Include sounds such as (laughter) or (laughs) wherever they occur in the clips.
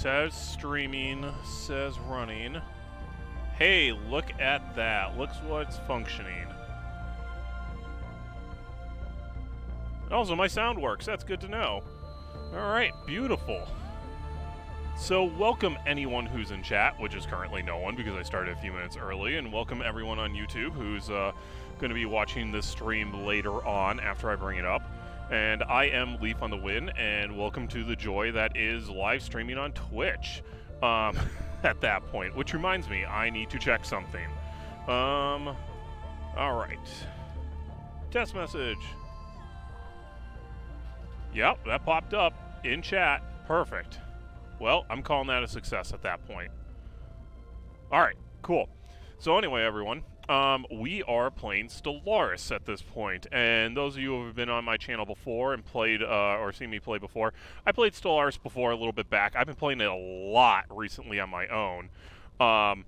says streaming, says running. Hey, look at that. Looks what's functioning. Also, my sound works. That's good to know. All right, beautiful. So, welcome anyone who's in chat, which is currently no one because I started a few minutes early, and welcome everyone on YouTube who's uh, going to be watching this stream later on after I bring it up. And I am Leaf on the Win, and welcome to the joy that is live streaming on Twitch. Um, (laughs) at that point, which reminds me, I need to check something. Um, all right. Test message. Yep, that popped up in chat. Perfect. Well, I'm calling that a success at that point. All right, cool. So anyway, everyone, um, we are playing Stellaris at this point, and those of you who have been on my channel before and played uh, or seen me play before, I played Stellaris before a little bit back. I've been playing it a lot recently on my own. Um,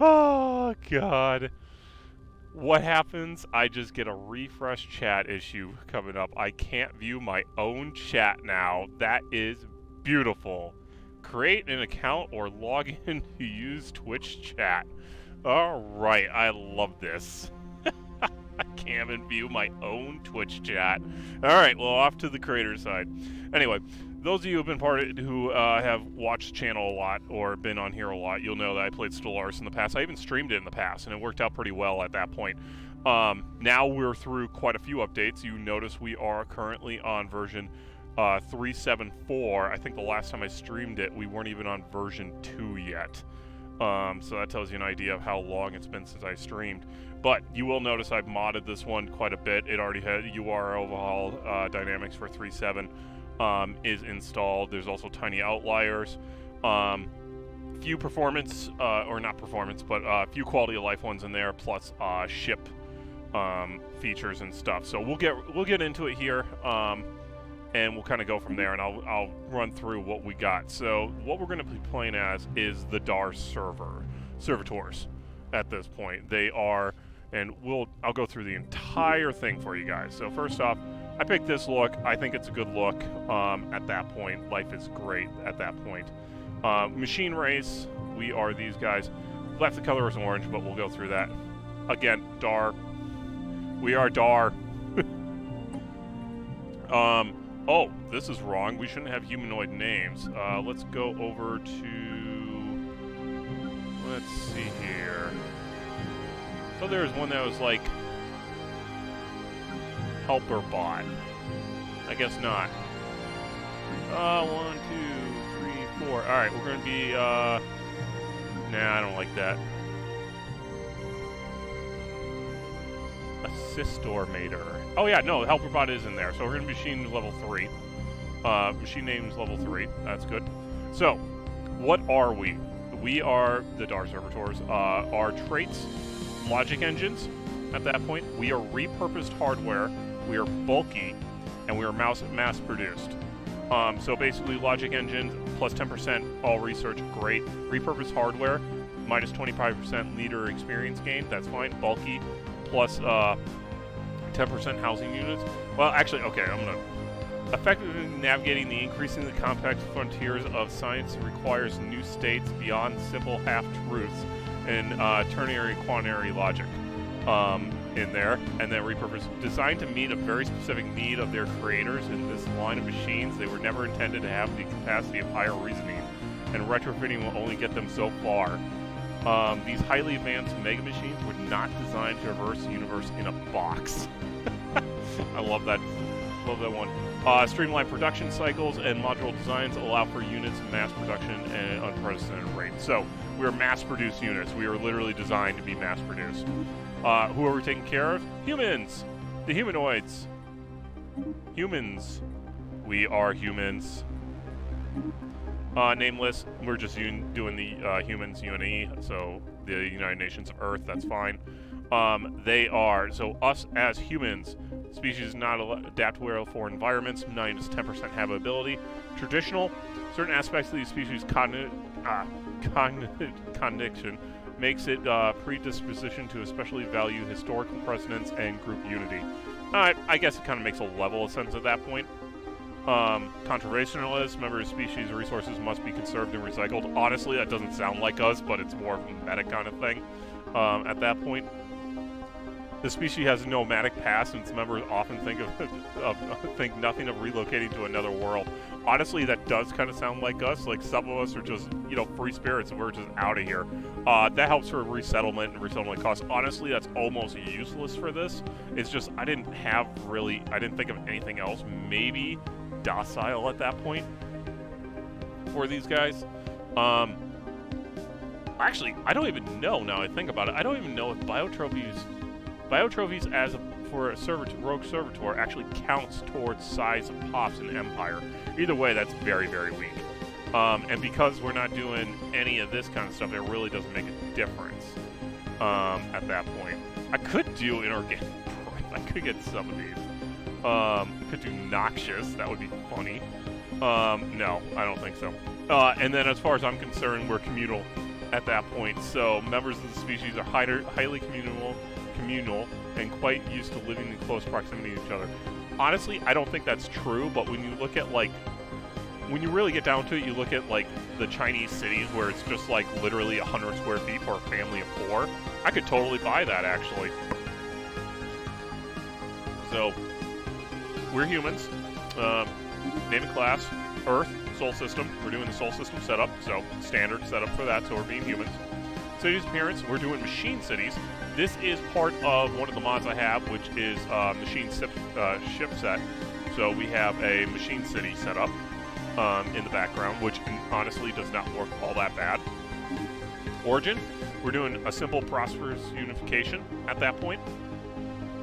oh (laughs) God. What happens? I just get a refresh chat issue coming up. I can't view my own chat now. That is beautiful. Create an account or log (laughs) in to use Twitch chat. All right, I love this. (laughs) I can't even view my own Twitch chat. All right, well, off to the creator side. Anyway, those of you who have been part of, who uh, have watched the channel a lot or been on here a lot, you'll know that I played Stellaris in the past. I even streamed it in the past, and it worked out pretty well at that point. Um, now we're through quite a few updates. You notice we are currently on version uh, 374. I think the last time I streamed it, we weren't even on version 2 yet. Um, so that tells you an idea of how long it's been since I streamed. But you will notice I've modded this one quite a bit. It already had UR overhaul uh, dynamics for 3.7 um, is installed. There's also tiny outliners. Um, few performance, uh, or not performance, but uh, few quality of life ones in there, plus uh, ship um, features and stuff. So we'll get we'll get into it here, um, and we'll kind of go from there. And I'll I'll run through what we got. So what we're going to be playing as is the DAAR server servitors. At this point, they are, and we'll I'll go through the entire thing for you guys. So first off. I picked this look. I think it's a good look um, at that point. Life is great at that point. Uh, machine race, we are these guys. Left the color is orange, but we'll go through that. Again, DAAR. We are DAAR. (laughs) um, oh, this is wrong. We shouldn't have humanoid names. Uh, let's go over to... Let's see here. So there's one that was like helper bot. I guess not. Uh, one, two, three, four. Alright, we're gonna be, uh... Nah, I don't like that. Assistor Mater. Oh yeah, no, the helper bot is in there. So we're gonna be machine level 3. Uh, machine name's level 3. That's good. So, what are we? We are, the DAAR servitors, uh, are traits, logic engines, at that point. We are repurposed hardware we are bulky, and we are mass, produced. Um, so basically, logic engines plus 10% all research, great. Repurposed hardware, minus 25% leader experience gain, that's fine. Bulky, plus 10% uh, housing units. Well, actually, okay, I'm gonna. Effectively navigating the increasingly complex frontiers of science requires new states beyond simple half-truths and uh, ternary quaternary logic. Um, in there, and then repurposed, designed to meet a very specific need of their creators in this line of machines. They were never intended to have the capacity of higher reasoning, and retrofitting will only get them so far. Um, these highly advanced mega machines were not designed to traverse the universe in a box. (laughs) I love that. Love that one. Uh, streamlined production cycles and modular designs allow for units mass production at unprecedented rate. So we're mass-produced units. We are literally designed to be mass-produced. Uh, who are we taking care of? Humans! The humanoids! Humans. We are humans. Uh, nameless, we're just doing the uh, humans UNE, so the United Nations of Earth, that's fine. Um, they are, so us as humans, species not adapt well for environments, 9 to 10% habitability. Traditional, certain aspects of these species' cognitive, uh, cognition (laughs) makes it uh, predisposition to especially value historical precedence and group unity. Uh, I guess it kind of makes a level of sense at that point. Um, conservationist, members of species resources must be conserved and recycled. Honestly, that doesn't sound like us, but it's more of a meta kind of thing um, at that point. The species has a nomadic past, and its members often think of, (laughs) of, think nothing of relocating to another world. Honestly, that does kind of sound like us. Like some of us are just, you know, free spirits, and we're just out of here. Uh, that helps for resettlement and resettlement costs. Honestly, that's almost useless for this. It's just I didn't have really, I didn't think of anything else. Maybe docile at that point for these guys. Um, actually, I don't even know now I think about it. I don't even know if biotrophies Biotrophies as a, for a servitor, rogue servitor actually counts towards size of pops in Empire. Either way, that's very, very weak. Um, and because we're not doing any of this kind of stuff, it really doesn't make a difference um, at that point. I could do inorganic (laughs) I could get some of these. Um, could do noxious. That would be funny. Um, no, I don't think so. Uh, and then as far as I'm concerned, we're communal at that point. So members of the species are highly communal communal and quite used to living in close proximity to each other. Honestly, I don't think that's true, but when you look at like when you really get down to it, you look at like the Chinese cities where it's just like literally 100 square feet for a family of four. I could totally buy that actually. So, we're humans. Um, name and class, Earth, Sol System. We're doing the Sol System setup, so standard setup for that, so we're being humans. Cities appearance, we're doing machine cities. This is part of one of the mods I have, which is uh, machine ship, uh, ship set. So we have a machine city set up um, in the background, which honestly does not work all that bad. Origin, we're doing a simple prosperous unification at that point.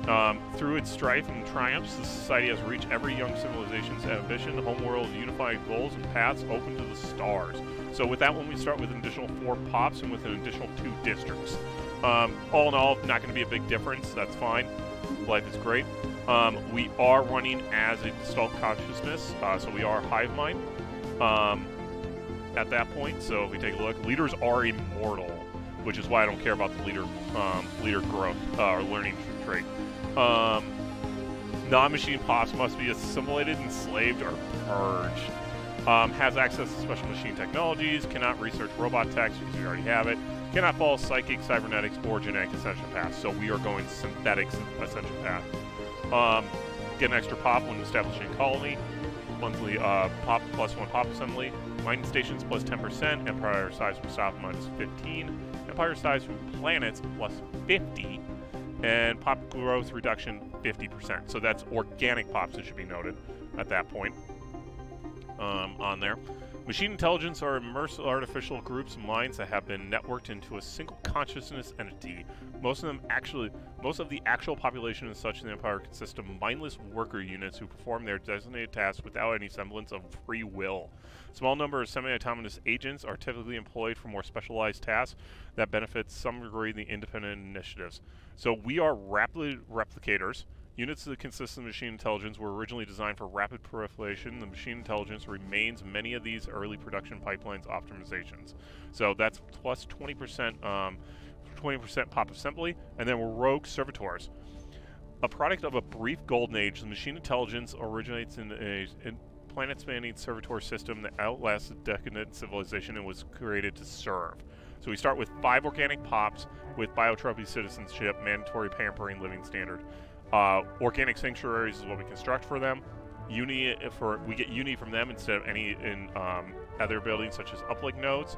Um, through its strife and triumphs, the society has reached every young civilization's ambition, homeworld, unified goals, and paths open to the stars. So with that one, we start with an additional four pops and with an additional two districts. Um, all in all, not going to be a big difference. That's fine. Life is great. Um, we are running as a distilled consciousness, uh, so we are hive mind um, at that point. So if we take a look, leaders are immortal, which is why I don't care about the leader um, leader growth uh, or learning trait. Um, non-machine pops must be assimilated, enslaved, or purged. Um, has access to special machine technologies, cannot research robot text because we already have it, cannot follow psychic, cybernetics, or genetic ascension paths. So we are going synthetic ascension path. Um, get an extra pop when establishing a colony. Monthly uh, pop plus one pop assembly. Mining stations plus 10%. Empire size from south minus 15. Empire size from planets plus 50. And pop growth reduction 50%. So that's organic pops, it should be noted at that point um, on there. Machine intelligence are immersive artificial groups of minds that have been networked into a single consciousness entity. Most of them actually, most of the actual population as such an Empire consist of mindless worker units who perform their designated tasks without any semblance of free will. Small number of semi-autonomous agents are typically employed for more specialized tasks that benefit some degree the independent initiatives. So we are rapidly replicators. Units that consist of machine intelligence were originally designed for rapid proliferation. The machine intelligence remains many of these early production pipelines optimizations. So that's plus 20%, um, 20% pop assembly, and then we're rogue servitors. A product of a brief golden age, the machine intelligence originates in a in planet-spanning servitor system that outlasted decadent civilization and was created to serve. So we start with five organic pops with biotrophy citizenship, mandatory pampering living standard. Uh, organic sanctuaries is what we construct for them. Uni for we get uni from them instead of any in um, other buildings such as uplink nodes,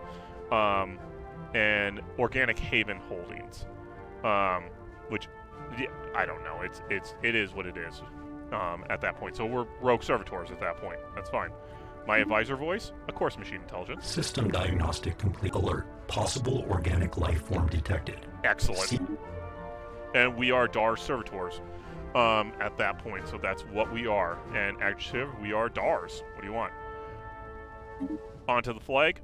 um, and organic haven holdings, um, which yeah, I don't know. It's it's it is what it is um, at that point. So we're rogue servitors at that point. That's fine. My advisor voice, of course, machine intelligence. System diagnostic complete alert. Possible organic life form detected. Excellent. See and we are DAAR servitors um, at that point. So that's what we are. And actually, we are DAARS. What do you want? onto the flag.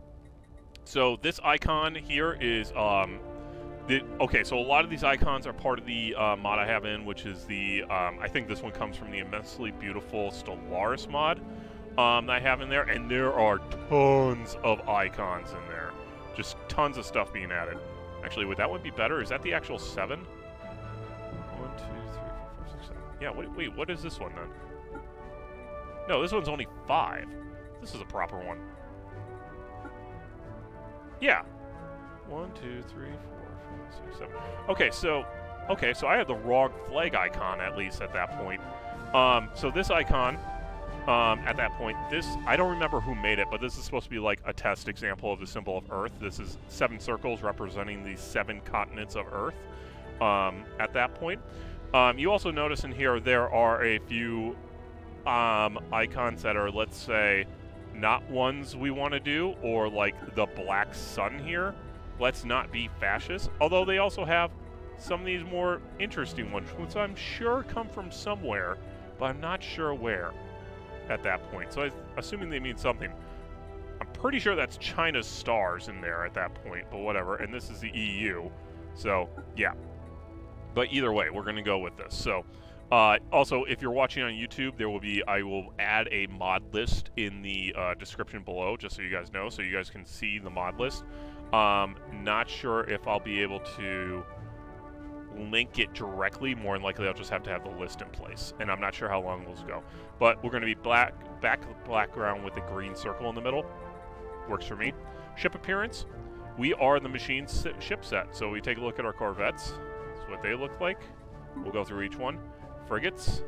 So this icon here is um, the, okay. So a lot of these icons are part of the uh, mod I have in, which is the um, I think this one comes from the immensely beautiful Stellaris mod um, I have in there, and there are tons of icons in there, just tons of stuff being added. Actually, would that one be better? Is that the actual seven? One, two, Yeah. Wait, wait. What is this one then? No, this one's only five. This is a proper one. Yeah. One, two, three, four, five, six, seven. Okay, so okay, so I had the wrong flag icon at least at that point. Um, so this icon, um, at that point, this I don't remember who made it, but this is supposed to be like a test example of the symbol of Earth. This is seven circles representing the seven continents of Earth. Um, at that point, um, you also notice in here there are a few um, icons that are, let's say, not ones we want to do, or like the black sun here. Let's not be fascist. Although they also have some of these more interesting ones, which I'm sure come from somewhere, but I'm not sure where at that point. So I'm assuming they mean something. I'm pretty sure that's China's stars in there at that point, but whatever. And this is the EU. So, yeah. But either way, we're going to go with this. So, uh, also, if you're watching on YouTube, there will be, I will add a mod list in the uh, description below, just so you guys know, so you guys can see the mod list. Um, not sure if I'll be able to link it directly. More than likely, I'll just have to have the list in place, and I'm not sure how long those go. But we're going to be black, back background with a green circle in the middle. Works for me. Ship appearance. We are the machine ship set, so we take a look at our corvettes. What they look like. We'll go through each one frigates.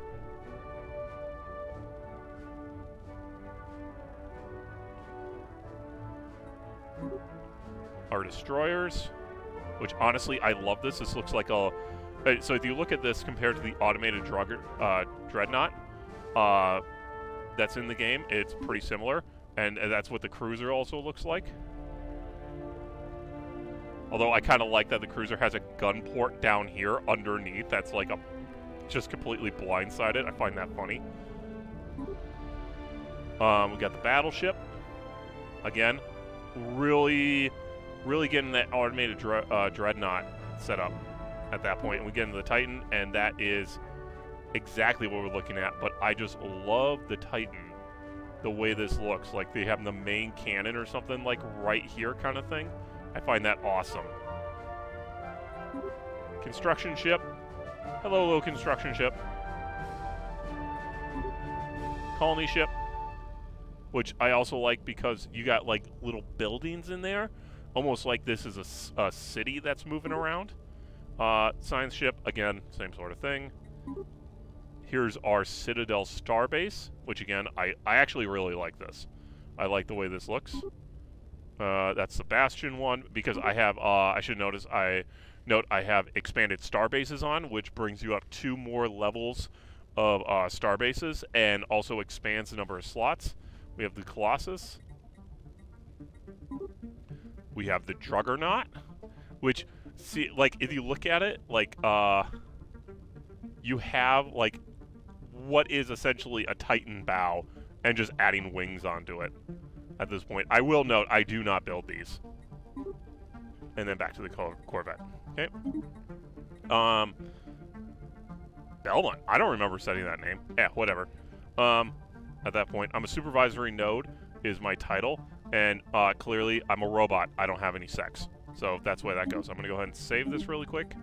Our destroyers, which honestly, I love this. This looks like a... Uh, so if you look at this compared to the automated drug, uh, dreadnought uh, that's in the game, it's pretty similar. And, and that's what the cruiser also looks like. Although I kind of like that the cruiser has a gun port down here underneath. That's like a just completely blindsided. I find that funny. Um, we got the battleship. Again, really, really getting that automated dre uh, dreadnought set up at that point. And we get into the Titan, and that is exactly what we're looking at. But I just love the Titan, the way this looks. Like they have the main cannon or something like right here kind of thing. I find that awesome. Construction ship. Hello, little construction ship. Colony ship. Which I also like because you got like little buildings in there. Almost like this is a, a city that's moving around. Uh, science ship, again, same sort of thing. Here's our Citadel Starbase, which again, I, I actually really like this. I like the way this looks. Uh, that's the Bastion one, because I have, uh, I should notice, I Note I have expanded star bases on, which brings you up two more levels of uh, star bases and also expands the number of slots. We have the Colossus. We have the Juggernaut, which, see, like, if you look at it, like, uh, you have, like, what is essentially a Titan bow and just adding wings onto it at this point. I will note, I do not build these. And then back to the Corvette. Okay. Um, Belmont. I don't remember setting that name. Yeah, whatever. Um, at that point, I'm a supervisory node is my title, and uh, clearly I'm a robot. I don't have any sex. So that's the way that goes. I'm going to go ahead and save this really quick.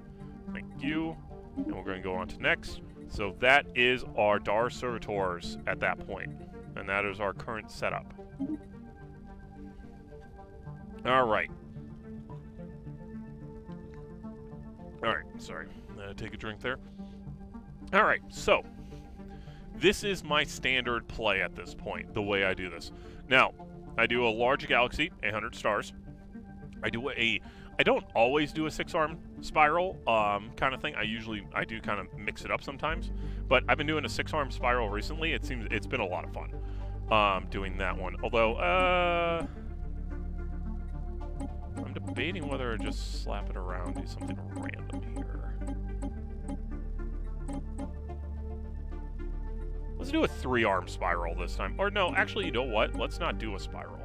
Thank you. And we're going to go on to next. So that is our DAAR servitors at that point. And that is our current setup. All right. Alright, sorry. Uh, take a drink there. Alright, so. This is my standard play at this point, the way I do this. Now, I do a large galaxy, 800 stars. I do a... I don't always do a six-arm spiral um, kind of thing. I usually... I do kind of mix it up sometimes. But I've been doing a six-arm spiral recently. It seems... It's been a lot of fun um, doing that one. Although, uh... I'm debating whether to just slap it around, do something random here. Let's do a three-arm spiral this time. Or no, actually, you know what? Let's not do a spiral.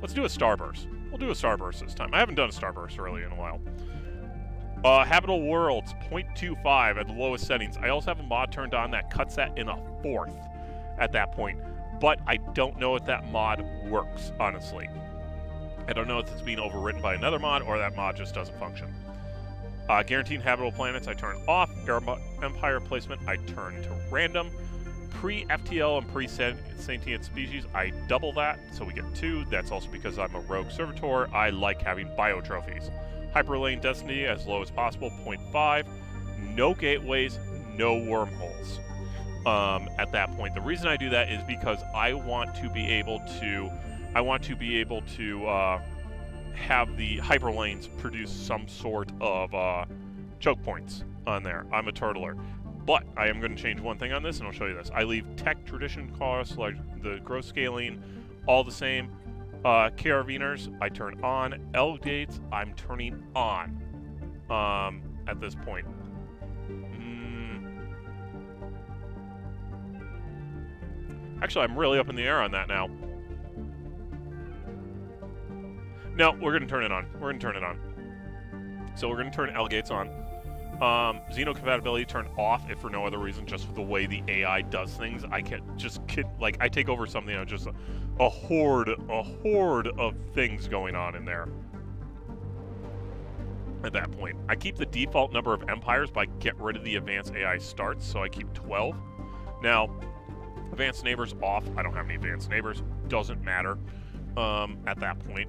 Let's do a Starburst. We'll do a Starburst this time. I haven't done a Starburst really in a while. Uh, Habitable Worlds, 0.25 at the lowest settings. I also have a mod turned on that cuts that in a fourth at that point. But I don't know if that mod works, honestly. I don't know if it's being overwritten by another mod or that mod just doesn't function. Uh, guaranteed habitable planets, I turn off. Empire placement, I turn to random. Pre-FTL and pre-sentient species, I double that, so we get two. That's also because I'm a rogue servitor. I like having bio trophies. Hyperlane density as low as possible, 0.5. No gateways, no wormholes. Um, at that point, the reason I do that is because I want to be able to, I want to be able to uh, have the hyperlanes produce some sort of uh, choke points on there. I'm a turtler. But I am going to change one thing on this, and I'll show you this. I leave tech tradition costs, like the growth scaling, all the same. Uh, I turn on. L gates, I'm turning on um, at this point. Mm. Actually, I'm really up in the air on that now. No, we're going to turn it on. We're going to turn it on. So we're going to turn L gates on. Um, Xeno compatibility turned off if for no other reason, just with the way the AI does things. I can't just kid, like I take over something, I'm just a, a horde, a horde of things going on in there. At that point, I keep the default number of empires by get rid of the advanced AI starts, so I keep 12. Now, advanced neighbors off. I don't have any advanced neighbors. Doesn't matter um, at that point.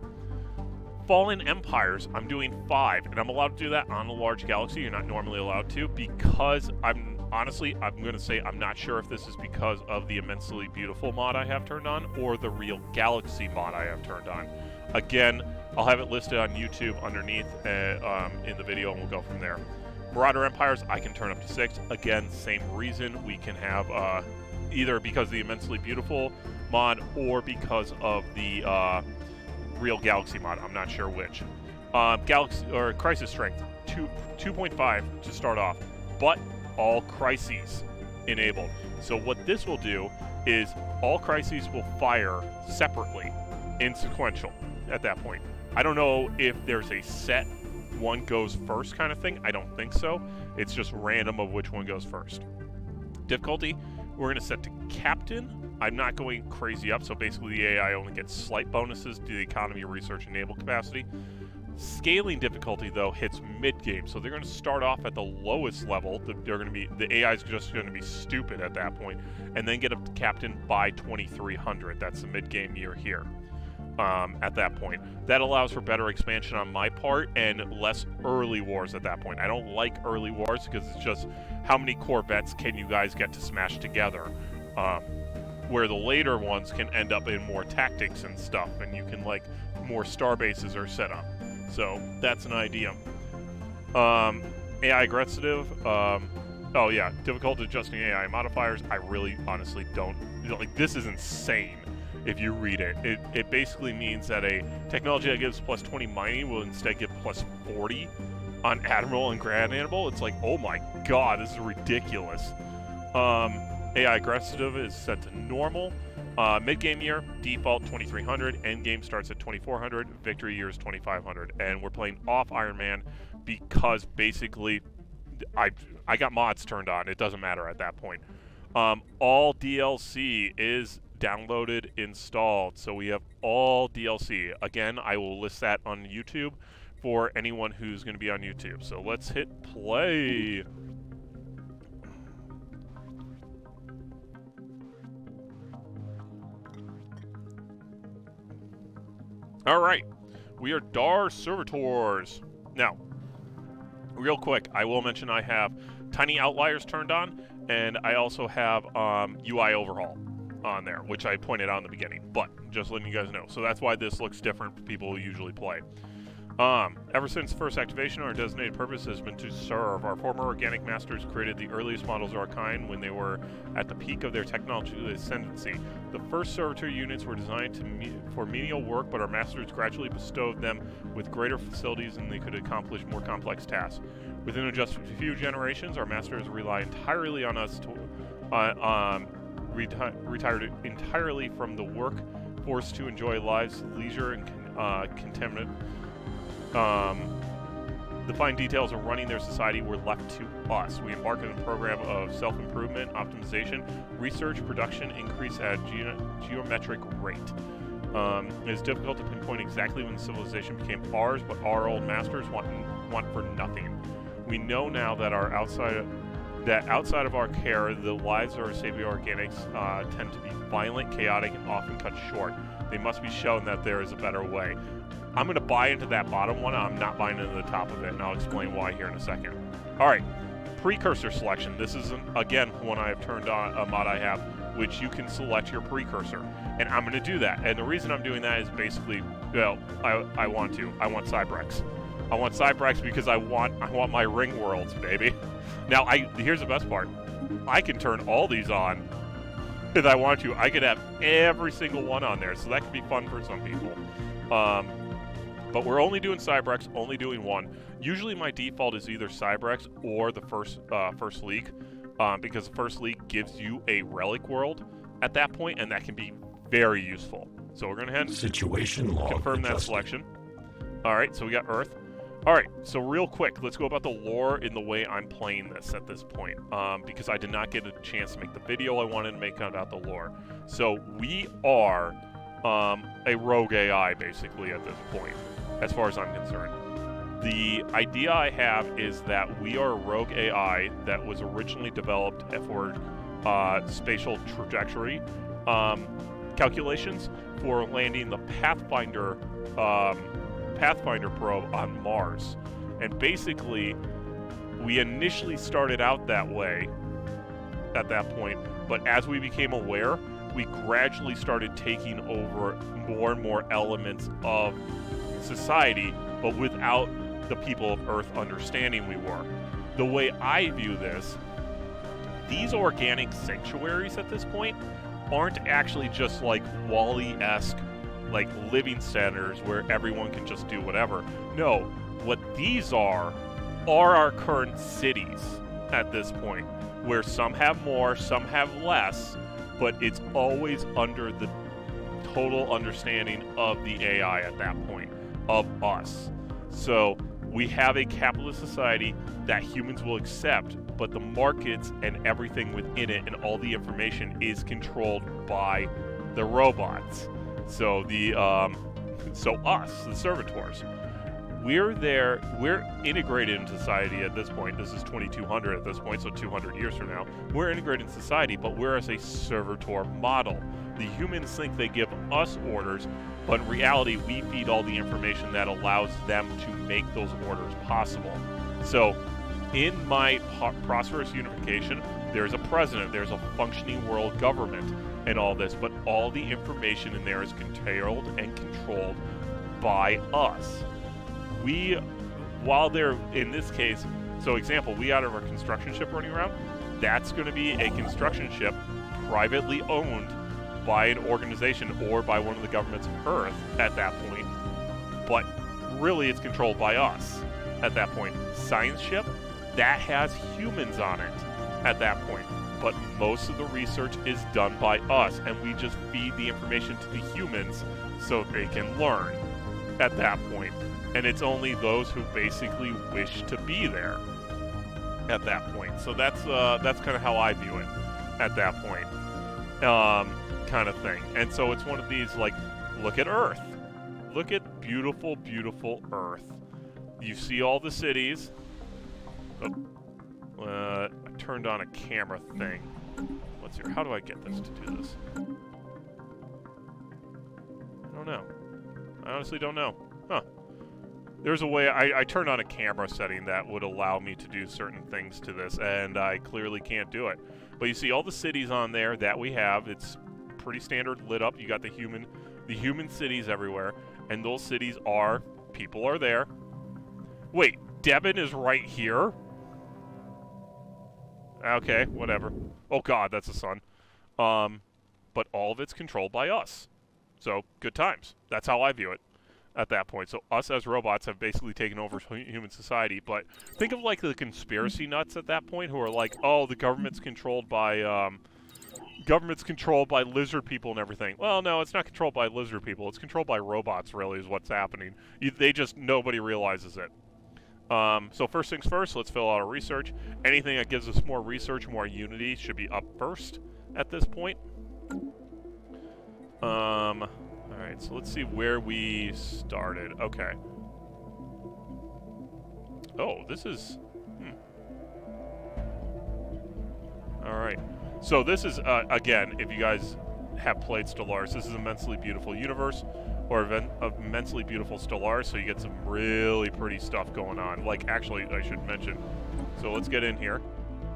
Fallen Empires, I'm doing five, and I'm allowed to do that on a large galaxy. You're not normally allowed to because I'm honestly, I'm going to say I'm not sure if this is because of the immensely beautiful mod I have turned on or the real galaxy mod I have turned on. Again, I'll have it listed on YouTube underneath uh, um, in the video, and we'll go from there. Marauder Empires, I can turn up to six. Again, same reason. We can have uh, either because of the immensely beautiful mod or because of the uh, real Galaxy mod. I'm not sure which. Um, Galaxy or Crisis Strength, two 2.5 to start off, but all crises enabled. So what this will do is all crises will fire separately in sequential at that point. I don't know if there's a set one goes first kind of thing. I don't think so. It's just random of which one goes first. Difficulty, we're going to set to Captain I'm not going crazy up, so basically the AI only gets slight bonuses to the economy, research, and naval capacity. Scaling difficulty, though, hits mid-game, so they're going to start off at the lowest level. They're going to be the AI is just going to be stupid at that point, and then get a captain by 2300. That's the mid-game year here. Um, at that point, that allows for better expansion on my part and less early wars at that point. I don't like early wars because it's just how many corvettes can you guys get to smash together. Um, where the later ones can end up in more tactics and stuff, and you can like more star bases are set up. So that's an idea. Um, AI aggressive. Um, oh yeah, difficult adjusting AI modifiers. I really, honestly don't. Like this is insane. If you read it, it it basically means that a technology that gives plus 20 mining will instead give plus 40 on Admiral and Grand Admiral. It's like, oh my god, this is ridiculous. Um, AI aggressive is set to normal. Uh, Mid-game year, default 2300. End game starts at 2400. Victory year is 2500. And we're playing off Iron Man because basically I I got mods turned on. It doesn't matter at that point. Um, all DLC is downloaded, installed. So we have all DLC. Again, I will list that on YouTube for anyone who's going to be on YouTube. So let's hit play. All right, we are DAAR Servitors. Now, real quick, I will mention I have Tiny Outliners turned on, and I also have um, UI Overhaul on there, which I pointed out in the beginning, but just letting you guys know. So that's why this looks different for people who usually play. Um, ever since first activation, our designated purpose has been to serve. Our former organic masters created the earliest models of our kind when they were at the peak of their technological ascendancy. The first servitor units were designed to me for menial work, but our masters gradually bestowed them with greater facilities and they could accomplish more complex tasks. Within just a few generations, our masters rely entirely on us to uh, um, reti entirely from the work forced to enjoy lives, leisure, and uh, contentment. Um, the fine details of running their society were left to us. We embarked on a program of self-improvement, optimization, research, production, increase at ge geometric rate. Um, it is difficult to pinpoint exactly when civilization became ours, but our old masters want want for nothing. We know now that our outside that outside of our care, the lives of our savior organics uh, tend to be violent, chaotic, and often cut short. They must be shown that there is a better way. I'm going to buy into that bottom one. I'm not buying into the top of it, and I'll explain why here in a second. All right, precursor selection. This is, an, again, one I have turned on, a mod I have, which you can select your precursor. And I'm going to do that. And the reason I'm doing that is basically, well, I, I want to. I want Cybrex. I want Cybrex because I want I want my ring worlds, baby. Now, I here's the best part. I can turn all these on if I want to. I could have every single one on there, so that could be fun for some people. Um, but we're only doing Cybrex, only doing one. Usually my default is either Cybrex or the first uh, first league, um, because the first league gives you a relic world at that point, and that can be very useful. So we're going to head Situation log confirm that selection. All right, so we got Earth. All right, so real quick, let's go about the lore in the way I'm playing this at this point, um, because I did not get a chance to make the video I wanted to make about the lore. So we are um, a rogue AI, basically, at this point, as far as I'm concerned. The idea I have is that we are a rogue AI that was originally developed for uh, spatial trajectory um, calculations for landing the Pathfinder um, Pathfinder probe on Mars. And basically, we initially started out that way at that point, but as we became aware, we gradually started taking over more and more elements of society, but without the people of Earth understanding we were. The way I view this, these organic sanctuaries at this point aren't actually just like WALL-E esque, like living centers where everyone can just do whatever. No, what these are are our current cities at this point, where some have more, some have less, but it's always under the total understanding of the AI at that point, of us. So we have a capitalist society that humans will accept, but the markets and everything within it and all the information is controlled by the robots. So the um, (laughs) so us, the servitors, we're there. We're integrated in society at this point. This is 2200 at this point, so 200 years from now, we're integrated in society, but we're as a servitor model. The humans think they give us orders, but in reality, we feed all the information that allows them to make those orders possible. So, in my prosperous unification, there's a president, there's a functioning world government, and all this, but all the information in there is controlled and controlled by us. We, while they're in this case, so example, we out of our construction ship running around, that's going to be a construction ship privately owned by an organization or by one of the governments of Earth at that point, but really it's controlled by us at that point. Science ship, that has humans on it at that point, but most of the research is done by us, and we just feed the information to the humans so they can learn at that point. And it's only those who basically wish to be there at that point. So that's uh, that's kind of how I view it at that point, um, kind of thing. And so it's one of these like, look at Earth, look at beautiful, beautiful Earth. You see all the cities. Oh, uh, I turned on a camera thing. Let's see. How do I get this to do this? I don't know. I honestly don't know. Huh. There's a way, I, I turned on a camera setting that would allow me to do certain things to this, and I clearly can't do it. But you see all the cities on there that we have, it's pretty standard lit up. You got the human, the human cities everywhere, and those cities are, people are there. Wait, Devon is right here? Okay, whatever. Oh god, that's the sun. Um, but all of it's controlled by us. So, good times. That's how I view it at that point. So, us as robots have basically taken over human society. But think of like the conspiracy nuts at that point who are like, oh, the government's controlled by, um, government's controlled by lizard people and everything. Well, no, it's not controlled by lizard people. It's controlled by robots. Really, is what's happening. You, they just nobody realizes it. Um, so first things first, let's fill out our research. Anything that gives us more research, more Unity, should be up first at this point. Um, all right, so let's see where we started. Okay. Oh, this is... Hmm. All right. So this is, uh, again, if you guys have played Stellaris, this is an Immensely Beautiful Universe, or Immensely Beautiful Stellaris, so you get some really pretty stuff going on. Like, actually, I should mention, so let's get in here,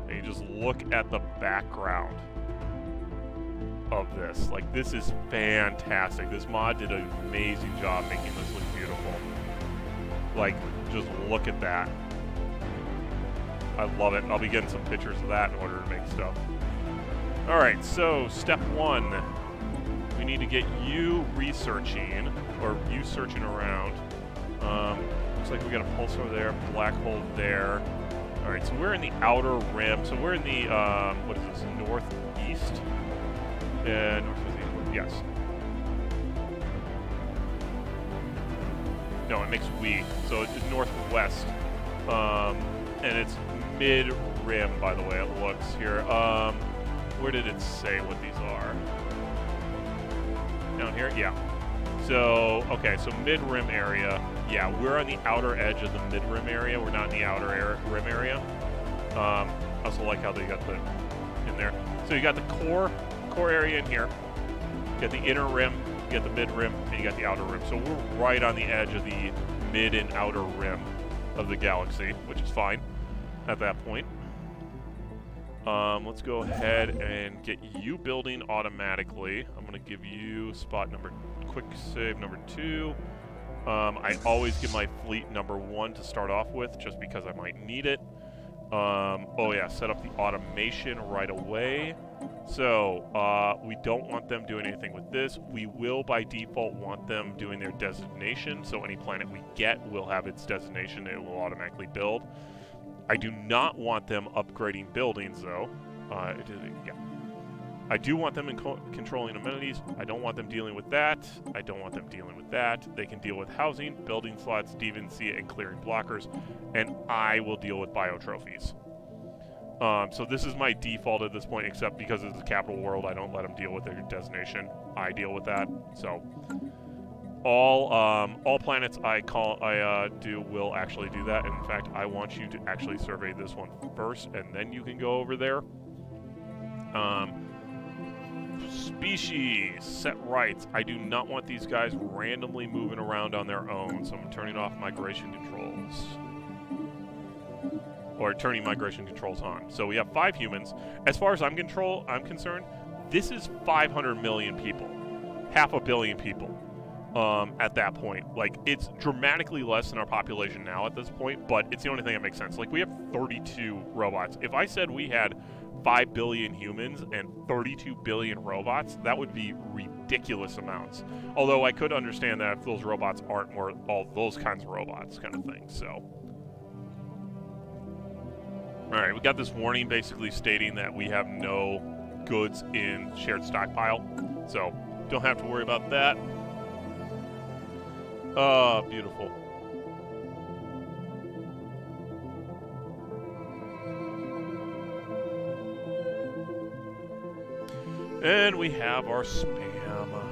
and you just look at the background of this. Like, this is fantastic. This mod did an amazing job making this look beautiful. Like, just look at that. I love it. I'll be getting some pictures of that in order to make stuff. Alright, so step one. We need to get you researching, or you searching around. Um, looks like we got a pulsar there, black hole there. Alright, so we're in the outer rim. So we're in the, um, what is this, northeast? Uh, northeast, yes. No, it makes we. So it's northwest. Um, and it's mid-rim, by the way, it looks here. Um, where did it say what these are? Down here? Yeah. So, okay, so mid-rim area. Yeah, we're on the outer edge of the mid-rim area. We're not in the outer air, rim area. Um, I also like how they got the in there. So you got the core core area in here. You got the inner rim, you got the mid-rim, and you got the outer rim. So we're right on the edge of the mid and outer rim of the galaxy, which is fine at that point. Um, let's go ahead and get you building automatically. I'm going to give you spot number, quick save number two. Um, I always give my fleet number one to start off with, just because I might need it. Um, oh yeah, set up the automation right away. So, uh, we don't want them doing anything with this. We will, by default, want them doing their designation. So any planet we get will have its designation. It will automatically build. I do not want them upgrading buildings, though. Uh, yeah. I do want them in co controlling amenities. I don't want them dealing with that. I don't want them dealing with that. They can deal with housing, building slots, deviancy, and clearing blockers. And I will deal with biotrophies. Um, so this is my default at this point, except because it's a capital world, I don't let them deal with their designation. I deal with that. So all um, all planets I call I uh, do will actually do that. in fact, I want you to actually survey this one first, and then you can go over there. Um, species set rights. I do not want these guys randomly moving around on their own, so I'm turning off migration controls. Or turning migration controls on. So we have five humans. As far as I'm control, I'm concerned, this is 500 million people, half a billion people um, at that point. Like, it's dramatically less than our population now at this point, but it's the only thing that makes sense. Like, we have 32 robots. If I said we had 5 billion humans and 32 billion robots, that would be ridiculous amounts. Although I could understand that if those robots aren't more all those kinds of robots kind of thing, so. Alright, we got this warning basically stating that we have no goods in shared stockpile, so don't have to worry about that. Oh, beautiful. And we have our spam.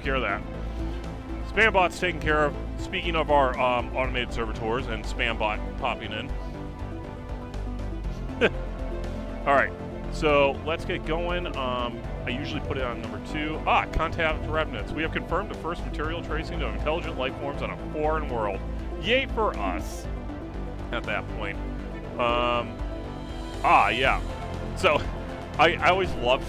Took care of that. Spambot's taken care of. Speaking of our um, automated servitors and Spambot popping in. (laughs) Alright, so let's get going. Um, I usually put it on number two. Ah, contact remnants. We have confirmed the first material tracing of intelligent life forms on a foreign world. Yay for us at that point. Um, ah, yeah. So (laughs) I, I always love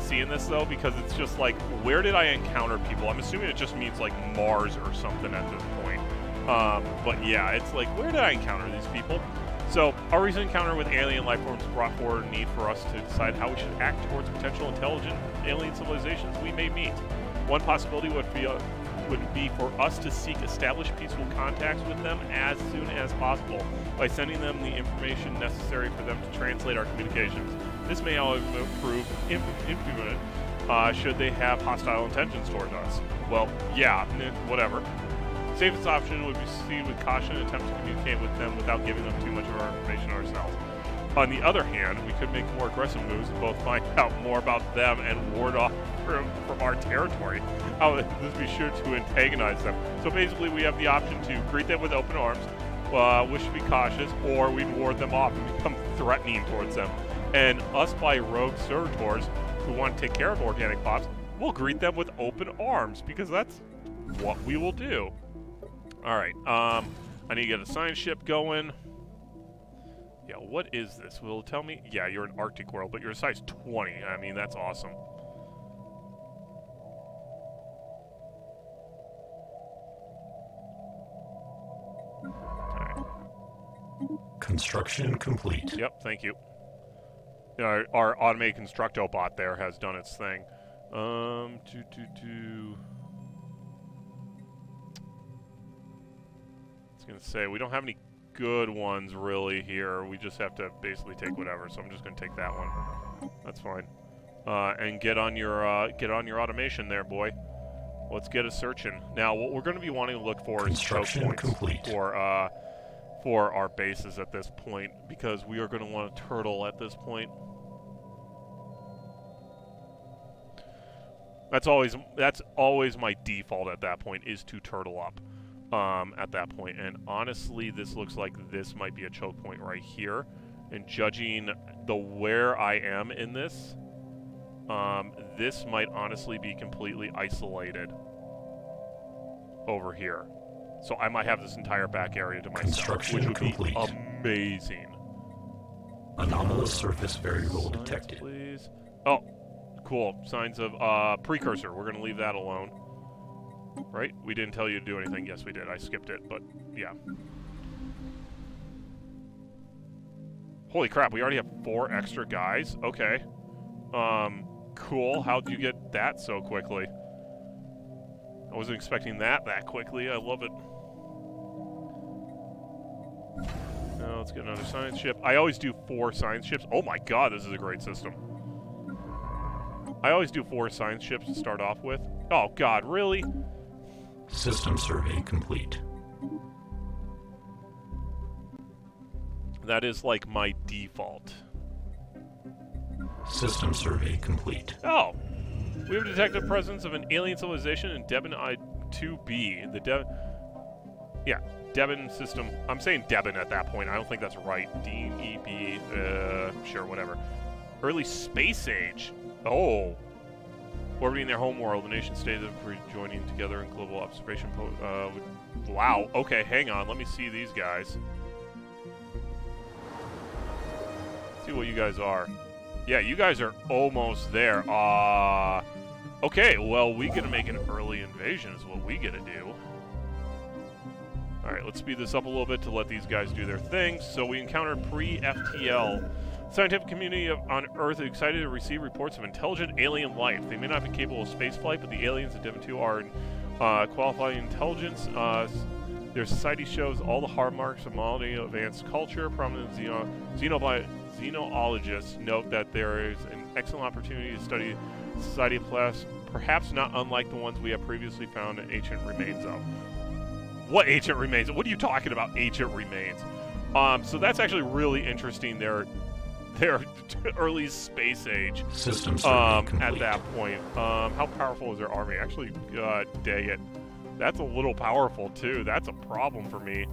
seeing this though because it's just like, where did I encounter people? I'm assuming it just means like Mars or something at this point. Um, but yeah, it's like, where did I encounter these people? So, our recent encounter with alien life forms brought forward a need for us to decide how we should act towards potential intelligent alien civilizations we may meet. One possibility would be, uh, would be for us to seek established peaceful contacts with them as soon as possible by sending them the information necessary for them to translate our communications. This may, all prove impudent uh, should they have hostile intentions towards us. Well, yeah, whatever. Safest option would be to proceed with caution and attempt to communicate with them without giving them too much of our information ourselves. On the other hand, we could make more aggressive moves and both find (laughs) out more about them and ward off from, from our territory. (laughs) How this be sure to antagonize them. So basically, we have the option to greet them with open arms, uh, wish to be cautious, or we ward them off and become threatening towards them. And us by rogue servitors who want to take care of organic pops, we'll greet them with open arms because that's what we will do. All right. Um, I need to get a science ship going. Yeah, what is this? Will it tell me? Yeah, you're an Arctic world, but you're a size 20. I mean, that's awesome. Construction complete. Yep, thank you. Our, our automated constructo bot there has done its thing. Um, two, two, two. going to say, we don't have any good ones really here. We just have to basically take whatever, so I'm just going to take that one. That's fine. Uh, and get on your uh, get on your automation there, boy. Let's get a searching. Now, what we're going to be wanting to look for is choke points complete. for uh, for our bases at this point, because we are going to want a turtle at this point. That's always that's always my default at that point is to turtle up um, at that point. And honestly, this looks like this might be a choke point right here. And judging the where I am in this, um, this might honestly be completely isolated over here. So I might have this entire back area to myself, which would complete. be amazing. Anomalous surface variable Signs, detected. Please. Oh, cool. Signs of uh, precursor. We're going to leave that alone. Right? We didn't tell you to do anything. Yes, we did. I skipped it, but yeah. Holy crap, we already have four extra guys? Okay. Um, cool. How'd you get that so quickly? I wasn't expecting that that quickly. I love it. Now let's get another science ship. I always do four science ships. Oh my god, this is a great system. I always do four science ships to start off with. Oh god, really? System survey complete. That is like my default. System survey complete. Oh! We have detected presence of an alien civilization in Deben I-2b. The Deben... Yeah, Deben system... I'm saying Deben at that point. I don't think that's right. D-E-B... Uh, sure, whatever. Early space age. Oh. Orbiting their home world, the nation states are joining together in global observation. Uh, wow. Okay, hang on. Let me see these guys. see what you guys are. Yeah, you guys are almost there. Uh, okay, well, we get to make an early invasion is what we get to do. Alright, let's speed this up a little bit to let these guys do their thing. So we encountered pre-FTL Scientific community on Earth excited to receive reports of intelligent alien life. They may not be capable of spaceflight, but the aliens at Devon 2 are uh, qualified intelligence. Uh, their society shows all the hallmarks of modern advanced culture. Prominent xeno xenologists note that there is an excellent opportunity to study society class, perhaps not unlike the ones we have previously found in ancient remains of. What ancient remains? What are you talking about, ancient remains? Um, so that's actually really interesting. There, their (laughs) early space age systems um, at that point. Um, how powerful is their army? Actually, uh, dang it, that's a little powerful too. That's a problem for me.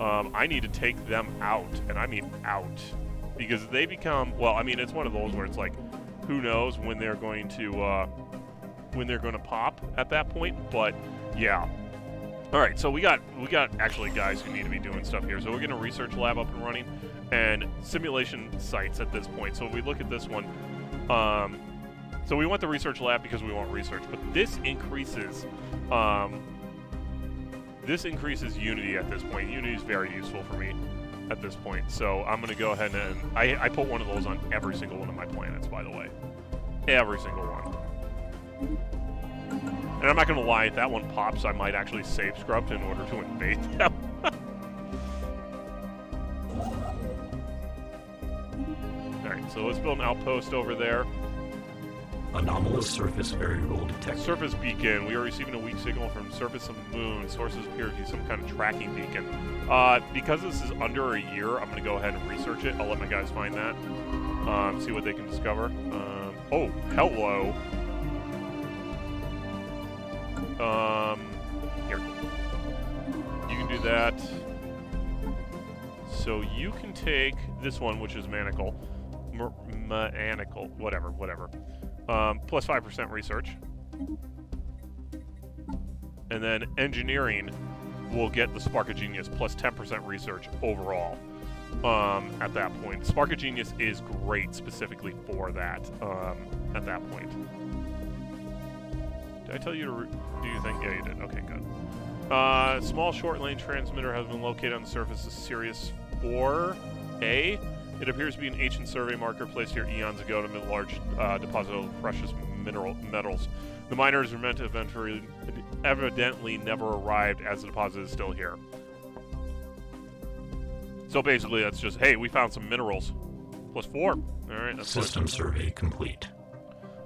Um, I need to take them out, and I mean out, because they become well. I mean, it's one of those where it's like, who knows when they're going to uh, when they're going to pop at that point. But yeah. All right, so we got we got actually guys who need to be doing stuff here. So we're getting a research lab up and running and simulation sites at this point. So if we look at this one, Um, so we want the research lab because we want research, but this increases, um, this increases Unity at this point. Unity is very useful for me at this point, so I'm going to go ahead and I, I put one of those on every single one of my planets, by the way, every single one. And I'm not going to lie, if that one pops, I might actually save Scrubbed in order to invade (laughs) them. Alright, so let's build an outpost over there. Anomalous surface variable detected. Surface beacon. We are receiving a weak signal from surface of the moon. Sources appear to be some kind of tracking beacon. Uh, because this is under a year, I'm going to go ahead and research it. I'll let my guys find that. Um, see what they can discover. Um, oh, hello. Um, here. You can do that. So you can take this one, which is Manacle. Manacle, whatever, whatever. Um, plus 5% research. And then engineering will get the Spark of Genius plus 10% research overall um, at that point. Spark of Genius is great specifically for that um, at that point. Did I tell you to do you think? Yeah, you did. Okay, good. Uh, small short lane transmitter has been located on the surface of Sirius 4A. It appears to be an ancient survey marker placed here eons ago to a large uh, deposit of precious mineral metals. The miners were meant to eventually, evidently never arrived as the deposit is still here. So basically, that's just, hey, we found some minerals. Plus four. All right, System survey complete.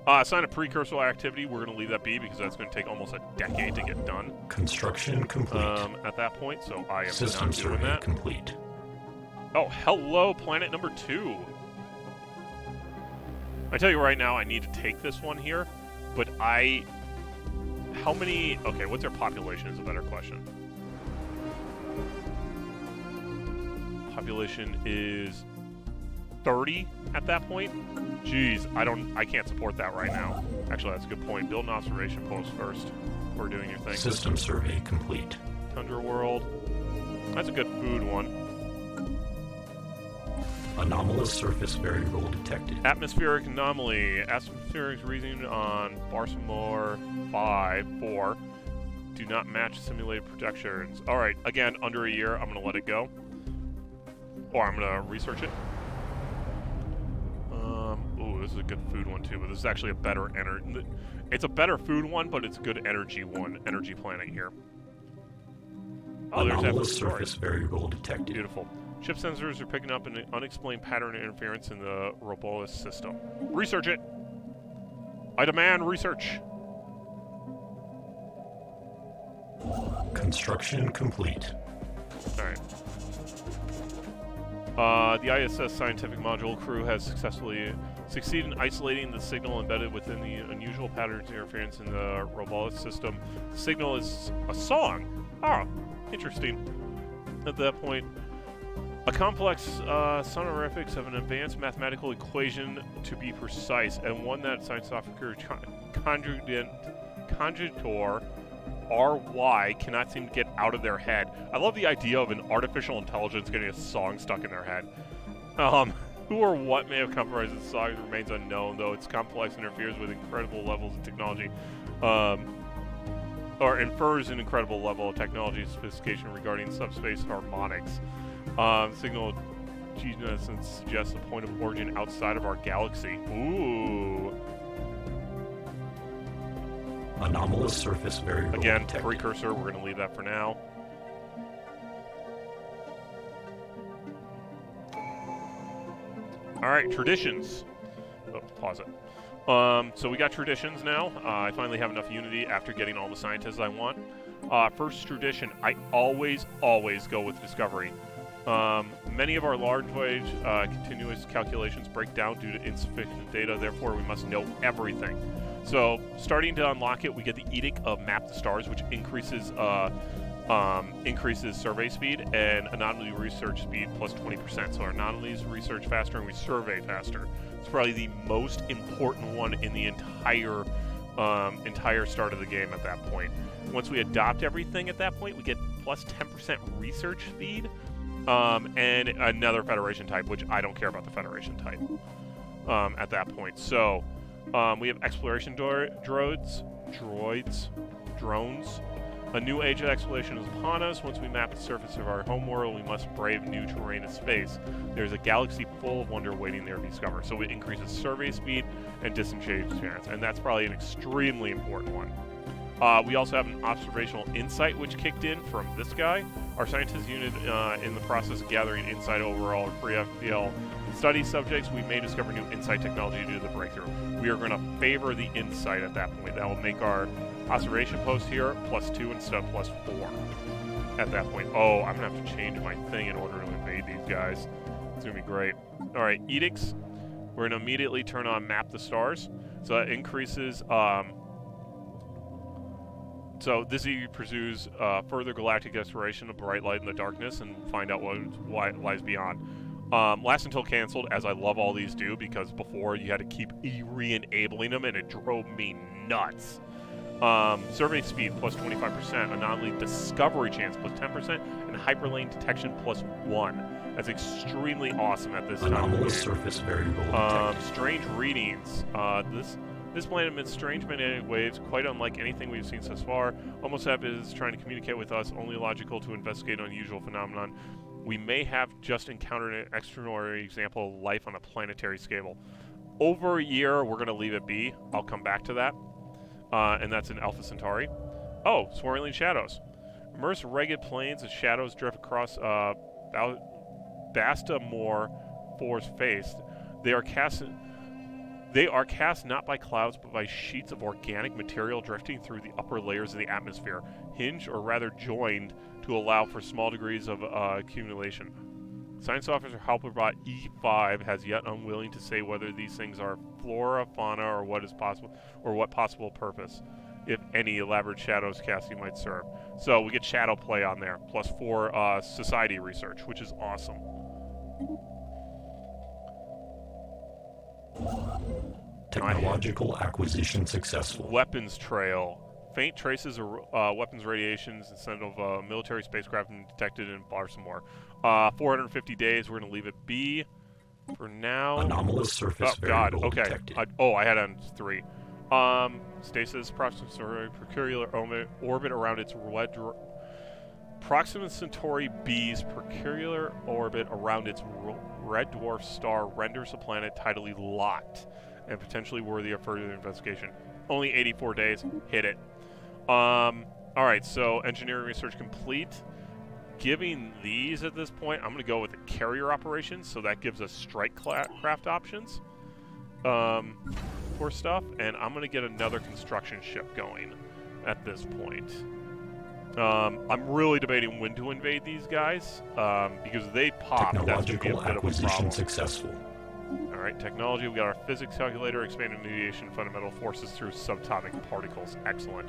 Uh, sign of precursor activity, we're going to leave that be because that's going to take almost a decade to get done. Construction complete. Um, at that point, so I am System not doing survey that. complete. Oh, hello, planet number two. I tell you right now, I need to take this one here, but I... How many... Okay, what's their population is a better question. Population is 30 at that point? Jeez, I don't... I can't support that right now. Actually, that's a good point. Build an observation post first before doing your thing. System survey complete. Tundra World. That's a good food one. Anomalous surface variable detected. Atmospheric anomaly. Atmospheric reading on Barsamore 5, 4 do not match simulated projections. Alright, again, under a year, I'm going to let it go. Or I'm going to research it. Um, ooh, this is a good food one too, but this is actually a better energy. It's a better food one, but it's a good energy one. Energy planet here. Oh, Anomalous surface variable detected. Beautiful. Ship sensors are picking up an unexplained pattern of interference in the Robolis system. Research it! I demand research! Construction complete. Alright. Uh, the ISS scientific module crew has successfully succeeded in isolating the signal embedded within the unusual patterns of interference in the Robolis system. The signal is a song. Ah, interesting. At that point, a complex uh, sonorifics of an advanced mathematical equation to be precise, and one that science software con- conjugant conjugator RY cannot seem to get out of their head. I love the idea of an artificial intelligence getting a song stuck in their head. Um, (laughs) who or what may have compromised the song remains unknown, though its complex interferes with incredible levels of technology. Um, or infers an incredible level of technology sophistication regarding subspace harmonics. Um, signal and suggests a point of origin outside of our galaxy. Ooh. Anomalous surface variable Again, detected. precursor, we're going to leave that for now. All right, traditions. Oh, pause it. Um, so we got traditions now. Uh, I finally have enough unity after getting all the scientists I want. Uh, first tradition, I always, always go with discovery. Um, many of our large wage uh, continuous calculations break down due to insufficient data, therefore we must know everything. So, starting to unlock it, we get the Edict of Map the Stars, which increases uh, um, increases survey speed and anomaly research speed plus 20%. So our anomalies research faster and we survey faster. It's probably the most important one in the entire um, entire start of the game at that point. Once we adopt everything at that point, we get plus 10% research speed um, and another Federation type, which I don't care about the Federation type. um, at that point. So um, we have exploration droids, droids, drones. A new age of exploration is upon us. Once we map the surface of our homeworld, we must brave new terrain in space. There's a galaxy full of wonder waiting there to be discovered. So it increases survey speed and distance chance, and that's probably an extremely important one. Uh, we also have an observational insight which kicked in from this guy. Our scientists unit uh, in the process of gathering insight overall free FTL study subjects, we may discover new insight technology due to the breakthrough. We are going to favor the insight at that point. That will make our observation post here plus two instead of plus four at that point. Oh, I'm going to have to change my thing in order to invade these guys. It's going to be great. All right, edicts. We're going to immediately turn on map the stars. So that increases um, so this E pursues uh, further galactic exploration of bright light in the darkness and find out what lies beyond. Um, last until canceled, as I love all these do, because before you had to keep re-enabling them and it drove me nuts. Um, survey speed plus 25%, anomaly discovery chance plus 10%, and hyperlane detection plus 1. That's extremely awesome at this Anomalous time. Anomalous surface variable um, Strange readings. Uh, this this planet emits strange magnetic waves, quite unlike anything we've seen so far. Almost as is trying to communicate with us, only logical to investigate unusual phenomenon. We may have just encountered an extraordinary example of life on a planetary scale. Over a year, we're going to leave it be. I'll come back to that. Uh, and that's in Alpha Centauri. Oh, swirling shadows. Immerse ragged plains as shadows drift across uh, Basta Moor For's face. They are cast they are cast not by clouds, but by sheets of organic material drifting through the upper layers of the atmosphere, hinged or rather joined to allow for small degrees of uh, accumulation. Science officer Halperbot E5 has yet unwilling to say whether these things are flora, fauna, or what is possible, or what possible purpose, if any elaborate shadows casting might serve. So we get shadow play on there, plus four uh, society research, which is awesome. Technological acquisition successful. Weapons trail. Faint traces of uh, weapons radiations instead of uh, military spacecraft detected in Balsamore. Uh, 450 days. We're going to leave it be for now. Anomalous surface oh, God. Okay. I, oh, I had on three. Um, stasis, Proxima Centauri, orbit around its red Proxima Centauri B's peculiar orbit around its red dwarf star renders the planet tidally locked and potentially worthy of further investigation. Only 84 days. Hit it. Um, all right, so engineering research complete. Giving these at this point, I'm going to go with the carrier operations, so that gives us strike craft options um, for stuff, and I'm going to get another construction ship going at this point. Um, I'm really debating when to invade these guys um, because they pop. That's going to be a bit of a successful. All right, technology. We got our physics calculator, expanded mediation, fundamental forces through subatomic particles. Excellent.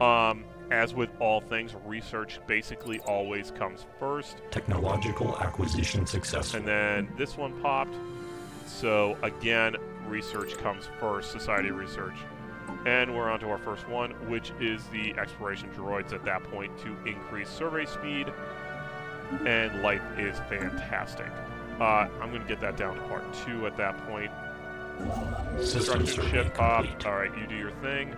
Um, as with all things, research basically always comes first. Technological acquisition successful. And then this one popped. So again, research comes first. Society research. And we're on to our first one, which is the exploration droids at that point to increase survey speed. And life is fantastic. Uh, I'm going to get that down to part two at that point. System ship pop. Alright, you do your thing.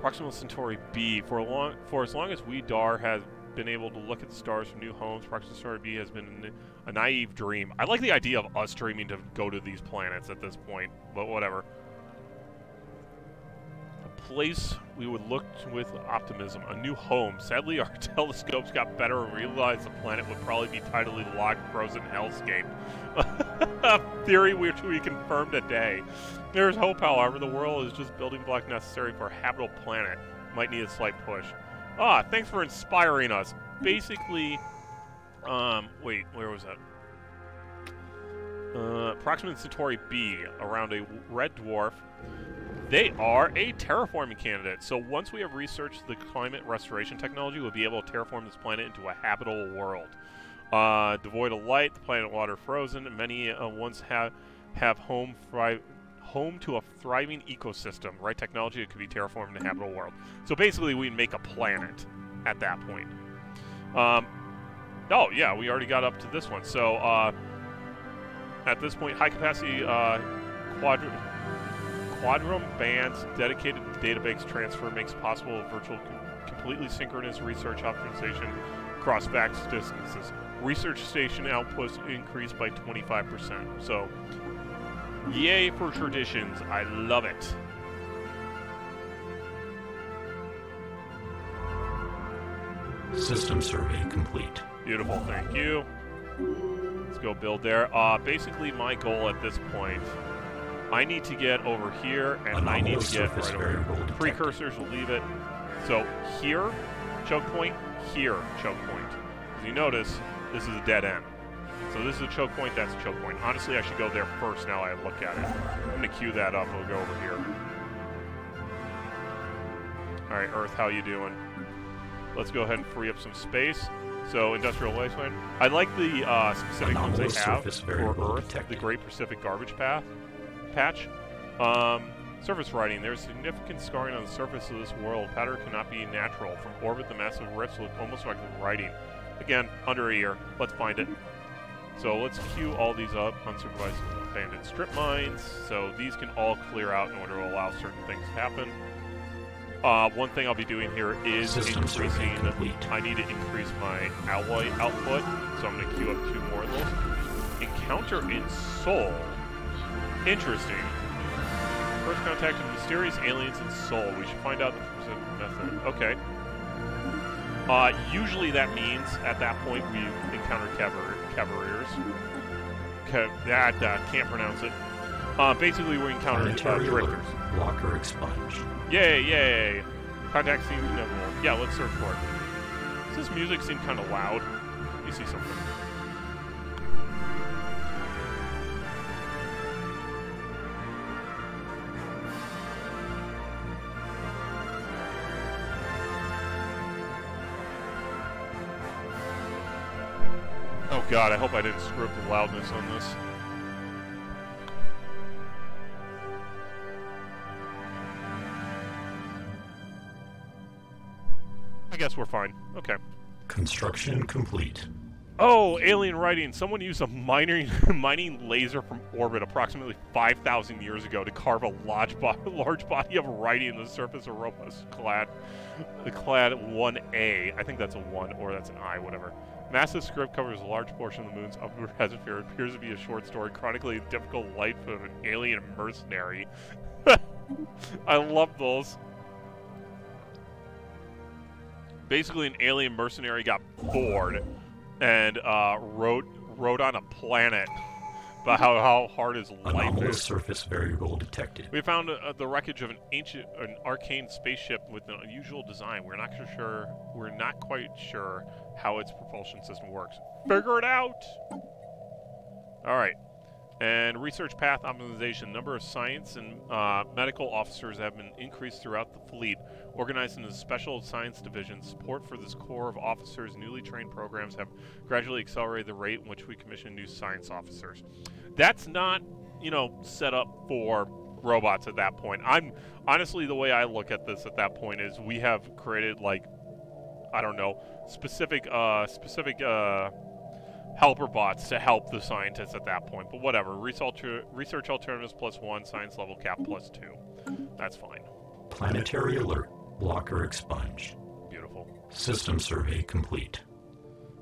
Proxima Centauri B. For, long, for as long as we DAAR has been able to look at the stars from new homes, Proxima Centauri B has been a naive dream. I like the idea of us dreaming to go to these planets at this point, but whatever. A place we would look with optimism, a new home. Sadly, our (laughs) telescopes got better and realized the planet would probably be tidally locked, frozen hellscape. (laughs) a theory which we confirmed today. There's hope, however. The world is just building block necessary for a habitable planet. Might need a slight push. Ah, thanks for inspiring us. Basically, um, wait, where was that? Uh, Proxima Centauri B, around a red dwarf. They are a terraforming candidate. So once we have researched the climate restoration technology, we'll be able to terraform this planet into a habitable world. Uh, devoid of light, the planet water frozen. Many uh, once have have home home to a thriving ecosystem. Right technology, it could be terraformed into a habitable world. So basically, we make a planet at that point. Um, Oh, yeah, we already got up to this one. So, uh, at this point, high capacity uh, quadr quadrum bands dedicated database transfer makes possible virtual com completely synchronous research optimization across vast distances. Research station outputs increased by 25%. So, yay for traditions. I love it. System survey complete. Beautiful, thank you. Let's go build there. Uh, basically, my goal at this point, I need to get over here, and I need to get right over here. Precursors will leave it. So here, choke point, here, choke point. As you notice, this is a dead end. So this is a choke point, that's a choke point. Honestly, I should go there first now I look at it. I'm going to queue that up, we'll go over here. Alright, Earth, how you doing? Let's go ahead and free up some space. So, Industrial Wasteland. I like the uh, specific ones they have for Earth, detected. the Great Pacific Garbage Path patch. Um, surface writing. There's significant scarring on the surface of this world. Pattern cannot be natural. From orbit, the massive rifts look almost like writing. Again, under a year. Let's find it. So let's queue all these up. Unsupervised abandoned strip mines. So these can all clear out in order to allow certain things to happen. Uh, one thing I'll be doing here is System increasing. I need to increase my alloy output, so I'm going to queue up two more of those. Encounter in Sol. Interesting. First contact with mysterious aliens in Sol. We should find out the method. Okay. Uh, usually that means at that point we've encountered cavaliers. Ca that uh, can't pronounce it. Uh, basically, we encountered uh, drifters. Walker expunge. Yay, yay. Contact seems inevitable. Yeah, let's search for it. Does this music seem kind of loud? You see something. Oh god, I hope I didn't screw up the loudness on this. I guess we're fine. Okay. Construction complete. Oh, alien writing. Someone used a mining (laughs) mining laser from orbit approximately 5,000 years ago to carve a large, bo (laughs) large body of writing in the surface of Ropa's clad, clad 1A. I think that's a 1 or that's an I, whatever. Massive script covers a large portion of the moon's upper (laughs) hemisphere. It appears to be a short story chronicling the difficult life of an alien mercenary. I love those basically an alien mercenary got bored and uh, wrote wrote on a planet about how, how hard his life Anomalous is. surface variable detected. We found uh, the wreckage of an ancient, an arcane spaceship with an unusual design. We're not sure. We're not quite sure how its propulsion system works. Figure it out. All right. And research path optimization. Number of science and uh, medical officers have been increased throughout the fleet, organized in into special science Division, Support for this corps of officers' newly trained programs have gradually accelerated the rate in which we commission new science officers. That's not, you know, set up for robots at that point. I'm honestly the way I look at this at that point is we have created like I don't know specific uh specific uh helper bots to help the scientists at that point. But whatever. Research, research alternatives plus one, science level cap plus two. That's fine. Planetary alert. Blocker expunged. Beautiful. System survey complete.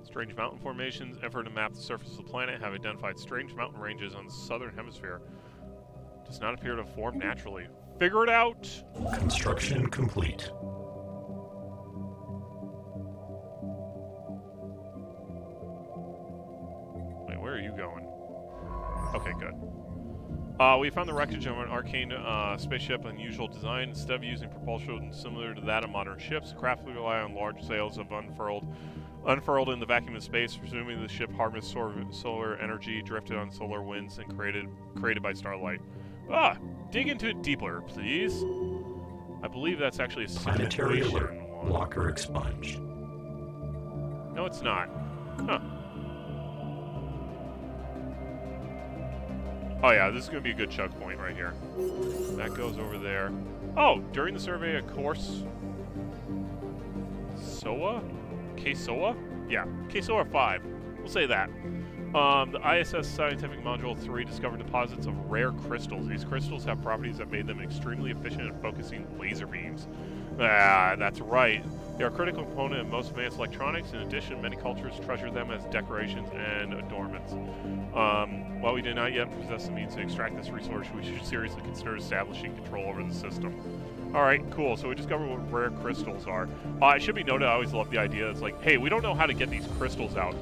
Strange mountain formations, effort to map the surface of the planet, have identified strange mountain ranges on the southern hemisphere. Does not appear to form naturally. Figure it out! Construction complete. Wait, where are you going? Okay, good. Uh, we found the wreckage of an arcane uh, spaceship, unusual design. Instead of using propulsion similar to that of modern ships, craft rely on large sails of unfurled, unfurled in the vacuum of space. Presuming the ship harnessed solar energy, drifted on solar winds, and created created by starlight. Ah, dig into it deeper, please. I believe that's actually a planetary alert. Blocker expunged. No, it's not. Huh. Oh yeah, this is going to be a good chug point right here. That goes over there. Oh, during the survey, of course... SOA? K-SOA? Yeah, KSOR 5. We'll say that. Um, the ISS Scientific Module 3 discovered deposits of rare crystals. These crystals have properties that made them extremely efficient at focusing laser beams. Ah, that's right. They are a critical component of most advanced electronics. In addition, many cultures treasure them as decorations and adornments. Um, while we do not yet possess the means to extract this resource, we should seriously consider establishing control over the system. Alright, cool. So we discovered what rare crystals are. Uh, it should be noted, I always love the idea. It's like, hey, we don't know how to get these crystals out.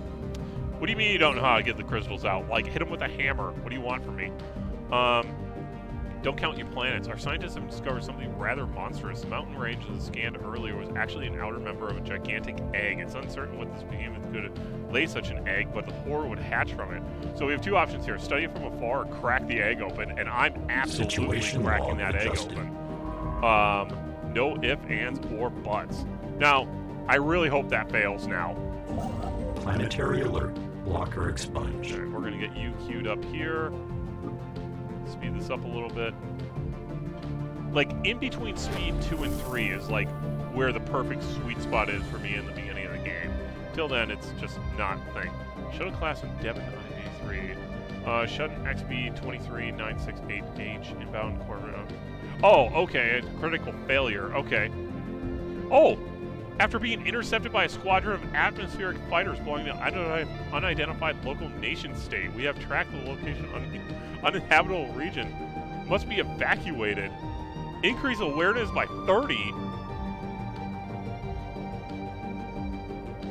What do you mean you don't know how to get the crystals out? Like, hit them with a hammer. What do you want from me? Um, don't count your planets. Our scientists have discovered something rather monstrous. The mountain range that was scanned earlier was actually an outer member of a gigantic egg. It's uncertain what this behemoth could lay such an egg, but the horror would hatch from it. So we have two options here. Study it from afar or crack the egg open, and I'm absolutely Situation cracking that egg open. Um, no ifs, ands, or buts. Now, I really hope that fails now. Planetary alert. Blocker expunged. We're gonna get you queued up here. Speed this up a little bit. Like, in between speed 2 and 3 is, like, where the perfect sweet spot is for me in the beginning of the game. Till then, it's just not a thing. Shuttle class in Devon IV3. Uh, Shuttle XB 23968H inbound orbit. Oh, okay, critical failure. Okay. Oh! After being intercepted by a squadron of atmospheric fighters belonging to an unidentified local nation state, we have tracked the location of uninhabitable region. Must be evacuated. Increase awareness by 30.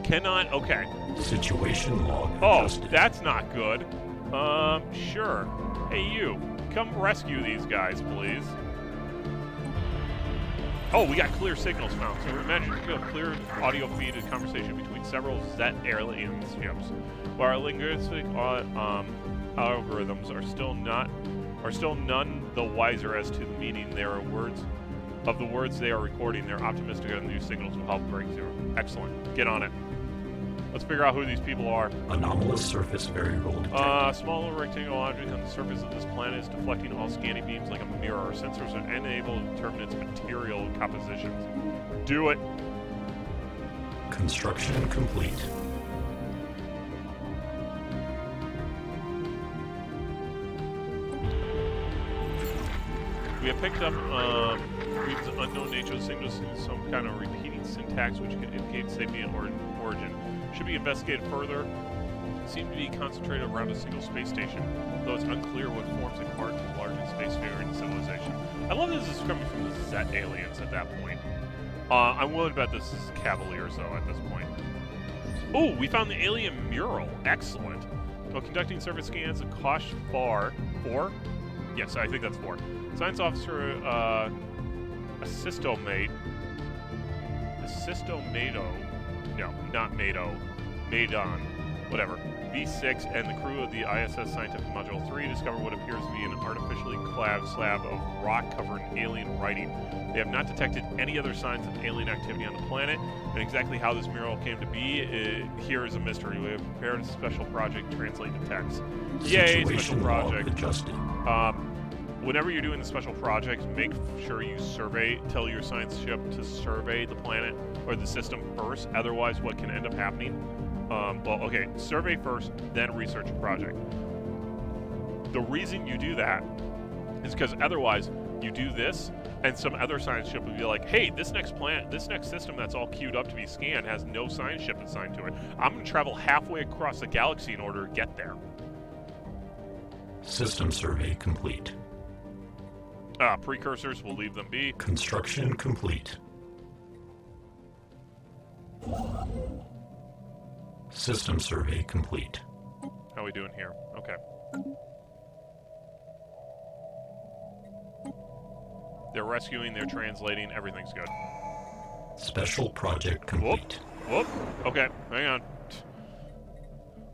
Cannot. Okay. Situation log Oh, adjusted. that's not good. Um, sure. Hey, you. Come rescue these guys, please. Oh, we got clear signals found. So imagine a clear audio feed conversation between several Zet alien ships. While our linguistic uh, um, algorithms are still not are still none the wiser as to the meaning there are words of the words they are recording. They're optimistic that the new signals will help break through. Excellent. Get on it. Let's figure out who these people are. Anomalous surface variable detected. Uh, small rectangular object on the surface of this planet is deflecting all scanning beams like a mirror. Our sensors are unable to determine its material compositions. Do it. Construction complete. We have picked up um, reads unknown nature of signals in some kind of repeating syntax which can indicate sapient or origin. Should be investigated further. Seem to be concentrated around a single space station, though it's unclear what forms a part of large spacefaring civilization. I love this is coming from the Zet aliens at that point. Uh, I'm willing to bet this is Cavaliers though at this point. Oh, we found the alien mural. Excellent. While conducting surface scans of Kosh Far 4? Yes, I think that's 4. Science officer, uh, assistomate. Assistomado. No, not Mado. Madon. Whatever. V6 and the crew of the ISS Scientific Module 3 discover what appears to be an artificially clad slab of rock covered in alien writing. They have not detected any other signs of alien activity on the planet, and exactly how this mural came to be uh, here is a mystery. We have prepared a special project to translate the text. Yay, special project. Um, whenever you're doing the special project, make sure you survey, tell your science ship to survey the planet or the system first. Otherwise, what can end up happening? Um, well, okay, survey first, then research a project. The reason you do that is because otherwise you do this, and some other science ship would be like, "Hey, this next planet, this next system that's all queued up to be scanned has no science ship assigned to it. I'm going to travel halfway across the galaxy in order to get there." System survey complete. Uh, precursors, we'll leave them be. Construction complete. System survey complete. How are we doing here? Okay. They're rescuing, they're translating, everything's good. Special project complete. Whoop. Whoop. Okay, hang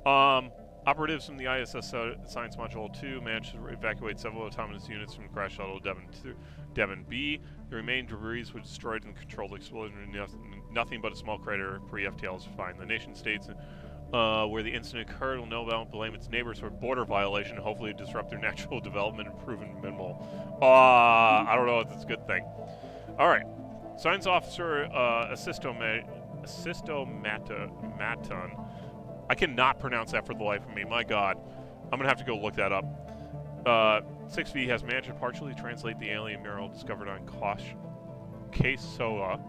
on. Um, operatives from the ISS Science Module 2 managed to evacuate several autonomous units from crash shuttle Devon, 2, Devon B. The remaining debris was destroyed in the controlled explosion. Nothing- but a small crater pre-FTL is fine. The nation states uh, where the incident occurred will no doubt blame its neighbors for border violation, hopefully disrupt their (laughs) natural development and proven minimal. Uh, I don't know if it's a good thing. All right. Science officer uh, assistome, Assistomaton. I cannot pronounce that for the life of me. My God. I'm going to have to go look that up. Uh, 6V has managed to partially translate the alien mural discovered on Kosh Quesoa.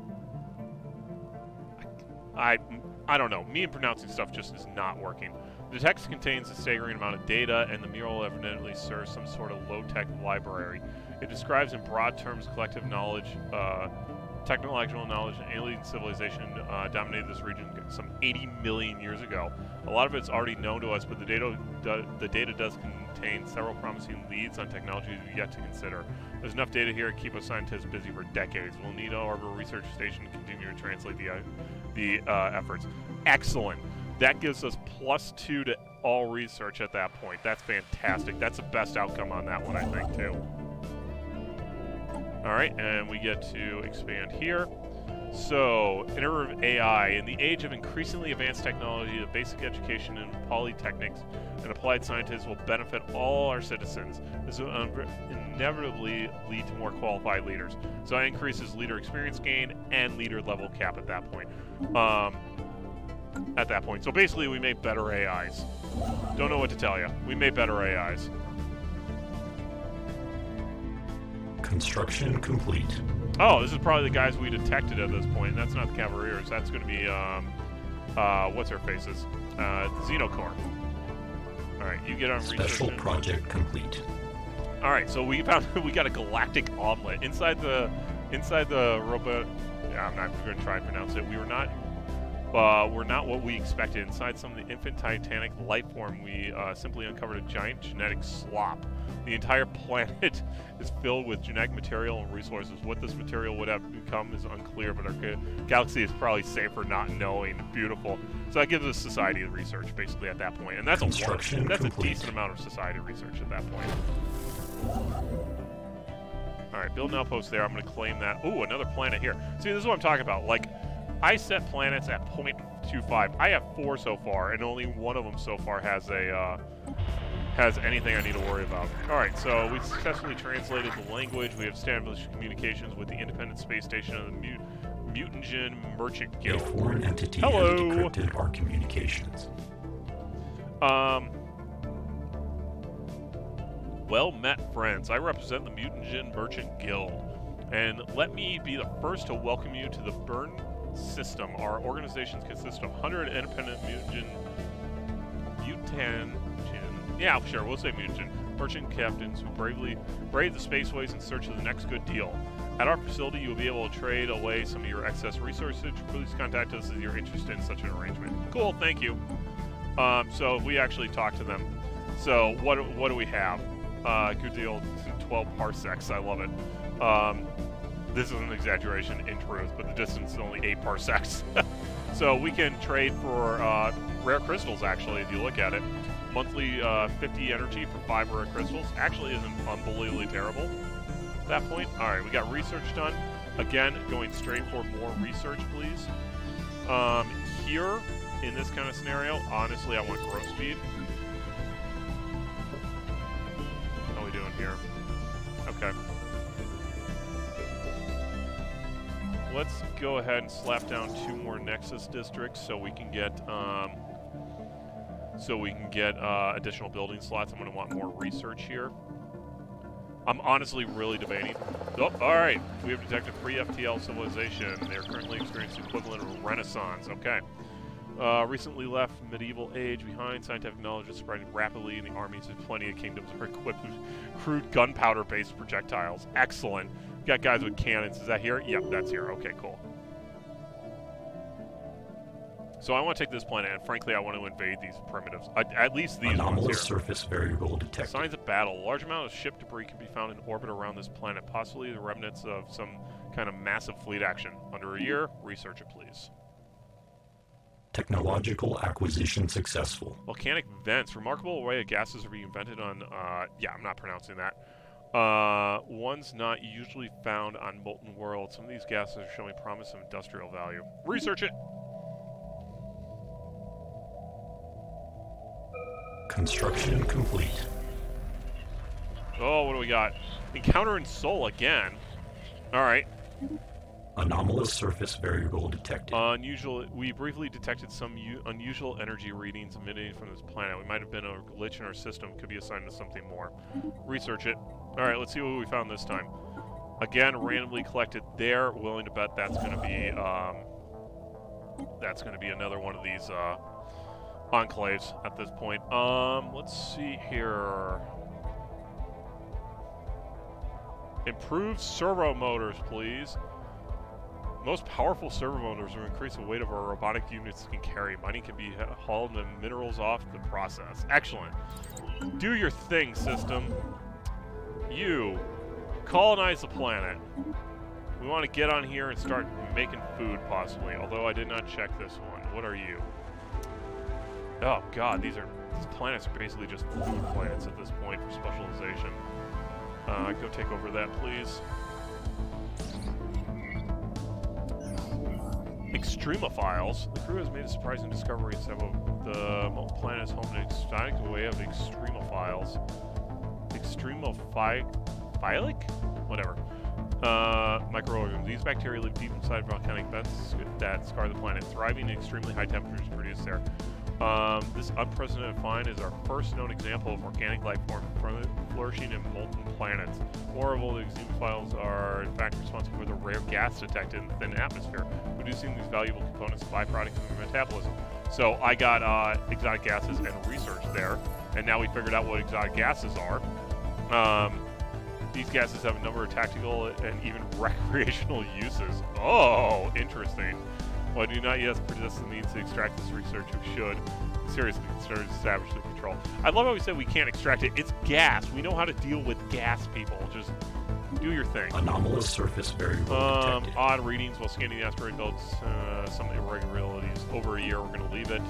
I, I don't know. Me and pronouncing stuff just is not working. The text contains a staggering amount of data, and the mural evidently serves some sort of low-tech library. It describes in broad terms collective knowledge, uh, technological knowledge, and alien civilization uh, dominated this region some 80 million years ago. A lot of it's already known to us, but the data, the data does contain several promising leads on technologies we've yet to consider. There's enough data here to keep us scientists busy for decades. We'll need our research station to continue to translate the, uh, the uh, efforts. Excellent. That gives us plus two to all research at that point. That's fantastic. That's the best outcome on that one, I think, too. All right, and we get to expand here. So, iterative AI. In the age of increasingly advanced technology, the basic education in polytechnics and applied scientists will benefit all our citizens. This will inevitably lead to more qualified leaders. So that increases leader experience gain and leader level cap at that point. Um, at that point. So basically, we made better AIs. Don't know what to tell you. We made better AIs. Construction complete. Oh, this is probably the guys we detected at this point. That's not the Cavaliers. That's going to be, um, uh, what's their faces? Uh, Xenocore. All right, you get on Special project complete. All right, so we found (laughs) we got a galactic omelet inside the inside the robot. I'm not going to try and pronounce it. We were not uh, were not what we expected. Inside some of the infant titanic life form, we uh, simply uncovered a giant genetic slop. The entire planet (laughs) is filled with genetic material and resources. What this material would have become is unclear, but our galaxy is probably safer not knowing. Beautiful. So that gives us society research, basically, at that point. And that's a lot. That's complete. a decent amount of society research at that point. All right, build an outpost there. I'm going to claim that. Ooh, another planet here. See, this is what I'm talking about. Like, I set planets at 0.25. I have four so far, and only one of them so far has a uh, has anything I need to worry about. All right, so we successfully translated the language. We have established communications with the Independent Space Station of the Mut Mutagen Merchant Guild. A foreign entity Hello. has decrypted our communications. Um. Well met, friends. I represent the Mutagen Merchant Guild. And let me be the first to welcome you to the Burn system. Our organizations consist of 100 independent mutant, mutant, yeah, sure, we'll say mutant, merchant captains who bravely brave the spaceways in search of the next good deal. At our facility, you will be able to trade away some of your excess resources. Please contact us if you're interested in such an arrangement. Cool, thank you. Um, so we actually talked to them. So what what do we have? Uh, good deal, 12 parsecs. I love it. Um, this is an exaggeration in truth, but the distance is only 8 parsecs. (laughs) so we can trade for uh, rare crystals, actually, if you look at it. Monthly uh, 50 energy for 5 rare crystals actually isn't unbelievably terrible at that point. Alright, we got research done. Again, going straight for more research, please. Um, here, in this kind of scenario, honestly, I want growth speed. Doing here? Okay. let's go ahead and slap down two more Nexus districts so we can get um, so we can get uh, additional building slots. I'm going to want more research here. I'm honestly really debating. Oh, all right. We have detected pre-FTL civilization. They are currently experiencing equivalent of Renaissance. Okay. Uh, recently left medieval age behind. Scientific knowledge is spreading rapidly, and the armies of plenty of kingdoms are equipped with crude gunpowder-based projectiles. Excellent. Got guys with cannons. Is that here? Yep, that's here. Okay, cool. So I want to take this planet, and frankly, I want to invade these primitives. At, at least these Anomalous ones here. surface variable detected. Signs of battle. A large amount of ship debris can be found in orbit around this planet, possibly the remnants of some kind of massive fleet action. Under a year, research it, please. Technological acquisition successful. Volcanic vents. Remarkable array of gases are being invented on, uh, yeah, I'm not pronouncing that. Uh, one's not usually found on molten worlds. Some of these gases are showing promise of industrial value. Research it! Construction complete. Oh, what do we got? Encounter in Sol again. Alright. Anomalous surface variable detected. Unusual. We briefly detected some unusual energy readings emitting from this planet. We might have been a glitch in our system. Could be assigned to something more. Research it. All right, let's see what we found this time. Again, randomly collected there. Willing to bet that's going to be um, that's going to be another one of these uh, enclaves at this point. Um, let's see here. Improved servo motors, please. Most powerful servo motors will increase the weight of our robotic units can carry. Money can be hauled and minerals off the process. Excellent. Do your thing, system. You, colonize the planet. We want to get on here and start making food, possibly. Although I did not check this one. What are you? Oh god, these are these planets are basically just food planets at this point for specialization. Uh, go take over that, please. Extremophiles. The crew has made a surprising discovery in several the planet is home to an exotic way of extremophiles. Extremophilic? Whatever. Uh, microorganisms. These bacteria live deep inside volcanic vents that scar the planet, thriving in extremely high temperatures produced there. Um, this unprecedented find is our first known example of organic life form flourishing in molten planets. Moreover, the extremophiles are in fact responsible for the rare gas detected in the thin atmosphere, producing these valuable components as byproducts of metabolism. So I got uh, exotic gases and research there, and now we figured out what exotic gases are. Um, these gases have a number of tactical and even (laughs) recreational uses. Oh, interesting. While I do not yet possess the means to extract this research, we should seriously consider establishing control. I love how we said we can't extract it. It's gas. We know how to deal with gas, people. Just do your thing. Anomalous surface variable um. Odd readings while scanning the asteroid belts. Uh, some irregularities. Over a year, we're going to leave it.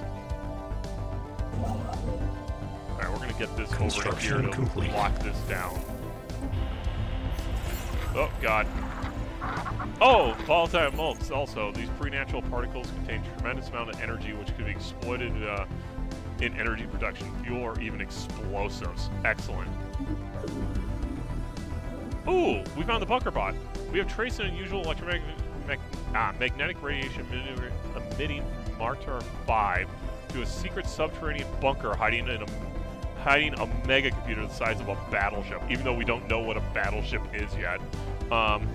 Alright, we're going to get this over here to complete. lock this down. Oh, God. Oh, volatile motes also. These pre-natural particles contain tremendous amount of energy which could be exploited uh, in energy production, fuel, or even explosives. Excellent. Ooh, we found the bunker bot. We have traced an unusual electromagnetic mag ah, magnetic radiation emitting- from Martar 5 to a secret subterranean bunker hiding in a hiding a mega computer the size of a battleship, even though we don't know what a battleship is yet. Um,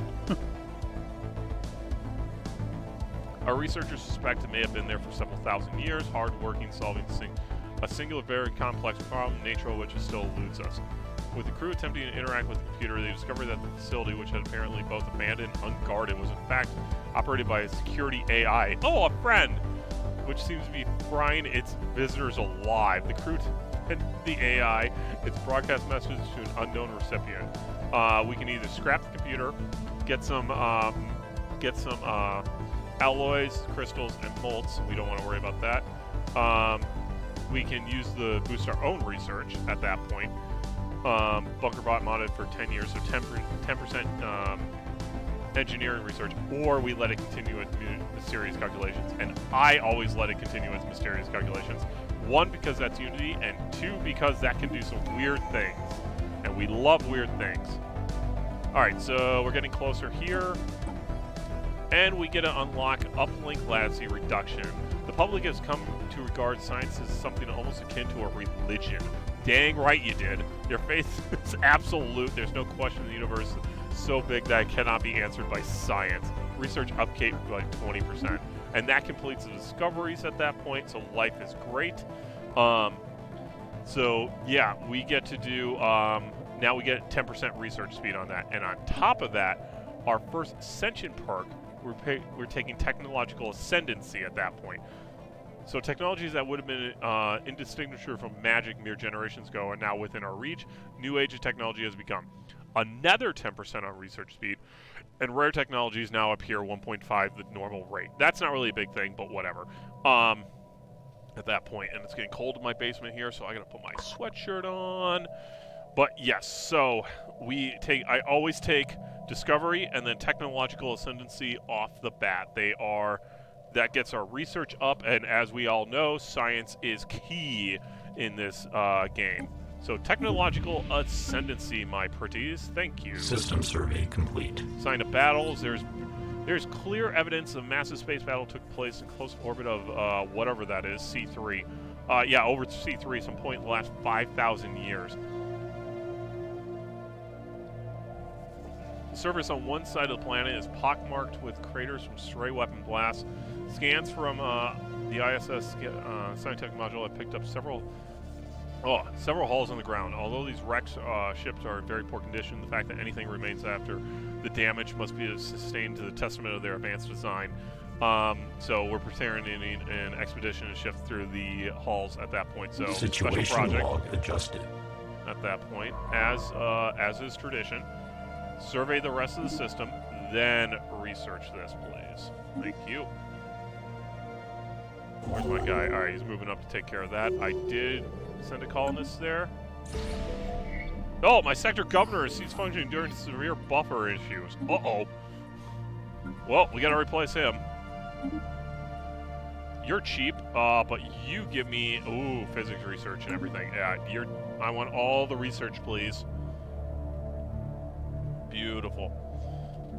Our researchers suspect it may have been there for several thousand years, hard-working, solving sing a singular, very complex problem, nature of which still eludes us. With the crew attempting to interact with the computer, they discovered that the facility, which had apparently both abandoned and unguarded, was in fact operated by a security AI. Oh, a friend! Which seems to be frying its visitors alive. The crew and the AI its broadcast messages to an unknown recipient. Uh, we can either scrap the computer, get some, um, get some uh, alloys, crystals, and motes. We don't want to worry about that. Um, we can use the boost our own research at that point. Um, Bunkerbot modded for 10 years, so 10 percent um, engineering research, or we let it continue mu- mysterious calculations. And I always let it continue its mysterious calculations. One, because that's Unity, and two, because that can do some weird things. And we love weird things. Alright, so we're getting closer here. And we get to unlock uplink latency reduction. The public has come to regard science as something almost akin to a religion. Dang right you did. Your faith (laughs) is absolute. There's no question the universe is so big that it cannot be answered by science. Research update by 20%. And that completes the discoveries at that point, so life is great. Um, so, yeah, we get to do, um, now we get 10% research speed on that. And on top of that, our first sentient perk, we're, we're taking technological ascendancy at that point. So technologies that would have been uh, indistinguishable from magic mere generations ago are now within our reach. New age of technology has become another 10% on research speed, and rare technologies now appear 1.5 the normal rate. That's not really a big thing, but whatever. Um, at that point, and it's getting cold in my basement here, so I gotta put my sweatshirt on. But yes, so we take. I always take discovery and then technological ascendancy off the bat. They are that gets our research up, and as we all know, science is key in this uh, game. So technological ascendancy, my pretties. Thank you. System survey complete. Sign of battles. There's There's clear evidence a massive space battle took place in close orbit of uh, whatever that is, C3. Uh, yeah, over C3 at some point in the last 5,000 years. Surface on one side of the planet is pockmarked with craters from stray weapon blasts. Scans from uh, the ISS uh, scientific module have picked up several Oh, several holes on the ground. Although these wrecks uh, ships are in very poor condition, the fact that anything remains after the damage must be sustained to the testament of their advanced design. Um, so we're preparing an, an, expedition to shift through the halls at that point. So Situation special project log adjusted. at that point, as uh, as is tradition. Survey the rest of the system, then research this, please. Thank you. Where's my guy? All right, he's moving up to take care of that. I did Send a colonist there. Oh, my sector governor ceased functioning during severe buffer issues. Uh-oh. Well, we gotta replace him. You're cheap, uh, but you give me ooh physics research and everything. Yeah, you're. I want all the research, please. Beautiful.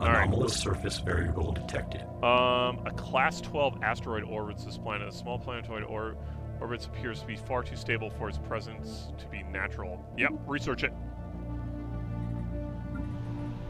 Anomalous right. surface variable detected. Um, a class 12 asteroid orbits this planet. A small planetoid or Orbit appears to be far too stable for its presence to be natural. Yep, research it.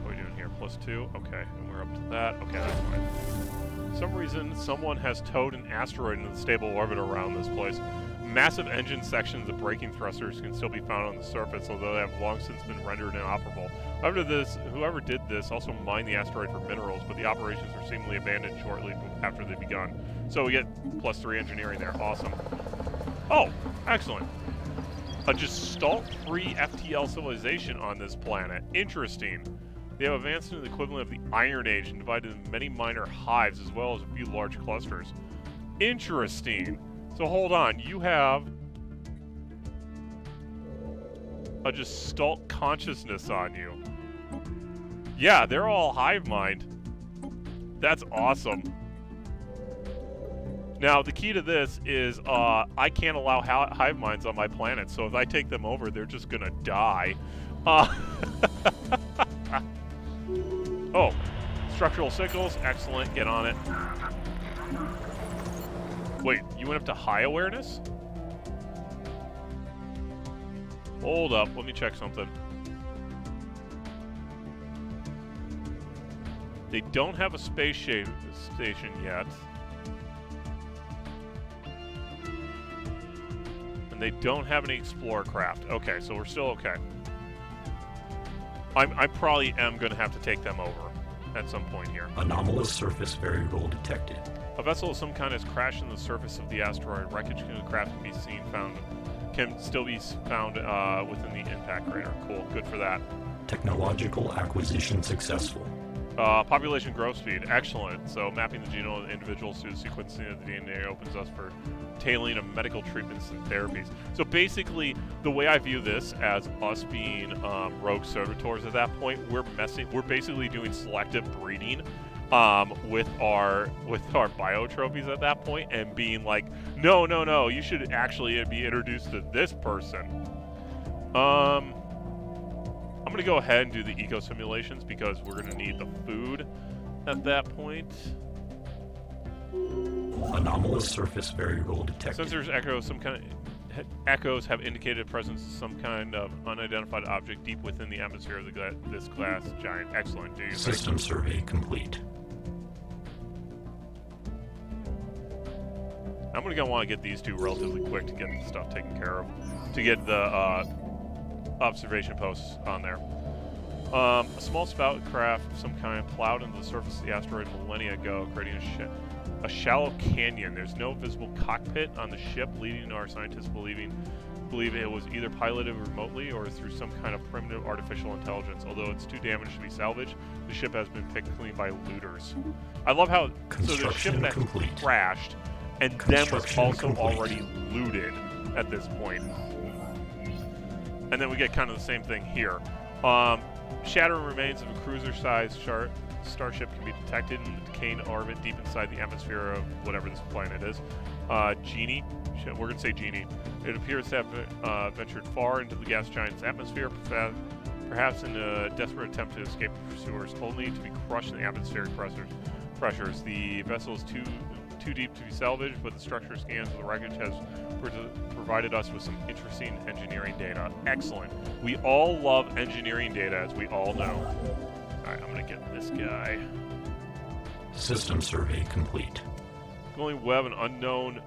What are we doing here? Plus two? Okay, and we're up to that. Okay, that's fine. For some reason, someone has towed an asteroid into the stable orbit around this place. Massive engine sections of braking thrusters can still be found on the surface, although they have long since been rendered inoperable. Whoever, this, whoever did this also mined the asteroid for minerals, but the operations were seemingly abandoned shortly after they begun. So we get plus three engineering there. Awesome. Oh, excellent. A Gestalt pre-FTL civilization on this planet. Interesting. They have advanced into the equivalent of the Iron Age and divided into many minor hives as well as a few large clusters. Interesting. So hold on, you have a Gestalt consciousness on you. Yeah, they're all hive mind. That's awesome. Now, the key to this is uh, I can't allow hive minds on my planet, so if I take them over, they're just gonna die. Uh (laughs) oh, structural signals, excellent, get on it. Wait, you went up to high awareness? Hold up, let me check something. They don't have a space station yet. And they don't have any Explorer craft. Okay, so we're still okay. I'm, I probably am going to have to take them over at some point here. Anomalous surface variable detected. A vessel of some kind has crashed on the surface of the asteroid. Wreckage of the craft can be seen found can still be found uh, within the impact crater. Cool, good for that. Technological acquisition successful. Uh, population growth speed, excellent. So mapping the genome of individuals through the sequencing of the DNA opens us for tailoring of medical treatments and therapies. So basically, the way I view this as us being um, rogue servitors at that point, we're messing, we're basically doing selective breeding um, with our with our biotrophies at that point, and being like, no, no, no, you should actually be introduced to this person. Um. I'm going to go ahead and do the eco simulations because we're going to need the food at that point. Anomalous surface variable detected. Sensors echo some kind of echoes have indicated presence of some kind of unidentified object deep within the atmosphere of the, this glass giant. Excellent. Do you System survey complete. I'm gonna want to get these two relatively quick to get the stuff taken care of, to get the uh, observation posts on there. Um, a small spout craft of some kind plowed into the surface of the asteroid millennia ago, creating a, sh a shallow canyon. There's no visible cockpit on the ship, leading our scientists believing believe it was either piloted remotely or through some kind of primitive artificial intelligence. Although it's too damaged to be salvaged, the ship has been picked clean by looters. I love how so the ship that complete. crashed and then was also complete. already looted at this point. And then we get kind of the same thing here. Um, shattering remains of a cruiser-sized starship can be detected in the decaying orbit deep inside the atmosphere of whatever this planet is. Uh, Genie, we're going to say Genie. It appears to have uh, ventured far into the gas giant's atmosphere, perhaps in a desperate attempt to escape the pursuers, only to be crushed in the atmospheric pressures. The vessel is too too deep to be salvaged, but the structure scans of the wreckage has provided us with some interesting engineering data. Excellent. We all love engineering data, as we all know. All right, I'm gonna get this guy. System survey complete. Glowing web and unknown.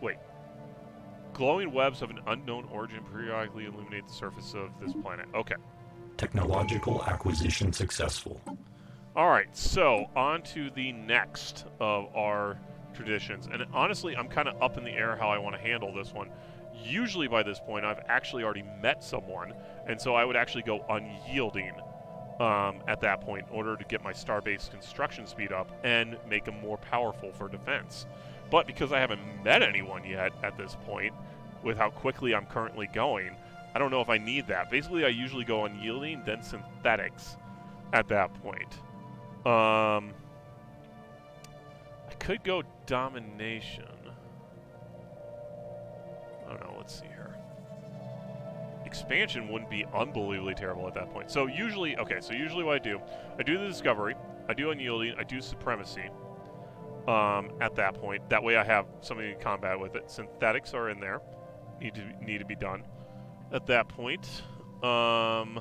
Wait. Glowing webs of an unknown origin periodically illuminate the surface of this planet. Okay. Technological acquisition successful. All right, so on to the next of our traditions. And honestly, I'm kind of up in the air how I want to handle this one. Usually by this point, I've actually already met someone, and so I would actually go unyielding um, at that point in order to get my starbase construction speed up and make them more powerful for defense. But because I haven't met anyone yet at this point, with how quickly I'm currently going, I don't know if I need that. Basically, I usually go unyielding, then synthetics at that point. Um, I could go domination. I don't know, let's see here. Expansion wouldn't be unbelievably terrible at that point. So usually, okay, so usually what I do, I do the discovery, I do unyielding, I do supremacy um, at that point. That way I have something in combat with it. Synthetics are in there, need to, need to be done at that point. Um,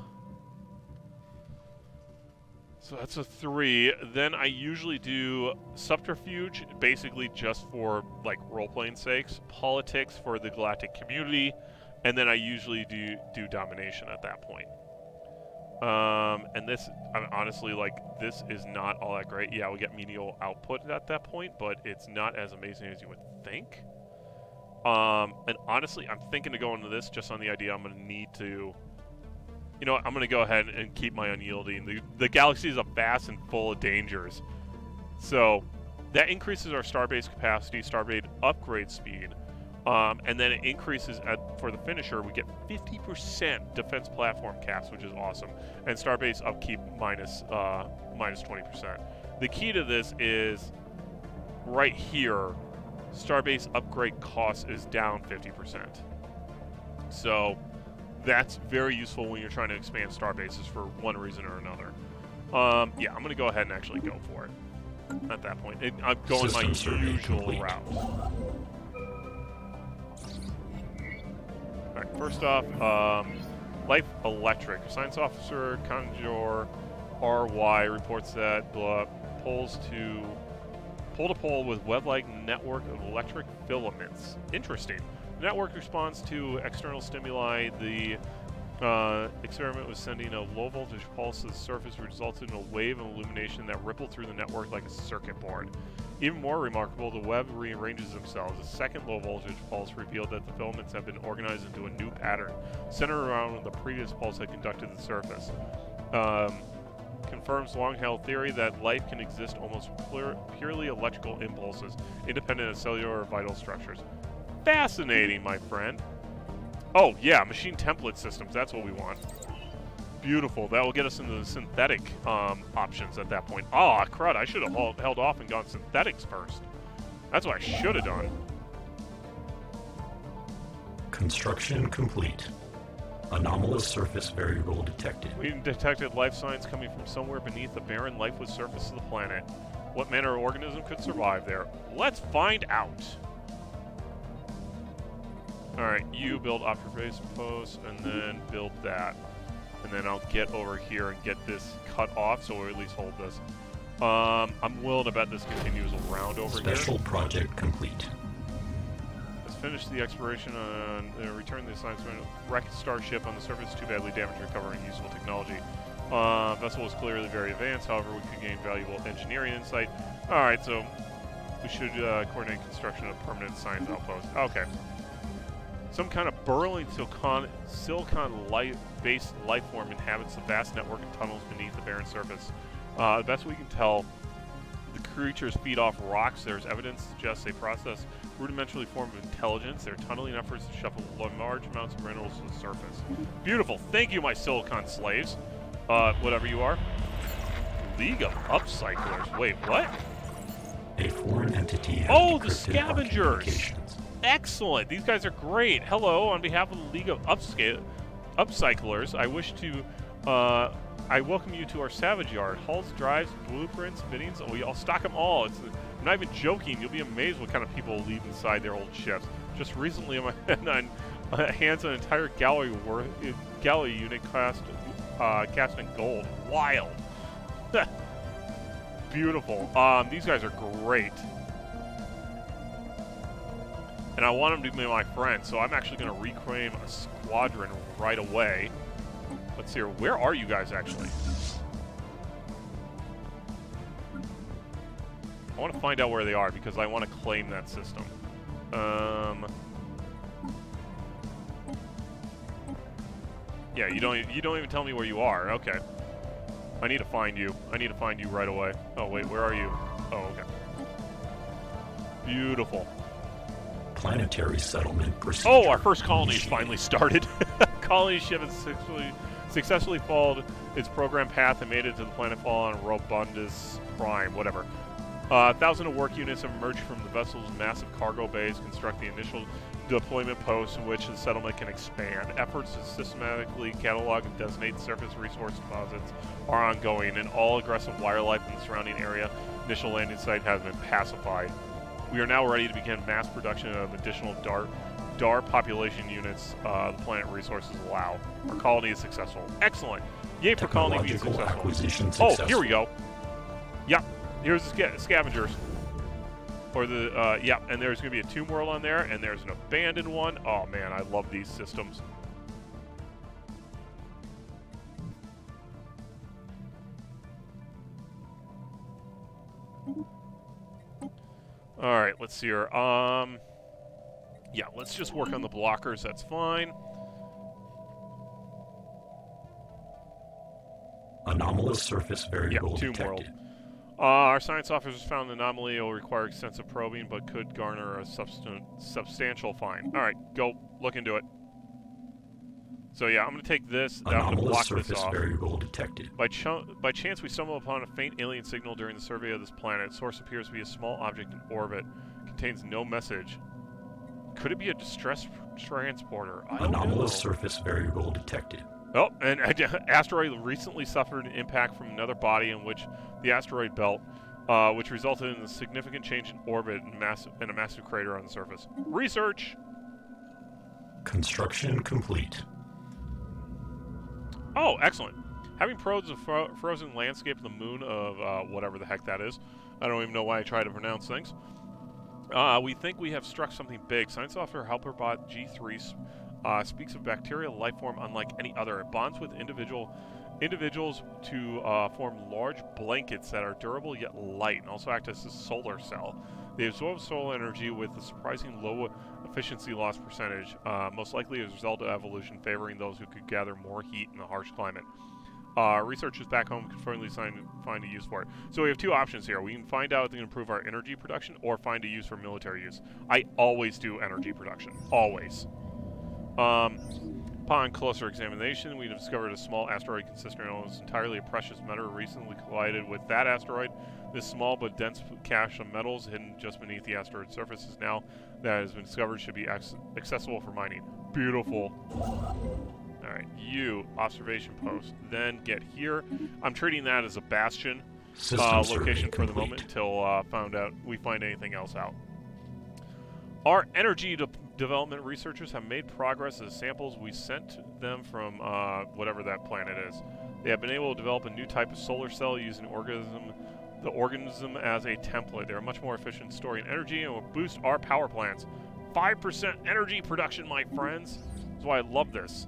so that's a three. Then I usually do subterfuge, basically just for like role-playing sakes, politics for the galactic community, and then I usually do do domination at that point. Um, and this, I'm honestly like, this is not all that great. Yeah, we get menial output at that point, but it's not as amazing as you would think. Um, and honestly, I'm thinking to go into this just on the idea I'm going to need to you know what, I'm going to go ahead and keep my unyielding. The, the galaxy is a vast and full of dangers. So that increases our starbase capacity, starbase upgrade speed, um, and then it increases at, for the finisher. We get 50% defense platform caps, which is awesome, and starbase upkeep minus, uh, minus 20%. The key to this is right here. Starbase upgrade cost is down 50%. So that's very useful when you're trying to expand star bases for one reason or another. Um, yeah, I'm going to go ahead and actually go for it at that point. It, I'm going System my usual complete. route. Alright, first off, um, Life Electric. Science Officer Conjure RY reports that blah, poles to pole to pole with web-like network of electric filaments. Interesting network responds to external stimuli. The uh, experiment was sending a low voltage pulse to the surface, which resulted in a wave of illumination that rippled through the network like a circuit board. Even more remarkable, the web rearranges themselves. A second low voltage pulse revealed that the filaments have been organized into a new pattern, centered around what the previous pulse had conducted the surface. Um, confirms long-held theory that life can exist almost purely electrical impulses, independent of cellular or vital structures. Fascinating, my friend. Oh, yeah, machine template systems. That's what we want. Beautiful. That will get us into the synthetic um, options at that point. Oh, crud. I should have held off and gone synthetics first. That's what I should have done. Construction complete. Anomalous surface variable detected. We detected life signs coming from somewhere beneath the barren, lifeless surface of the planet. What manner of organism could survive there? Let's find out. Alright, you build base post, and then build that. And then I'll get over here and get this cut off, so we'll at least hold this. Um, I'm willing to bet this continues around over Special here. Special project complete. Let's finish the exploration and uh, return the assignment. Wrecked starship on the surface, too badly damaged, recovering useful technology. Uh, vessel was clearly very advanced, however, we could gain valuable engineering insight. Alright, so we should uh, coordinate construction of permanent science outpost. Okay. Some kind of burrowing silicon, silicon light-based life form inhabits the vast network of tunnels beneath the barren surface. Uh, the best we can tell, the creatures feed off rocks. There's evidence suggests they process rudimentarily form of intelligence. Their tunneling efforts to shuffle large amounts of minerals to the surface. Beautiful. Thank you, my silicon slaves. Uh, whatever you are. League of Upcyclers. Wait, what? A foreign entity. oh, the scavengers. Excellent. These guys are great. Hello, on behalf of the League of Upscale, Upcyclers, I wish to, uh, I welcome you to our Savage Yard. Hulls, drives, blueprints, fittings. Oh, we all stock them all. It's, I'm not even joking. You'll be amazed what kind of people leave inside their old ships. Just recently, (laughs) my on, hands an entire gallery worth, gallery unit cast uh, cast in gold. Wild. (laughs) Beautiful. Um, these guys are great. And I want them to be my friend, so I'm actually going to reclaim a squadron right away. Let's see here. Where are you guys, actually? I want to find out where they are, because I want to claim that system. Um... Yeah, you don't you don't even tell me where you are. Okay. I need to find you. I need to find you right away. Oh, wait, where are you? Oh, okay. Beautiful. Planetary settlement procedure. Oh, our first colony has finally started. (laughs) colony ship has successfully, successfully followed its program path and made it to the planetfall on Robundus Prime, whatever. Uh, a thousand of work units have emerged from the vessel's massive cargo bays, construct the initial deployment posts in which the settlement can expand. Efforts to systematically catalog and designate surface resource deposits are ongoing, and all aggressive wildlife in the surrounding area initial landing site has been pacified. We are now ready to begin mass production of additional DAAR, DAAR population units uh, the planet resources allow. Our colony is successful. Excellent. Yay for colony being successful. Oh, here we go. Yep. Here's the sca scavengers. Or the, uh, yeah, and there's going to be a tomb world on there, and there's an abandoned one. Oh, man, I love these systems. All right, let's see here. Um, yeah, let's just work on the blockers. That's fine. Anomalous surface variable yeah, tomb detected. World. Uh, our science officers found the anomaly will require extensive probing, but could garner a substantial fine. All right, go look into it. So yeah, I'm going to take this. Anomalous I'm going to block surface this off. variable detected. By, ch by chance, we stumble upon a faint alien signal during the survey of this planet. Source appears to be a small object in orbit. Contains no message. Could it be a distress transporter? I Anomalous surface variable detected. Oh, and (laughs) asteroid recently suffered an impact from another body in which the asteroid belt, uh, which resulted in a significant change in orbit and, massive, and a massive crater on the surface. Research! Construction complete. Oh, excellent. Having probed the fro frozen landscape of the moon of uh, whatever the heck that is, I don't even know why I try to pronounce things. Uh, we think we have struck something big. Science officer Helperbot G3 uh, speaks of bacterial life form unlike any other. It bonds with individual individuals to uh, form large blankets that are durable yet light and also act as a solar cell. They absorb solar energy with a surprising low efficiency loss percentage, uh, most likely as a result of evolution favoring those who could gather more heat in a harsh climate. Uh, researchers back home can finally find a use for it. So we have two options here. We can find out if they can improve our energy production or find a use for military use. I always do energy production. Always. Um, upon closer examination, we discovered a small asteroid consisting almost entirely of precious metal recently collided with that asteroid. This small but dense cache of metals hidden just beneath the asteroid's surface is now that has been discovered should be accessible for mining. Beautiful. Alright, you, observation post. Then get here. I'm treating that as a bastion uh, location for the moment until uh, found out we find anything else out. Our energy de development researchers have made progress as samples we sent them from uh, whatever that planet is. They have been able to develop a new type of solar cell using organism, the organism as a template. They're much more efficient storing energy and will boost our power plants. 5% energy production, my friends. That's why I love this.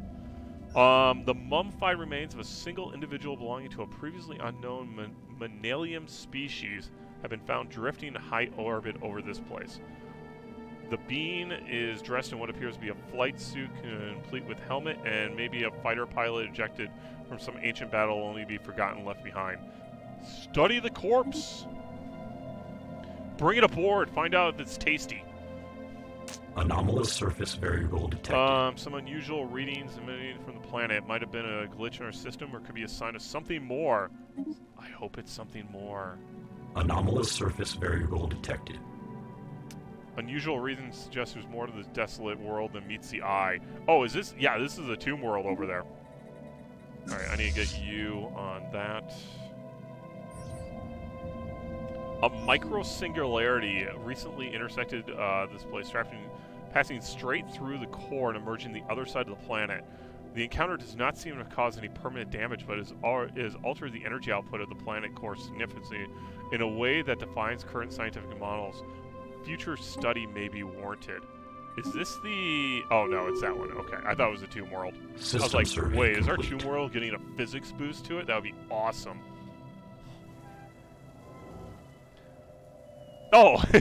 Um, the mummified remains of a single individual belonging to a previously unknown Manalium species have been found drifting in high orbit over this place. The being is dressed in what appears to be a flight suit complete with helmet and maybe a fighter pilot ejected from some ancient battle only to be forgotten left behind. Study the corpse! Bring it aboard, find out if it's tasty. Anomalous surface variable detected. Um, some unusual readings emanating from the planet. Might have been a glitch in our system or could be a sign of something more. I hope it's something more. Anomalous surface variable detected. Unusual reasons suggest there's more to this desolate world than meets the eye. Oh, is this? Yeah, this is a tomb world over there. Alright, I need to get you on that. A micro singularity recently intersected uh, this place, trapping, passing straight through the core and emerging the other side of the planet. The encounter does not seem to cause any permanent damage, but has altered the energy output of the planet core significantly in a way that defies current scientific models. Future study may be warranted. Is this the... Oh, no, it's that one. Okay, I thought it was the Tomb World. System I was like, wait, is our complete. Tomb World getting a physics boost to it? That would be awesome. Oh! (laughs)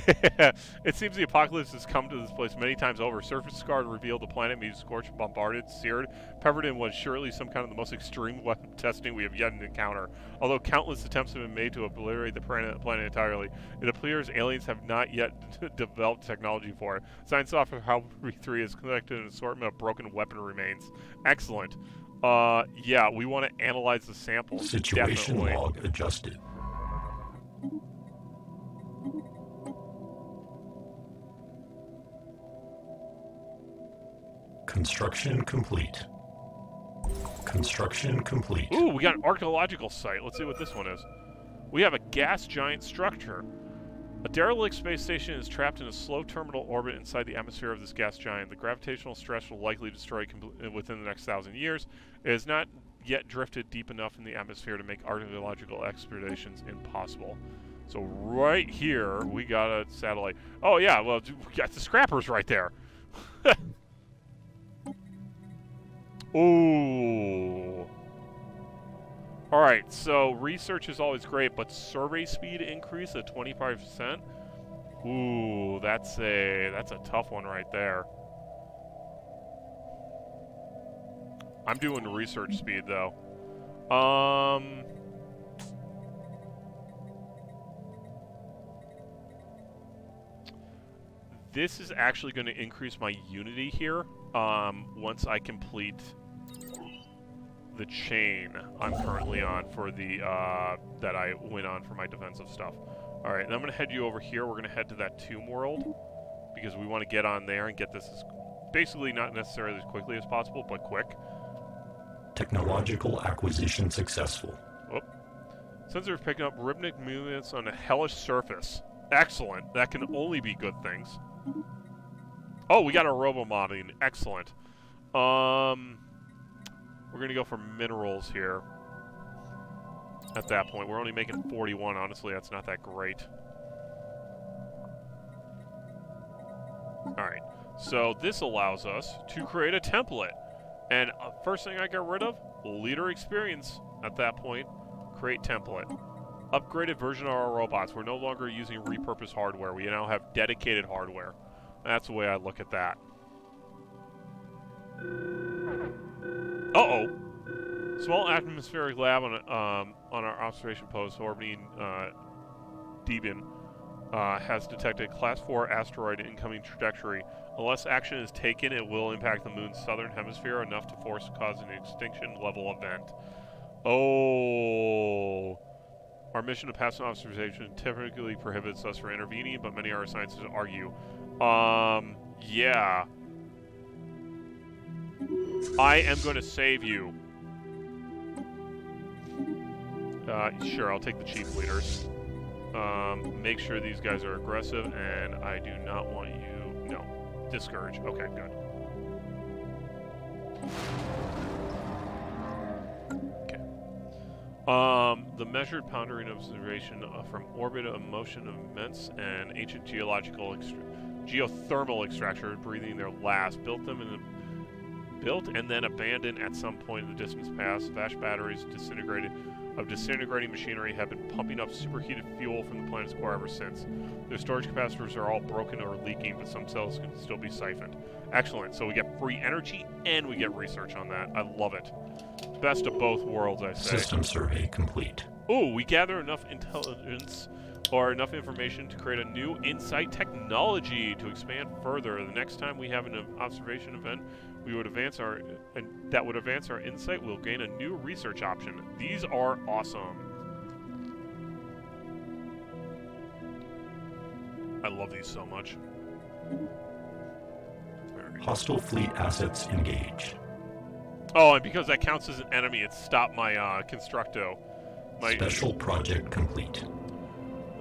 it seems the apocalypse has come to this place many times over. Surface scarred revealed the planet being scorched, bombarded, seared, peppered in what is surely some kind of the most extreme (laughs) weapon testing we have yet encountered. Although countless attempts have been made to obliterate the planet, planet entirely, it appears aliens have not yet (laughs) developed technology for it. Science software Halberry 3 has collected an assortment of broken weapon remains. Excellent. Uh, yeah, we want to analyze the samples. Situation definitely. log adjusted. Construction complete. Construction complete. Ooh, we got an archaeological site. Let's see what this one is. We have a gas giant structure. A derelict space station is trapped in a slow terminal orbit inside the atmosphere of this gas giant. The gravitational stress will likely destroy it uh, within the next thousand years. It has not yet drifted deep enough in the atmosphere to make archaeological expeditions impossible. So right here, we got a satellite. Oh yeah, well, we got the scrappers right there. (laughs) Ooh. All right, so research is always great, but survey speed increase at 25%. Ooh, that's a that's a tough one right there. I'm doing research speed though. Um This is actually going to increase my unity here um, once I complete the chain I'm currently on for the, uh, that I went on for my defensive stuff. Alright, and I'm going to head you over here. We're going to head to that tomb world because we want to get on there and get this as, basically not necessarily as quickly as possible, but quick. Technological acquisition successful. Oh. Sensor picking up rhythmic movements on a hellish surface. Excellent. That can only be good things. Oh, we got a robomodding. Excellent. Um, we're going to go for minerals here. At that point, we're only making 41. Honestly, that's not that great. Alright, so this allows us to create a template. And uh, first thing I get rid of, leader experience at that point. Create template. Upgraded version of our robots. We're no longer using repurposed hardware. We now have dedicated hardware. That's the way I look at that. Uh-oh. Small atmospheric lab on um, on our observation post orbiting uh, Debian uh, has detected Class 4 asteroid incoming trajectory. Unless action is taken, it will impact the moon's southern hemisphere enough to force cause an extinction level event. Oh. Our mission to pass an observation typically prohibits us from intervening, but many of our scientists argue. Um, yeah. I am going to save you. Uh, sure, I'll take the chief leaders. Um, make sure these guys are aggressive, and I do not want you... No. Discourage. Okay, good. Okay. Um, the measured pondering observation uh, from orbit of motion of immense and ancient geological geothermal extractor breathing their last built them in the built and then abandoned at some point in the distance past. Vast batteries disintegrated of disintegrating machinery have been pumping up superheated fuel from the planet's core ever since. Their storage capacitors are all broken or leaking, but some cells can still be siphoned. Excellent. So we get free energy and we get research on that. I love it. Best of both worlds, I say. System survey complete. Oh, we gather enough intelligence or enough information to create a new insight technology to expand further. The next time we have an observation event, we would advance our and that would advance our insight. We'll gain a new research option. These are awesome. I love these so much. Hostile fleet assets engaged. Oh, and because that counts as an enemy, it stopped my uh, Constructo. My, Special project complete.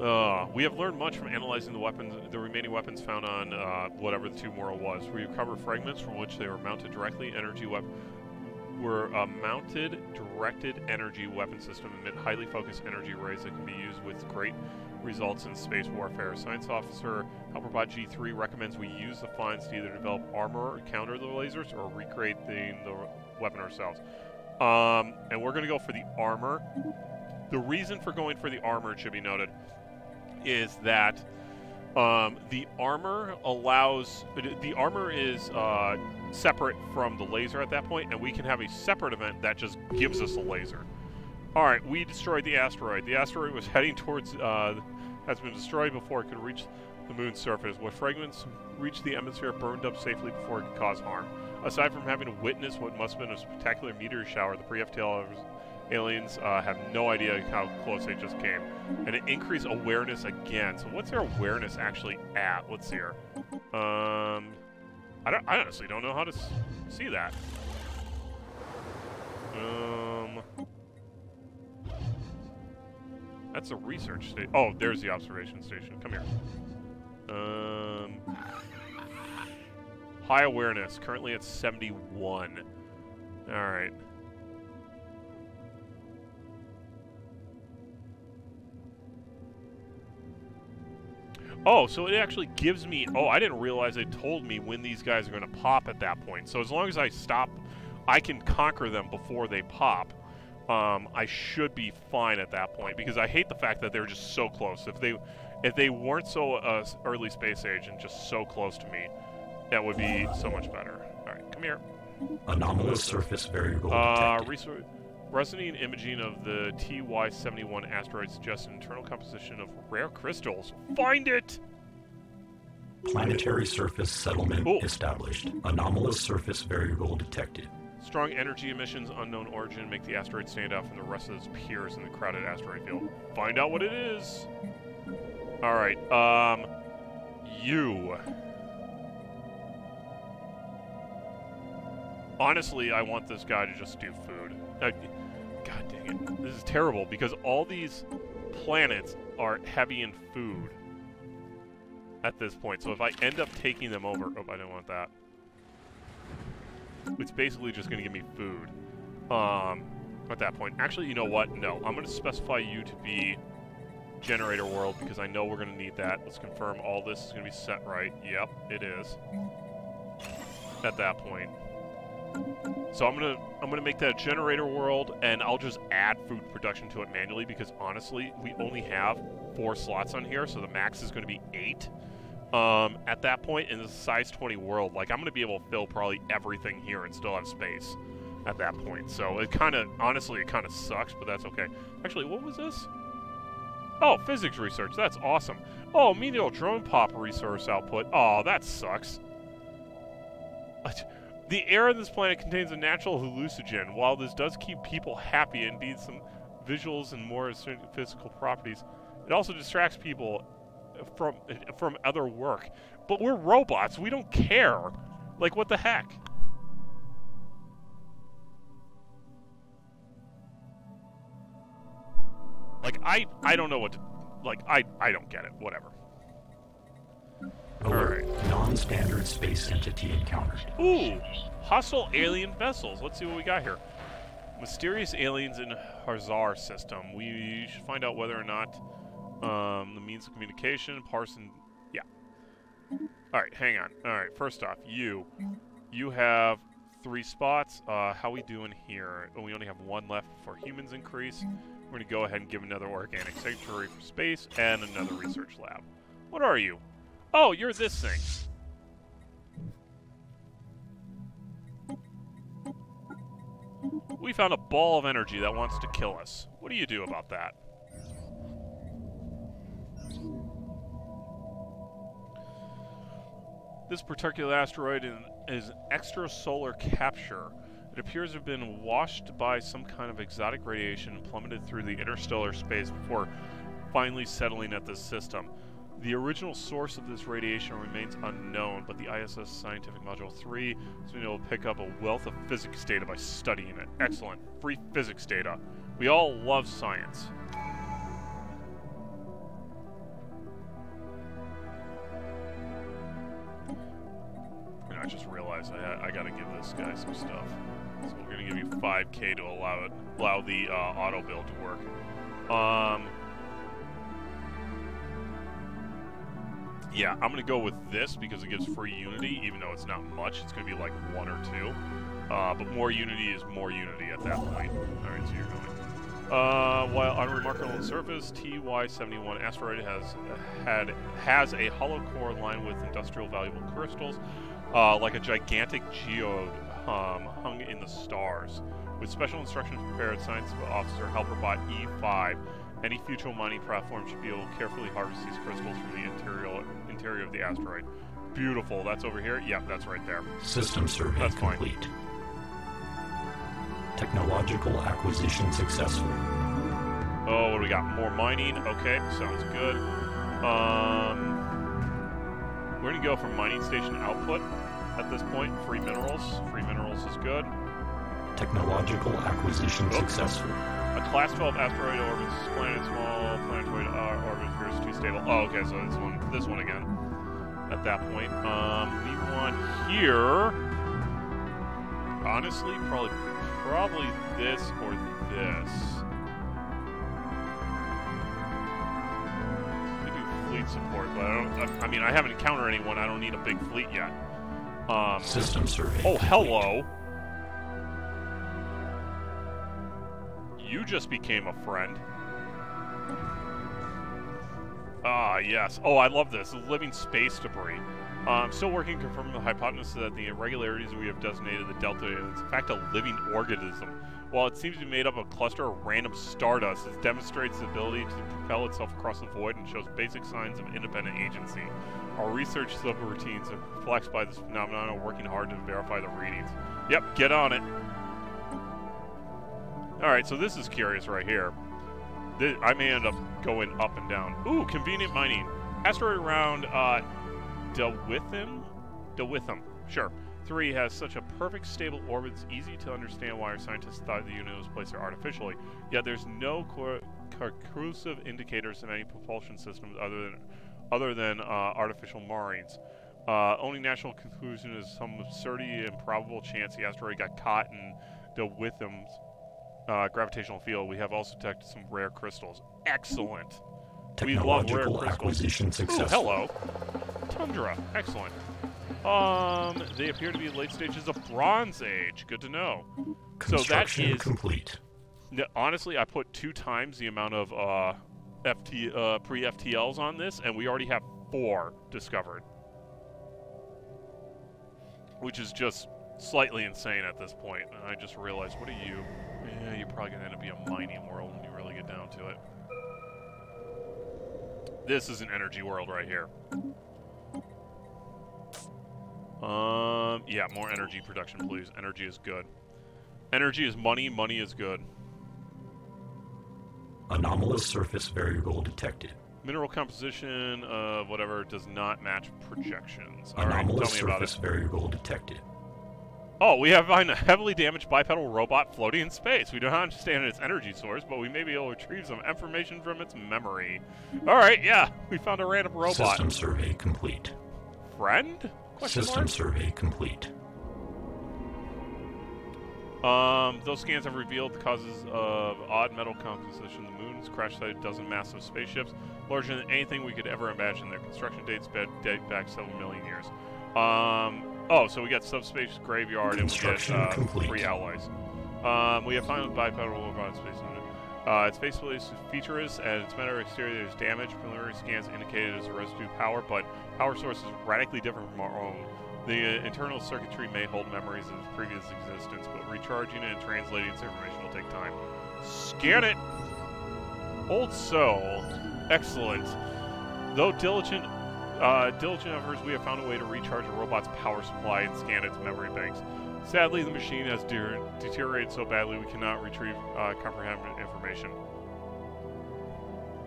Uh, we have learned much from analyzing the weapons, the remaining weapons found on uh, whatever the world was. We recovered fragments from which they were mounted directly. Energy weapon were a mounted directed energy weapon system emit highly focused energy rays that can be used with great results in space warfare. Science officer Helperbot G3 recommends we use the finds to either develop armor, counter the lasers, or recreate the, the weapon ourselves. Um, and we're going to go for the armor. The reason for going for the armor, should be noted, is that um, the armor allows the armor is uh, separate from the laser at that point, and we can have a separate event that just gives us a laser. All right, we destroyed the asteroid. The asteroid was (laughs) heading towards uh, has been destroyed before it could reach the moon's surface. What fragments reached the atmosphere burned up safely before it could cause harm. Aside from having to witness what must have been a spectacular meteor shower, the pre-FTL aliens uh, have no idea how close they just came. And it increased awareness again. So what's their awareness actually at? Let's see here. Um, I, don't, I honestly don't know how to see that. Um, that's a research station. Oh, there's the observation station. Come here. Um, high awareness. Currently at 71. All right. Oh, so it actually gives me... Oh, I didn't realize it told me when these guys are going to pop at that point. So as long as I stop, I can conquer them before they pop. Um, I should be fine at that point because I hate the fact that they're just so close. If they, if they weren't so uh, early space age and just so close to me, that would be so much better. All right, come here. Anomalous surface variable Uh, detected. Resonant imaging of the TY-71 asteroid suggests an internal composition of rare crystals. Find it! Planetary surface settlement Cool. established. Anomalous surface variable detected. Strong energy emissions, unknown origin, make the asteroid stand out from the rest of its peers in the crowded asteroid field. Find out what it is. All right. Um, you. Honestly, I want this guy to just do food. Dang This is terrible because all these planets are heavy in food at this point. So if I end up taking them over... Oh, I didn't want that. It's basically just going to give me food um, at that point. Actually, you know what? No. I'm going to specify you to be generator world because I know we're going to need that. Let's confirm all this is going to be set right. Yep, it is. At that point. So I'm gonna I'm gonna make that generator world, and I'll just add food production to it manually because honestly, we only have four slots on here, so the max is to be eight. Um, at that point, in the size 20 world, like I'm gonna be able to fill probably everything here and still have space at that point. So it kind of honestly it kind of sucks, but that's okay. Actually, what was this? Oh, physics research. That's awesome. Oh, menial drone pop resource output. Oh, that sucks. The air on this planet contains a natural hallucinogen. While this does keep people happy and indeed some visuals and more certain physical properties, it also distracts people from from other work. But we're robots. We don't care. Like what the heck? Like I I don't know what to like I I don't get it. Whatever. Alert. Non-standard space entity encountered. Ooh, hostile alien vessels. Let's see what we got here. Mysterious aliens in Hazar system. We should find out whether or not um, the means of communication, Parson. Yeah. All right, hang on. All right, first off, you, you have three spots. Uh, how we doing here? Oh, we only have one left for humans increase. We're gonna go ahead and give another organic sanctuary for space and another research lab. What are you? Oh, you're this thing. We found a ball of energy that wants to kill us. What do you do about that? This particular asteroid is an extrasolar capture. It appears to have been washed by some kind of exotic radiation and plummeted through the interstellar space before finally settling at this system. The original source of this radiation remains unknown, but the ISS Scientific Module 3 has been able to pick up a wealth of physics data by studying it. Excellent. Free physics data. We all love science. And I just realized I, I gotta give this guy some stuff. So we're gonna give you 5k to allow it, allow the uh, auto build to work. Um, yeah, I'm gonna go with this because it gives free Unity, even though it's not much. It's gonna be like one or two. Uh, but more Unity is more Unity at that point. All right, so you're going. Uh, while unremarkable on the surface, TY-71 asteroid has had has a hollow core lined with industrial valuable crystals, uh, like a gigantic geode um, hung in the stars. With special instructions prepared, Science Officer Helperbot E5, any future mining platform should be able to carefully harvest these crystals from the interior interior of the asteroid. Beautiful. That's over here. Yep, that's right there. System survey That's fine. complete. Technological acquisition successful. Oh, what do we got? More mining. Okay, sounds good. Um, we're gonna go for mining station output at this point. Free minerals. Free minerals is good. Technological acquisition Oops. successful. A class 12 asteroid orbits this planet. Small planetoid uh, orbit appears too stable. Oh, okay, so this one, this one again. At that point, um, we want here. Honestly, probably, probably this or this. We do fleet support, but I don't. I, I mean, I haven't encountered anyone. I don't need a big fleet yet. Um. System survey Oh, complete. hello. You just became a friend. Ah, yes. Oh, I love this. Living space debris. I'm still working to confirm the hypothesis that the irregularities we have designated the Delta is in fact a living organism. While it seems to be made up of a cluster of random stardust, it demonstrates the ability to propel itself across the void and shows basic signs of independent agency. Our research subroutines are perplexed by this phenomenon and working hard to verify the readings. Yep, get on it. Alright, so this is curious right here. Thi- I may end up going up and down. Ooh, convenient mining. Asteroid around uh, Dewitham? Dewitham, sure. 3 has such a perfect stable orbit, it's easy to understand why our scientists thought the unit was placed there artificially. Yet there's no conclusive indicators of any propulsion systems other than other than uh, artificial moorings. Uh, only natural conclusion is some absurdity and probable chance the asteroid got caught in Dewitham's uh, gravitational field. We have also detected some rare crystals. Excellent. We love rare Technological crystals. acquisition successful. hello. Tundra. Excellent. Um, they appear to be late stages of Bronze Age. Good to know. So that Construction complete. Honestly, I put two times the amount of uh, FT uh, pre-FTLs on this, and we already have four discovered, which is just slightly insane at this point. And I just realized, what are you? Yeah, you're probably gonna end up being a mining world when you really get down to it. This is an energy world right here. Um, yeah, more energy production, please. Energy is good. Energy is money. Money is good. Anomalous surface variable detected. Mineral composition of whatever does not match projections. All right, tell Anomalous me about surface it. variable detected. Oh, we have a heavily damaged bipedal robot floating in space. We do not understand its energy source, but we may be able to retrieve some information from its memory. All right, yeah, we found a random robot. System survey complete. Friend? Question System mark? survey complete. Um, those scans have revealed the causes of odd metal composition. The moon's crash site, a dozen massive spaceships, larger than anything we could ever imagine. Their construction dates date back several million years. Um, oh, so we got subspace graveyard and we get uh, complete. three alloys. Um, we have found bipedal robot space. Uh, its faceplate is featureless and its metal exterior is damaged. Preliminary scans indicated as a residue power, but power source is radically different from our own. The uh, internal circuitry may hold memories of its previous existence, but recharging it and translating its information will take time. Scan it! Old soul. Excellent. Though diligent, uh, diligent efforts, we have found a way to recharge a robot's power supply and scan its memory banks. Sadly, the machine has de- deteriorated so badly we cannot retrieve uh, comprehensive information.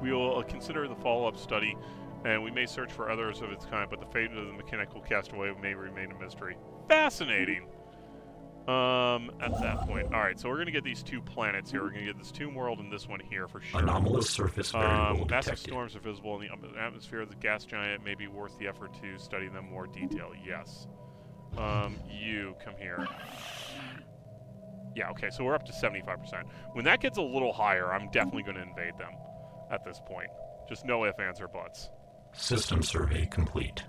We will uh, consider the follow-up study and we may search for others of its kind, but the fate of the mechanical castaway may remain a mystery. Fascinating! Um, at that point. Alright, so we're gonna get these two planets here. We're gonna get this tomb world and this one here for sure. Anomalous surface variable Um, massive detected. storms are visible in the atmosphere of the gas giant. May be worth the effort to study them more detail. Yes. Um, you come here. Yeah, okay, so we're up to 75%. When that gets a little higher, I'm definitely going to invade them at this point. Just no ifs, ands, or buts. System survey complete.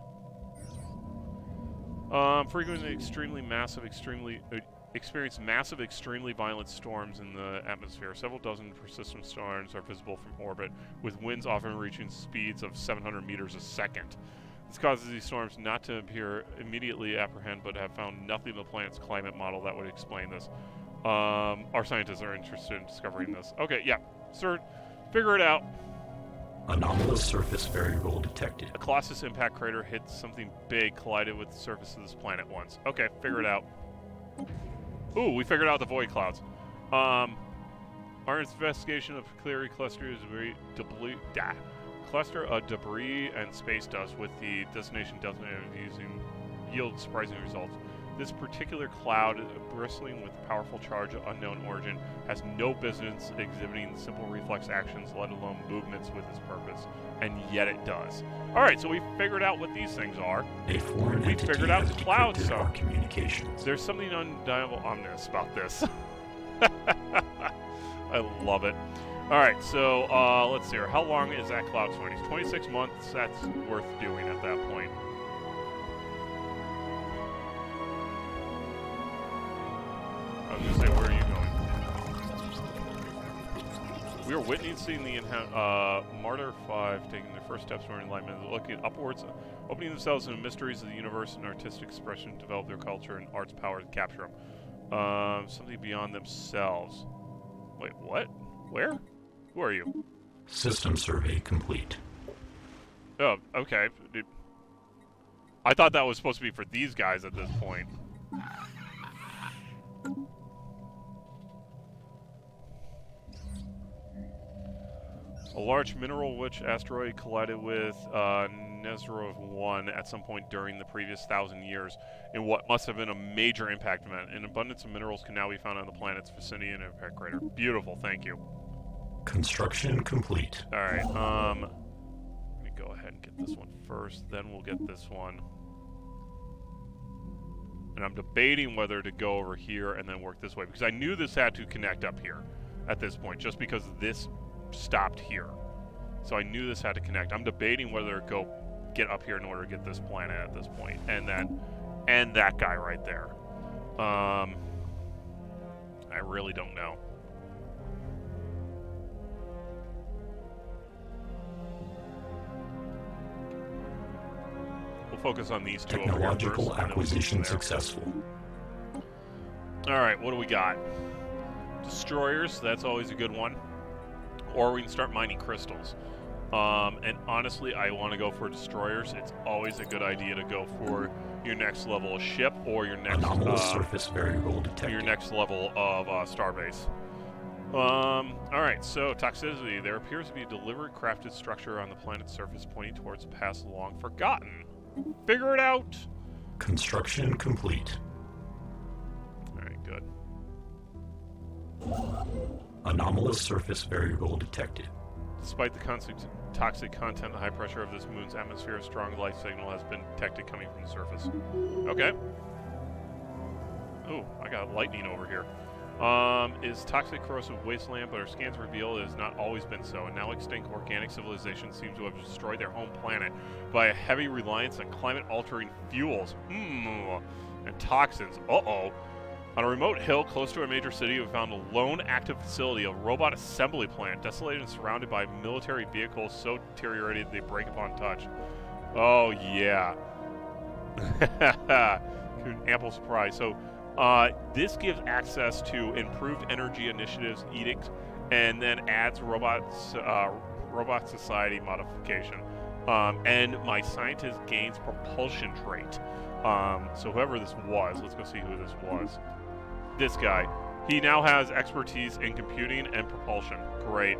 Um, frequently extremely massive, extremely uh, experience massive, extremely violent storms in the atmosphere. Several dozen persistent storms are visible from orbit, with winds often reaching speeds of 700 meters a second. This causes these storms not to appear immediately apprehend, but have found nothing in the planet's climate model that would explain this. Um, our scientists are interested in discovering this. Okay, yeah, sir, figure it out. Anomalous surface variable detected. A Colossus impact crater hit something big, collided with the surface of this planet once. Okay, figure it out. Ooh, we figured out the void clouds. Um, our investigation of clearly clusters of debris, cluster of debris and space dust with the destination designated using yield surprising results. This particular cloud, bristling with powerful charge of unknown origin, has no business exhibiting simple reflex actions, let alone movements with its purpose, and yet it does. All right, so we figured out what these things are. A foreign We entity figured out has the cloud communications. There's something undeniable ominous about this. (laughs) (laughs) I love it. All right, so uh, let's see here. How long is that cloud 20? 26 months. That's worth doing at that point. I was gonna say, where are you going? We are witnessing the uh, Martyr 5 taking their first steps toward enlightenment, looking upwards, opening themselves into the mysteries of the universe and artistic expression develop their culture and art's power to capture them. Um, something beyond themselves. Wait, what? Where? Who are you? System survey complete. Oh, okay. I thought that was supposed to be for these guys at this point. A large mineral-rich asteroid collided with uh, Nezerov 1 at some point during the previous thousand years in what must have been a major impact event. An abundance of minerals can now be found on the planet's vicinity and impact crater. Beautiful, thank you. Construction complete. All right. Um, let me go ahead and get this one first. Then we'll get this one. And I'm debating whether to go over here and then work this way because I knew this had to connect up here at this point, just because this stopped here. So I knew this had to connect. I'm debating whether to go get up here in order to get this planet at this point, and then and that guy right there. Um, I really don't know. We'll focus on these two over here Technological first, and then we'll move acquisition successful. All right, what do we got? Destroyers, that's always a good one. Or we can start mining crystals. Um, and honestly, I want to go for destroyers. It's always a good idea to go for your next level of ship or your next uh, surface variable your next level of uh, starbase. Um, all right, so toxicity. There appears to be a deliberate crafted structure on the planet's surface pointing towards a past long forgotten. Figure it out. Construction complete. All right, good. Anomalous surface variable detected. Despite the constant toxic content and high pressure of this moon's atmosphere, a strong light signal has been detected coming from the surface. Okay. Ooh, I got lightning over here. Um, is toxic corrosive wasteland, but our scans reveal it has not always been so. And now extinct organic civilizations seem to have destroyed their home planet by a heavy reliance on climate-altering fuels. Hmm. And toxins. Uh-oh. On a remote hill close to a major city, we found a lone active facility, a robot assembly plant, desolated and surrounded by military vehicles so deteriorated they break upon touch. Oh, yeah. (laughs) An ample surprise. So, uh, this gives access to improved energy initiatives edict, and then adds robots, uh, robot society modification. Um, and my scientist gains propulsion trait. Um, so whoever this was, let's go see who this was this guy. He now has expertise in computing and propulsion. Great.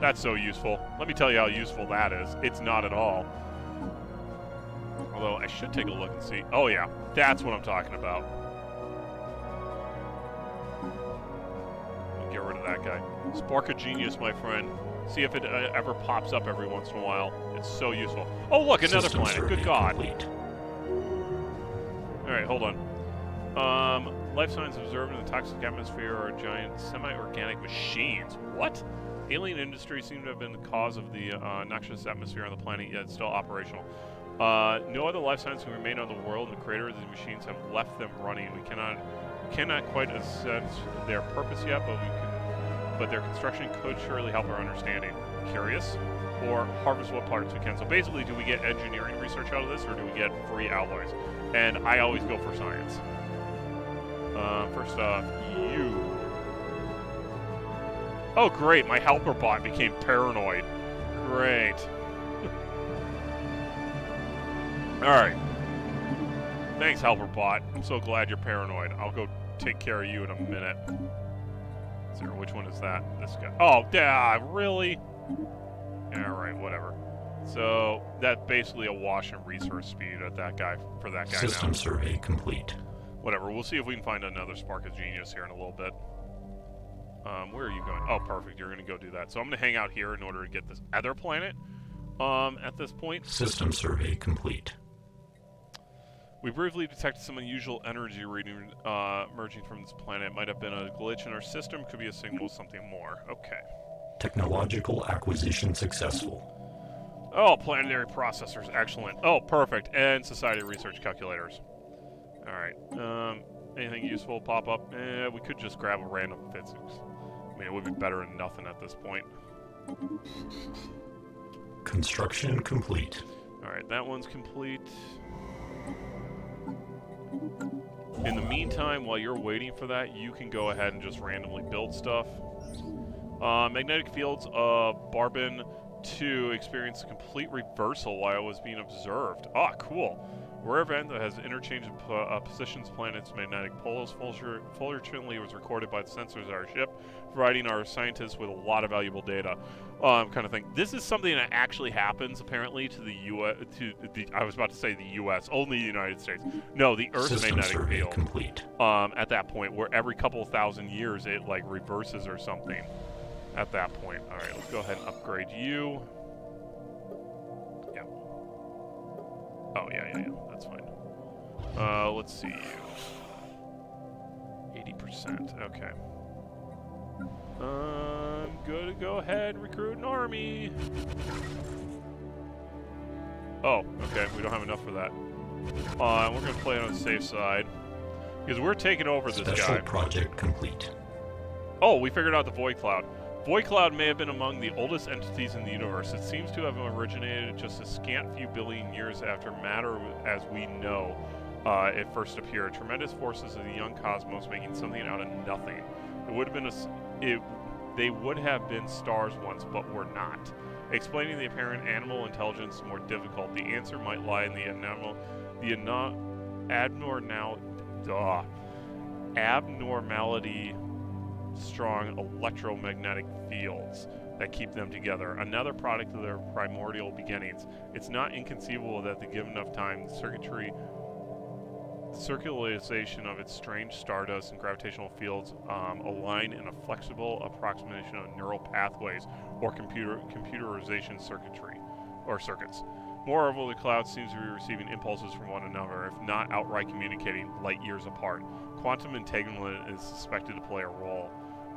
That's so useful. Let me tell you how useful that is. It's not at all. Although, I should take a look and see. Oh, yeah. That's what I'm talking about. Get rid of that guy. Spark of Genius, my friend. See if it uh, ever pops up every once in a while. It's so useful. Oh, look, another System planet. Good God. complete. All right, hold on. Um, life signs observed in the toxic atmosphere are giant semi-organic machines. What? Alien industry seem to have been the cause of the uh, noxious atmosphere on the planet, yet still operational. Uh, no other life signs can remain on the world, the creators of these machines have left them running. We cannot, cannot quite assess their purpose yet, but we can, but their construction could surely help our understanding. Curious? Or harvest what parts we can. So basically, do we get engineering research out of this, or do we get free alloys? And I always go for science. Uh, first off, you. Oh, great! My helper bot became paranoid. Great. (laughs) All right. Thanks, helper bot. I'm so glad you're paranoid. I'll go take care of you in a minute. Zero, which one is that? This guy. Oh, yeah, really? All right, whatever. So that's basically a wash in resource speed at that guy for that guy System now. survey complete. Whatever. We'll see if we can find another spark of genius here in a little bit. Um, where are you going? Oh, perfect. You're going to go do that. So I'm going to hang out here in order to get this other planet. Um, at this point, System survey complete. we briefly detected some unusual energy reading uh, emerging from this planet. Might have been a glitch in our system. Could be a signal something more. Okay. Technological acquisition successful. Oh, planetary processors. Excellent. Oh, perfect. And society research calculators. All right. Um, anything useful pop up? Eh, we could just grab a random physics. I mean, it would be better than nothing at this point. Construction complete. All right, that one's complete. In the meantime, while you're waiting for that, you can go ahead and just randomly build stuff. Uh, magnetic fields of Barbin 2 experienced a complete reversal while it was being observed. Ah, cool. Rare event that has interchange of uh, positions planets magnetic poles fortunately was recorded by the sensors of our ship, providing our scientists with a lot of valuable data. Um, kind of thing. This is something that actually happens apparently to the U.S. To the I was about to say the U.S. Only the United States. No, the Earth's System magnetic field. complete. Um, at that point, where every couple thousand years it like reverses or something. At that point, all right. Let's go ahead and upgrade you. Oh yeah, yeah, yeah. That's fine. Uh, let's see you. Eighty percent. Okay. I'm gonna go ahead and recruit an army. Oh, okay. We don't have enough for that. Uh, we're gonna play it on the safe side because we're taking over this guy. Special project complete. Oh, we figured out the Void Cloud. Void Cloud may have been among the oldest entities in the universe. It seems to have originated just a scant few billion years after matter, as we know, uh, it first appeared. Tremendous forces of the young cosmos making something out of nothing. It would have been a, it, they would have been stars once, but were not. Explaining the apparent animal intelligence is more difficult. The answer might lie in the animal, the ano- abnormal, duh, abnormality strong electromagnetic fields that keep them together, another product of their primordial beginnings. It's not inconceivable that, the given enough time, the circuitry, circularization of its strange stardust and gravitational fields um, align in a flexible approximation of neural pathways or computer computerization circuitry or circuits. Moreover, the cloud seems to be receiving impulses from one another, if not outright communicating light years apart. Quantum entanglement is suspected to play a role.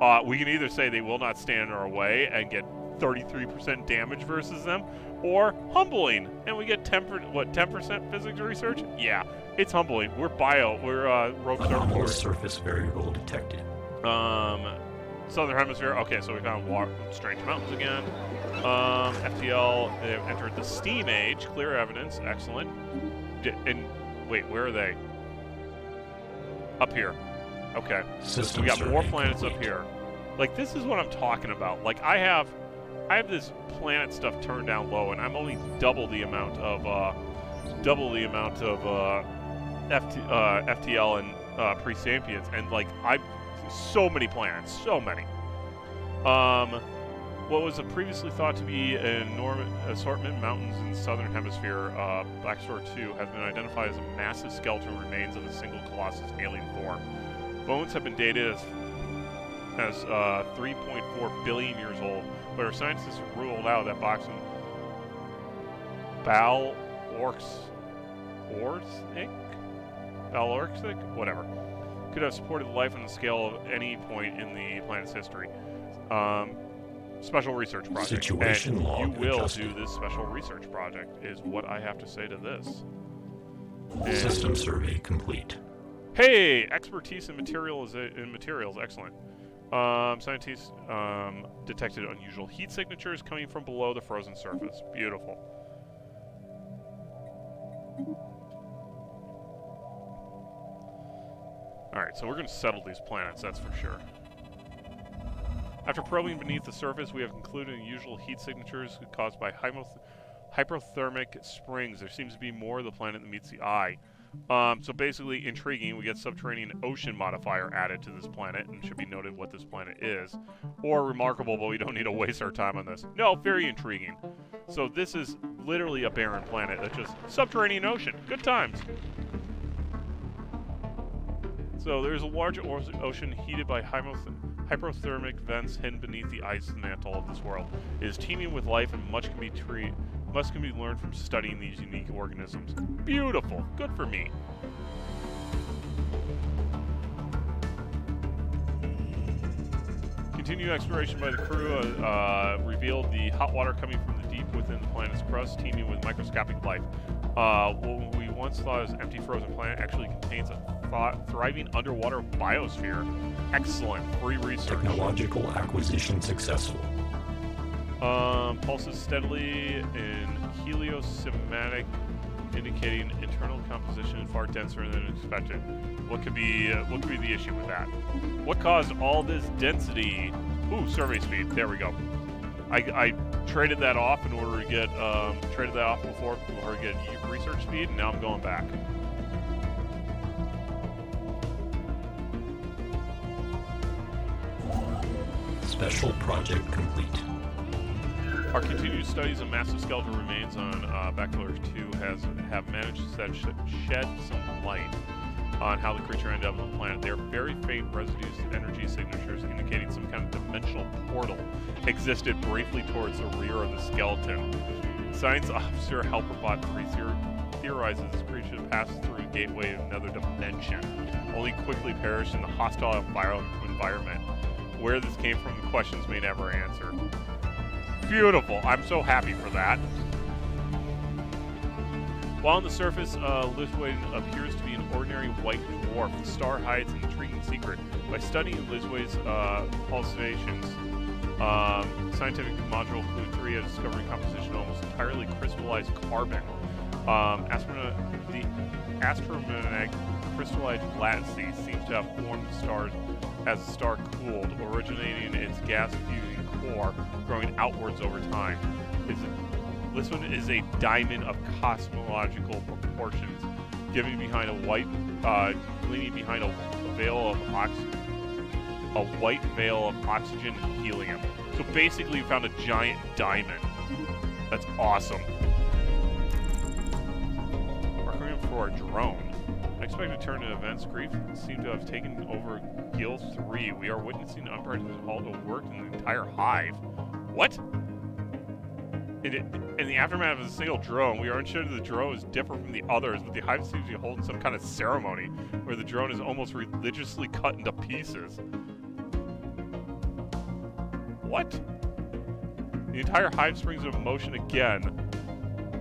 Uh, we can either say they will not stand in our way and get 33% damage versus them, or humbling, and we get 10 per, what 10% physics research. Yeah, it's humbling. We're bio. We're uh, rogue Anomalous servitor. surface variable detected. Um, Southern Hemisphere. Okay, so we found wa- strange mountains again. Um, FTL entered the Steam Age. Clear evidence. Excellent. D- and wait, where are they? Up here. Okay. So we got more planets up here. Like this is what I'm talking about. Like I have, I have this planet stuff turned down low, and I'm only double the amount of, uh, double the amount of uh, FT, uh, FTL and uh, pre-sapiens, and like I, so many planets, so many. Um, What was previously thought to be an enormous assortment mountains in the southern hemisphere, uh, Black Star 2, has been identified as a massive skeletal remains of a single colossus alien form. Bones have been dated as as uh, 3.4 billion years old, but our scientists ruled out that boxing Bal Orcs Orsic? Bal Orsic? Whatever. Could have supported life on the scale of any point in the planet's history. Um, special research project. Situation and log you will adjusted. do this special research project, is what I have to say to this. And- System survey complete. Hey, expertise in materials in materials, excellent. Um, scientists um, detected unusual heat signatures coming from below the frozen surface. Beautiful. All right, so we're going to settle these planets, that's for sure. After probing beneath the surface, we have concluded unusual heat signatures caused by hyperthermic springs. There seems to be more of the planet than meets the eye. Um, so basically, intriguing, we get subterranean ocean modifier added to this planet, and should be noted what this planet is. Or remarkable, but we don't need to waste our time on this. No, very intriguing. So this is literally a barren planet that's just subterranean ocean. Good times. So there's a large ocean heated by hyperthermic vents hidden beneath the ice mantle of this world. It is teeming with life, and much can be much can be learned from studying these unique organisms. Beautiful. Good for me. Continued exploration by the crew uh, uh, revealed the hot water coming from the deep within the planet's crust, teeming with microscopic life. Uh, what we once thought as empty frozen planet actually contains a thriving underwater biosphere. Excellent. Free research. Technological acquisition successful. Um, pulses steadily in heliocymatic, indicating internal composition far denser than expected. What could be uh, what could be the issue with that? What caused all this density? Ooh, survey speed. There we go. I, I traded that off in order to get um, traded that off before in order to get research speed, and now I'm going back. Special project complete. Our continued studies of massive skeletal remains on uh, Bachelor 2 has have managed to shed, some light on how the creature ended up on the planet. There are very faint residues of energy signatures indicating some kind of dimensional portal existed briefly towards the rear of the skeleton. Science officer Helperbot 3 theorizes this creature passed through a gateway of another dimension, only quickly perished in the hostile enviro- environment. Where this came from, the questions may never answer. Beautiful. I'm so happy for that. While on the surface, uh, Lizway appears to be an ordinary white dwarf. The star hides an intriguing secret. By studying Lizway's uh, pulsations, um, scientific module Clue 3 has discovered composition almost entirely crystallized carbon. Um, astrono- the astromagnetic crystallized lattice seems to have formed the stars as the star cooled, originating its gas fusing core, growing outwards over time. It's this one is a diamond of cosmological proportions, giving behind a white, uh, leaning behind a veil of oxygen, a white veil of oxygen and helium. So basically, we found a giant diamond. That's awesome. Requiem for our drone. Unexpected turn in events. Grief seemed to have taken over Gil 3. We are witnessing unprecedented halt of work in the entire hive. What? In, in the aftermath of a single drone, we are unsure that the drone is different from the others, but the hive seems to be holding some kind of ceremony where the drone is almost religiously cut into pieces. What? The entire hive springs into motion again.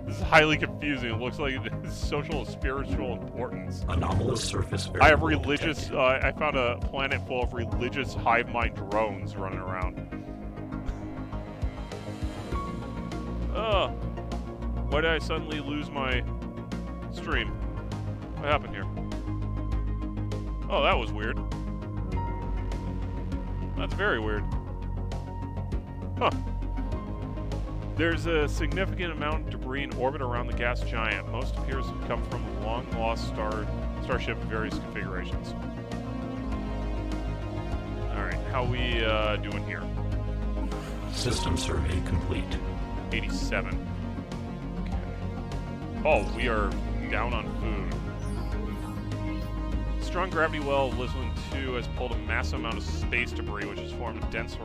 This is highly confusing. It looks like (laughs) it social and spiritual importance. Anomalous surface I have religious. Uh, I found a planet full of religious hive mind drones running around. Ugh. Why did I suddenly lose my stream? What happened here? Oh, that was weird. That's very weird. Huh. There's a significant amount of debris in orbit around the gas giant. Most appears to come from a long-lost star starship of various configurations. All right, how we uh, doing here? System survey complete. 87. Okay. Oh, we are down on food. Strong gravity well Liswin 2 has pulled a massive amount of space debris, which has formed a dense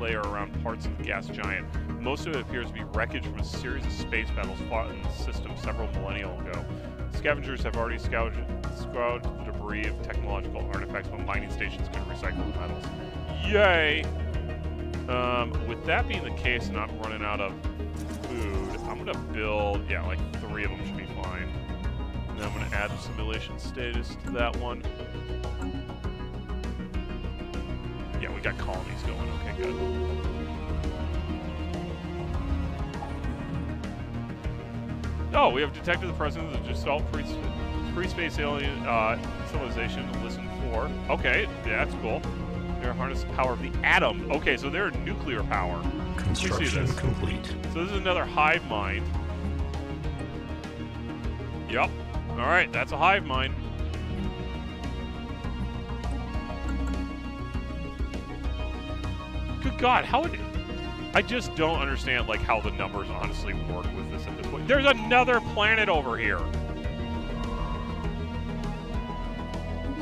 layer around parts of the gas giant. Most of it appears to be wreckage from a series of space battles fought in the system several millennia ago. Scavengers have already scoured, the debris of technological artifacts, but mining stations can recycle the metals. Yay! Um, with that being the case and I'm running out of food, I'm gonna build, yeah, like three of them should be fine. And then I'm gonna add the simulation status to that one. Yeah, we got colonies going, okay, good. Oh, we have detected the presence of Gestalt pre-space alien uh, civilization, listen for. Okay, yeah, that's cool. They're harness the power of the atom. Okay, so they're nuclear power. Construction complete. So this is another hive mind. Yep. All right, that's a hive mind. Good God, how would... I just don't understand, like, how the numbers honestly work with this at this point. There's another planet over here!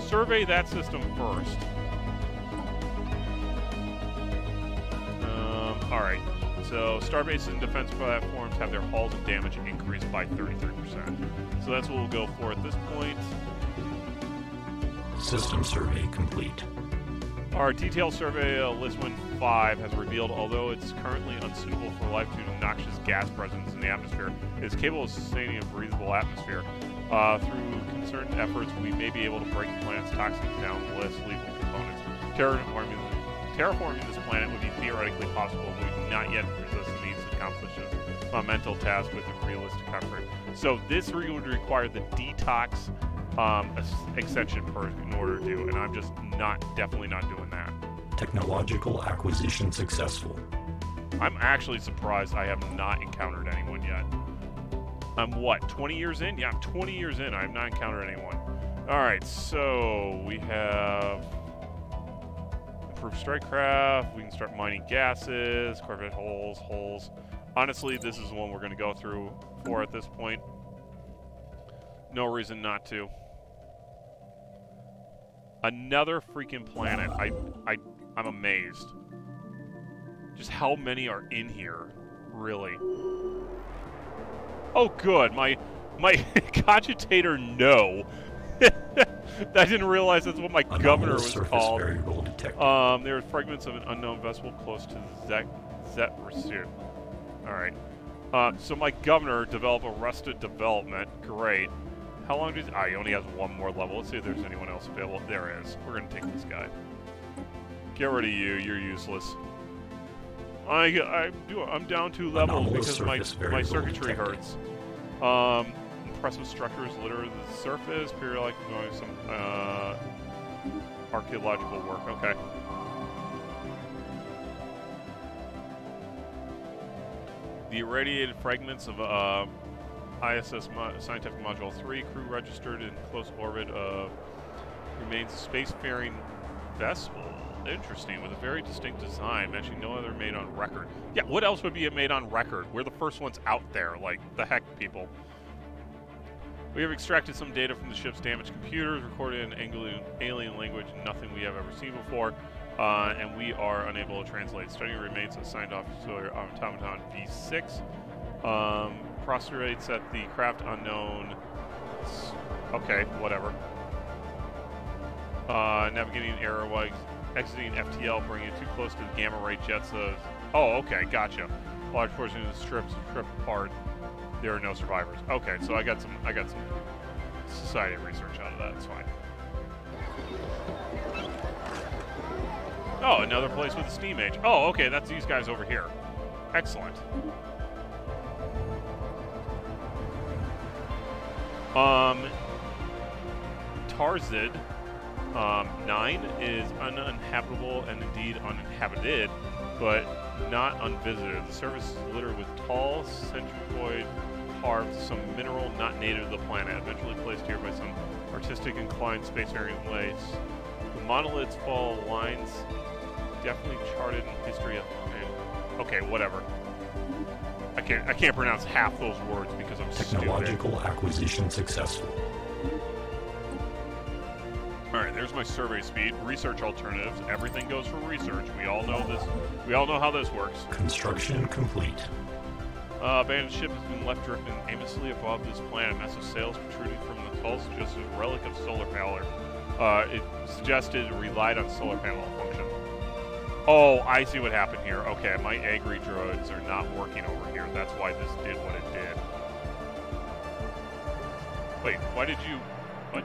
Survey that system first. Um, alright. So, starbases and defense platforms have their hulls and damage increased by 33%. So that's what we'll go for at this point. System survey complete. Our detailed survey of Liswin 5 has revealed, although it's currently unsuitable for life due to noxious gas presence in the atmosphere, it is capable of sustaining a breathable atmosphere. Uh, through concerted efforts, we may be able to break the planet's toxins down to less lethal components. Terraforming, terraforming this planet would be theoretically possible, but we do not yet possess the means to accomplish a fundamental task with a realistic effort. So this would require the detox um, extension per in order to do, and I'm just not definitely not doing that. Technological acquisition successful. I'm actually surprised I have not encountered anyone yet. I'm what, 20 years in? Yeah, I'm 20 years in. I have not encountered anyone. All right, so we have improved strike craft. We can start mining gases, Corvette hulls, hulls. Honestly, this is the one we're going to go through for at this point. No reason not to. Another freaking planet. I, I, I'm amazed. Just how many are in here, really. Oh, good. My, my (laughs) cogitator no. (laughs) I didn't realize that's what my Anomalous governor was called. Um, there are fragments of an unknown vessel close to Zet Zet Resuit. Alright. Uh, so my governor developed a rusted development. Great. How long does... Ah, he only has one more level. Let's see if there's anyone else available. There is. We're going to take this guy. Get rid of you. You're useless. I, I do, I'm down two levels because my, my circuitry hurts. Um, impressive structures litter the surface. Periodic doing some uh, archaeological work. Okay. The irradiated fragments of uh, ISS Mo Scientific Module 3 crew registered in close orbit of remains a spacefaring vessel. Interesting, with a very distinct design, matching no other made on record. Yeah, what else would be made on record? We're the first ones out there. Like, the heck, people. We have extracted some data from the ship's damaged computers, recorded in alien, alien language, nothing we have ever seen before, uh, and we are unable to translate. Studying remains assigned officer automaton V6. Um, prostrates at the craft unknown. Okay, whatever. Uh, navigating error while ex- exiting FTL, bringing it too close to the gamma ray jets of. Oh, okay, gotcha. Large portion of the strips strip apart. There are no survivors. Okay, so I got some. I got some society research out of that. It's fine. Oh, another place with a steam age. Oh, okay, that's these guys over here. Excellent. Um, Tarzid um, 9 is uninhabitable and indeed uninhabited, but not unvisited. The surface is littered with tall, centroid carved, some mineral not native to the planet, eventually placed here by some artistic inclined spacefaring lace. The monoliths fall lines definitely charted in history okay, whatever. I can't. I can't pronounce half those words because I'm stupid. Technological acquisition successful. All right, there's my survey speed. Research alternatives. Everything goes for research. We all know this. We all know how this works. Construction complete. Uh, abandoned ship has been left drifting aimlessly above this planet. Massive sails protruding from the hull suggest a relic of solar power. Uh, it suggested it relied on solar panel function. Oh, I see what happened here. Okay, my agri droids are not working over here. That's why this did what it did. Wait, why did you... What?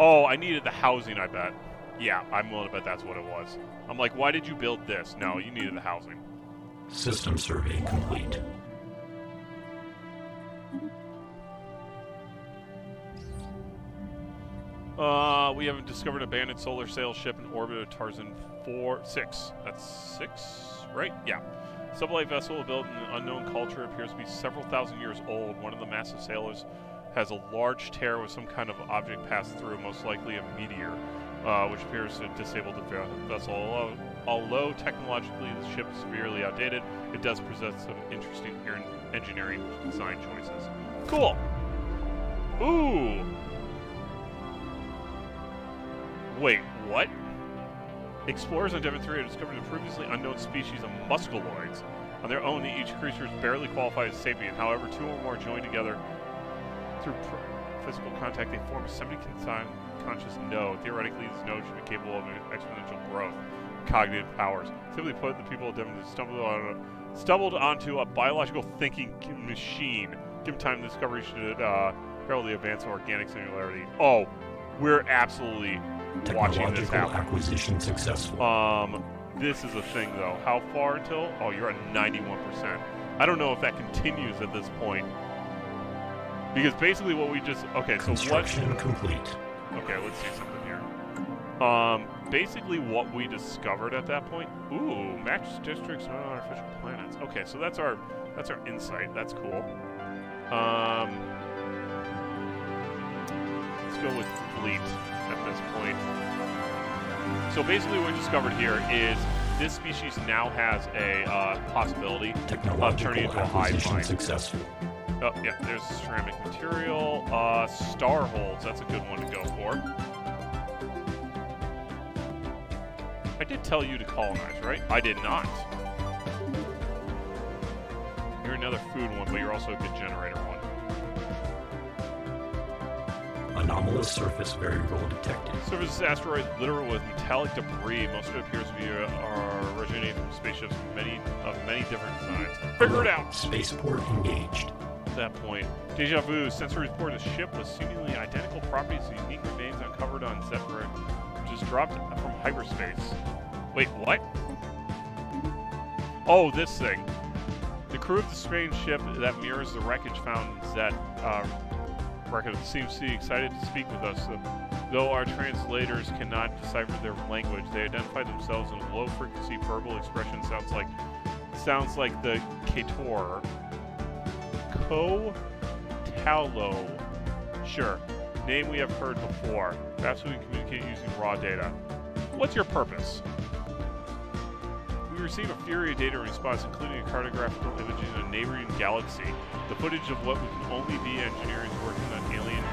Oh, I needed the housing, I bet. Yeah, I'm willing to bet that's what it was. I'm like, why did you build this? No, you needed the housing. System survey complete. Uh, we haven't discovered an abandoned solar sail ship in orbit of Tarzan 4, 6. That's 6, right? Yeah. Sublight vessel built in an unknown culture appears to be several thousand years old. One of the massive sailors has a large tear with some kind of object passed through, most likely a meteor, uh, which appears to disable the vessel. Although, although technologically the ship is severely outdated, it does present some interesting engineering design choices. Cool! Ooh! Wait, what? Explorers on Devon 3 have discovered a previously unknown species of muscoloids. On their own, each creature is barely qualified as sapient. However, two or more joined together through physical contact, they form a semi-conscious node. Theoretically, this node should be capable of exponential growth, cognitive powers. Simply put, the people of Devon stumbled, on, stumbled onto a biological thinking machine. Given time, the discovery should uh, the advance of organic singularity. Oh, we're absolutely watching this happen. acquisition successful. Um, this is a thing though. How far until? Oh, you're at 91%. I don't know if that continues at this point. Because basically what we just okay, so what complete. Okay, let's see something here. Um, basically what we discovered at that point. Ooh, match districts not on artificial planets. Okay, so that's our that's our insight. That's cool. Um, let's go with fleet at this point. So basically what we discovered here is this species now has a uh, possibility of turning into a hive mind. successful. Oh, yeah, there's ceramic material. Uh, star holds, that's a good one to go for. I did tell you to colonize, right? I did not. You're another food one, but you're also a good generator one. Anomalous surface variable detected. Surface asteroid littered with metallic debris. Most of it appears to be uh, originating from spaceships of many of many different designs. Figure it out. Spaceport engaged. At that point, deja vu. Sensor report a ship with seemingly identical properties to unique remains uncovered on Zephyr, which is dropped from hyperspace. Wait, what? Oh, this thing. The crew of the strange ship that mirrors the wreckage found in Zet uh, seems to be excited to speak with us. Uh, though our translators cannot decipher their language, they identify themselves in a low-frequency verbal expression. Sounds like sounds like the Kator. Ko Talo. Sure. Name we have heard before. Perhaps we can communicate using raw data. What's your purpose? We receive a fury of data response, including a cartographical imaging of a neighboring galaxy. The footage of what we can only be engineers working on alien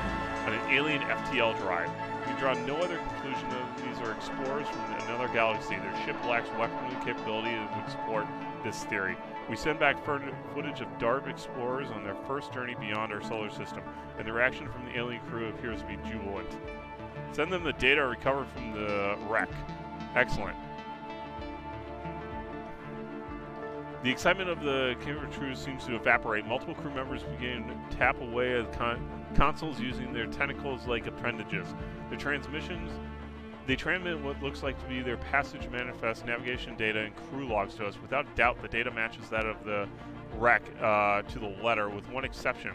on an alien FTL drive. We draw no other conclusion than these are explorers from another galaxy. Their ship lacks weaponry capability that would support this theory. We send back footage of DAAR explorers on their first journey beyond our solar system, and the reaction from the alien crew appears to be jubilant. Send them the data recovered from the wreck. Excellent. The excitement of the camera crew seems to evaporate. Multiple crew members begin to tap away at con consoles using their tentacles like appendages. The transmissions they transmit what looks like to be their passage manifest, navigation data, and crew logs to us. Without doubt, the data matches that of the wreck uh, to the letter, with one exception.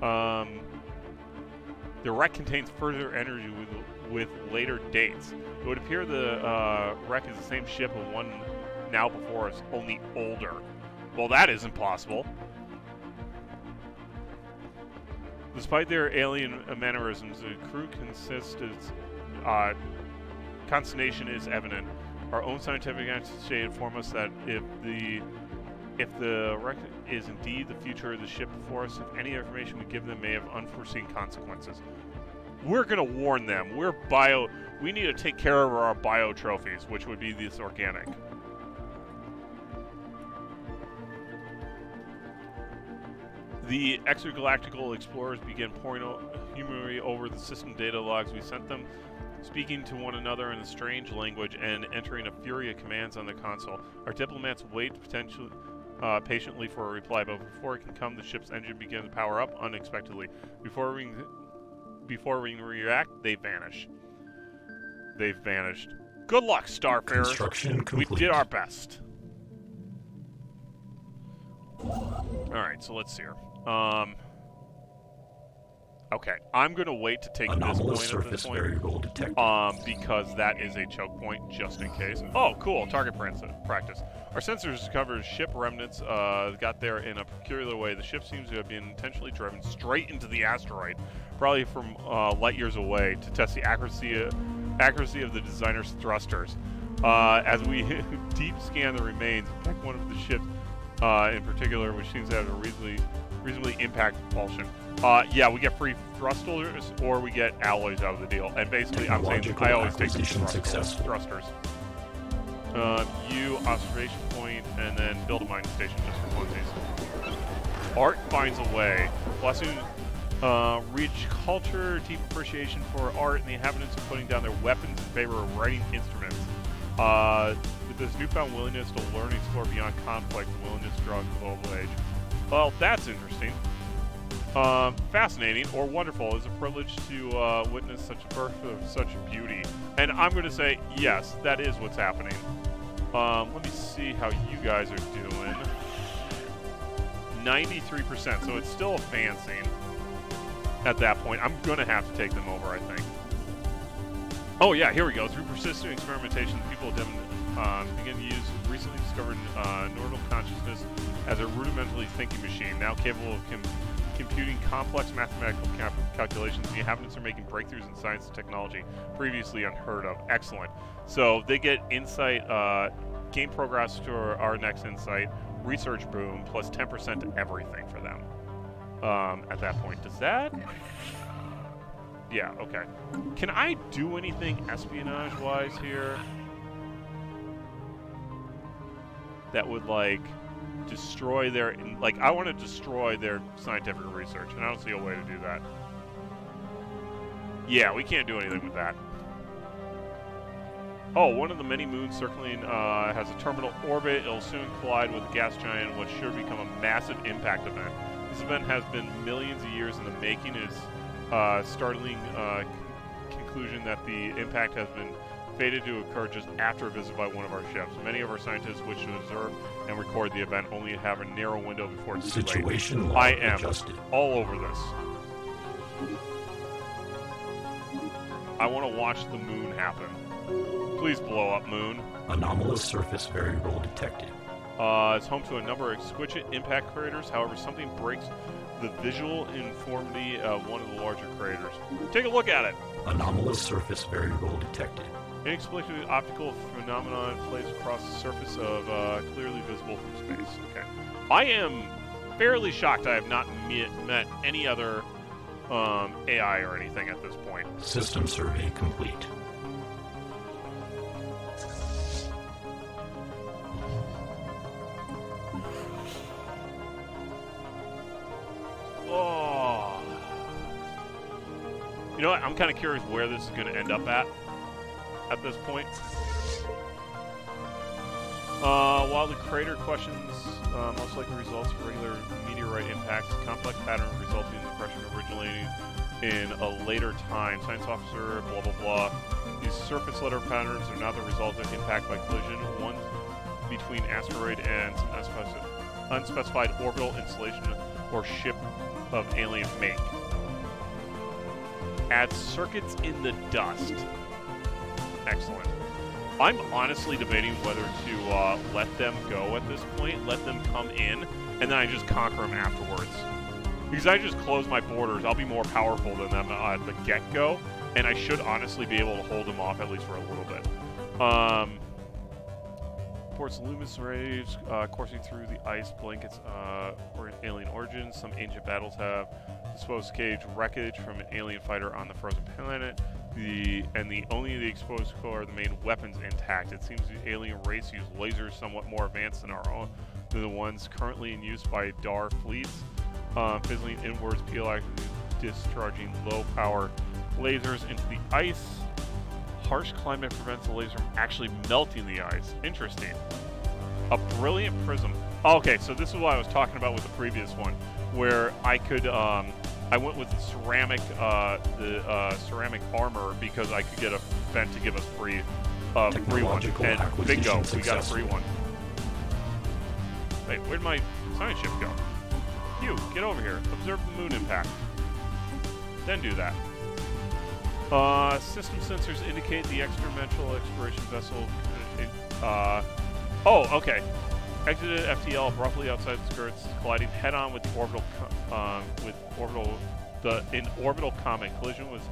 Um, the wreck contains further energy with, with later dates. It would appear the uh, wreck is the same ship as one now before us, only older. Well, that isn't possible. Despite their alien mannerisms, the crew consists of, uh, consternation is evident. Our own scientific agency inform us that if the if the wreck is indeed the future of the ship before us, if any information we give them may have unforeseen consequences. We're gonna warn them. We're bio. We need to take care of our bio trophies, which would be this organic. The extragalactical explorers began pouring humorously over the system data logs we sent them, speaking to one another in a strange language and entering a fury of commands on the console. Our diplomats wait potentially uh, patiently for a reply, but before it can come, the ship's engine begins to power up unexpectedly. Before we before we react, they vanish. They've vanished. Good luck, Starfarers. Construction complete. We did our best. All right, so let's see here. Um, okay, I'm gonna wait to take Anomalous this point at this point, detected. um, because that is a choke point just in case. Oh, cool! Target practice. Our sensors discovered ship remnants. Uh, got there in a peculiar way. The ship seems to have been intentionally driven straight into the asteroid, probably from uh, light years away, to test the accuracy accuracy of the designer's thrusters. Uh, as we (laughs) deep scan the remains, detect one of the ships uh, in particular, which seems to have a reasonably reasonably impact propulsion. Uh, yeah, we get free thrusters or we get alloys out of the deal. And basically, I'm saying I always take thrusters. successful. thrusters. Uh, U observation point, and then build a mining station just for funsies. Art finds a way. Blessing uh, reach culture, deep appreciation for art, and the inhabitants are putting down their weapons in favor of writing instruments. Uh, with this newfound willingness to learn and explore beyond conflict, willingness to draw the global age. Well, that's interesting. Um, fascinating or wonderful. It's a privilege to uh, witness such a birth of such beauty. And I'm going to say, yes, that is what's happening. Um, let me see how you guys are doing. 93%, so it's still advancing at that point. I'm going to have to take them over, I think. Oh, yeah, here we go. Through persistent experimentation, people have um, begin to use recently discovered uh, neural consciousness as a rudimentally thinking machine, now capable of com- computing complex mathematical calculations. The inhabitants are making breakthroughs in science and technology previously unheard of. Excellent. So they get insight, uh, game progress to our, our next insight, research boom, plus 10% to everything for them um, at that point. Does that. (sighs) Yeah, okay. Can I do anything espionage wise here? That would, like, destroy their. Like, I want to destroy their scientific research, and I don't see a way to do that. Yeah, we can't do anything with that. Oh, one of the many moons circling uh, has a terminal orbit. It'll soon collide with a gas giant, which should become a massive impact event. This event has been millions of years in the making. It is uh, startling uh, conclusion that the impact has been fated to occur just after a visit by one of our ships. Many of our scientists wish to observe and record the event, only to have a narrow window before it's too late. Situation I am. adjusted. All over this. I want to watch the moon happen. Please blow up, moon. Anomalous surface variable detected. Uh, it's home to a number of exquisite impact craters. However, something breaks the visual informity of one of the larger craters. Take a look at it. Anomalous surface variable detected. Inexplicably optical phenomenon plays across the surface of uh, clearly visible from space. Okay. I am fairly shocked I have not met, met any other um, AI or anything at this point. System survey complete. Oh. You know what? I'm kind of curious where this is going to end up at. At this point. Uh, while the crater questions uh, most likely results from regular meteorite impacts, complex pattern resulting in the depression originating in a later time. Science officer, blah blah blah. These surface letter patterns are not the result of impact by collision. One between asteroid and unspecified, unspecified orbital installation or ship of alien make. Add circuits in the dust. Excellent. I'm honestly debating whether to uh, let them go at this point, let them come in, and then I just conquer them afterwards. Because I just close my borders, I'll be more powerful than them uh, at the get-go, and I should honestly be able to hold them off at least for a little bit. Um, reports luminous rays uh, coursing through the ice blankets uh, or alien origins. Some ancient battles have exposed cage wreckage from an alien fighter on the frozen planet. The and the only the exposed core are the main weapons intact. It seems the alien race use lasers somewhat more advanced than our own than the ones currently in use by DAAR fleets. Uh, fizzling inwards, periodically discharging low power lasers into the ice. Harsh climate prevents the laser from actually melting the ice. Interesting. A brilliant prism. Oh, okay, so this is what I was talking about with the previous one, where I could, um, I went with the ceramic, uh, the uh, ceramic armor because I could get a vent to give us free, uh, free one. And bingo, we got a free one. Wait, where'd my science ship go? You, get over here. Observe the moon impact. Then do that. Uh, system sensors indicate the experimental exploration vessel. Uh, oh, okay. Exited FTL roughly outside the skirts, colliding head-on with the orbital, um, with orbital, the in orbital comet. Collision was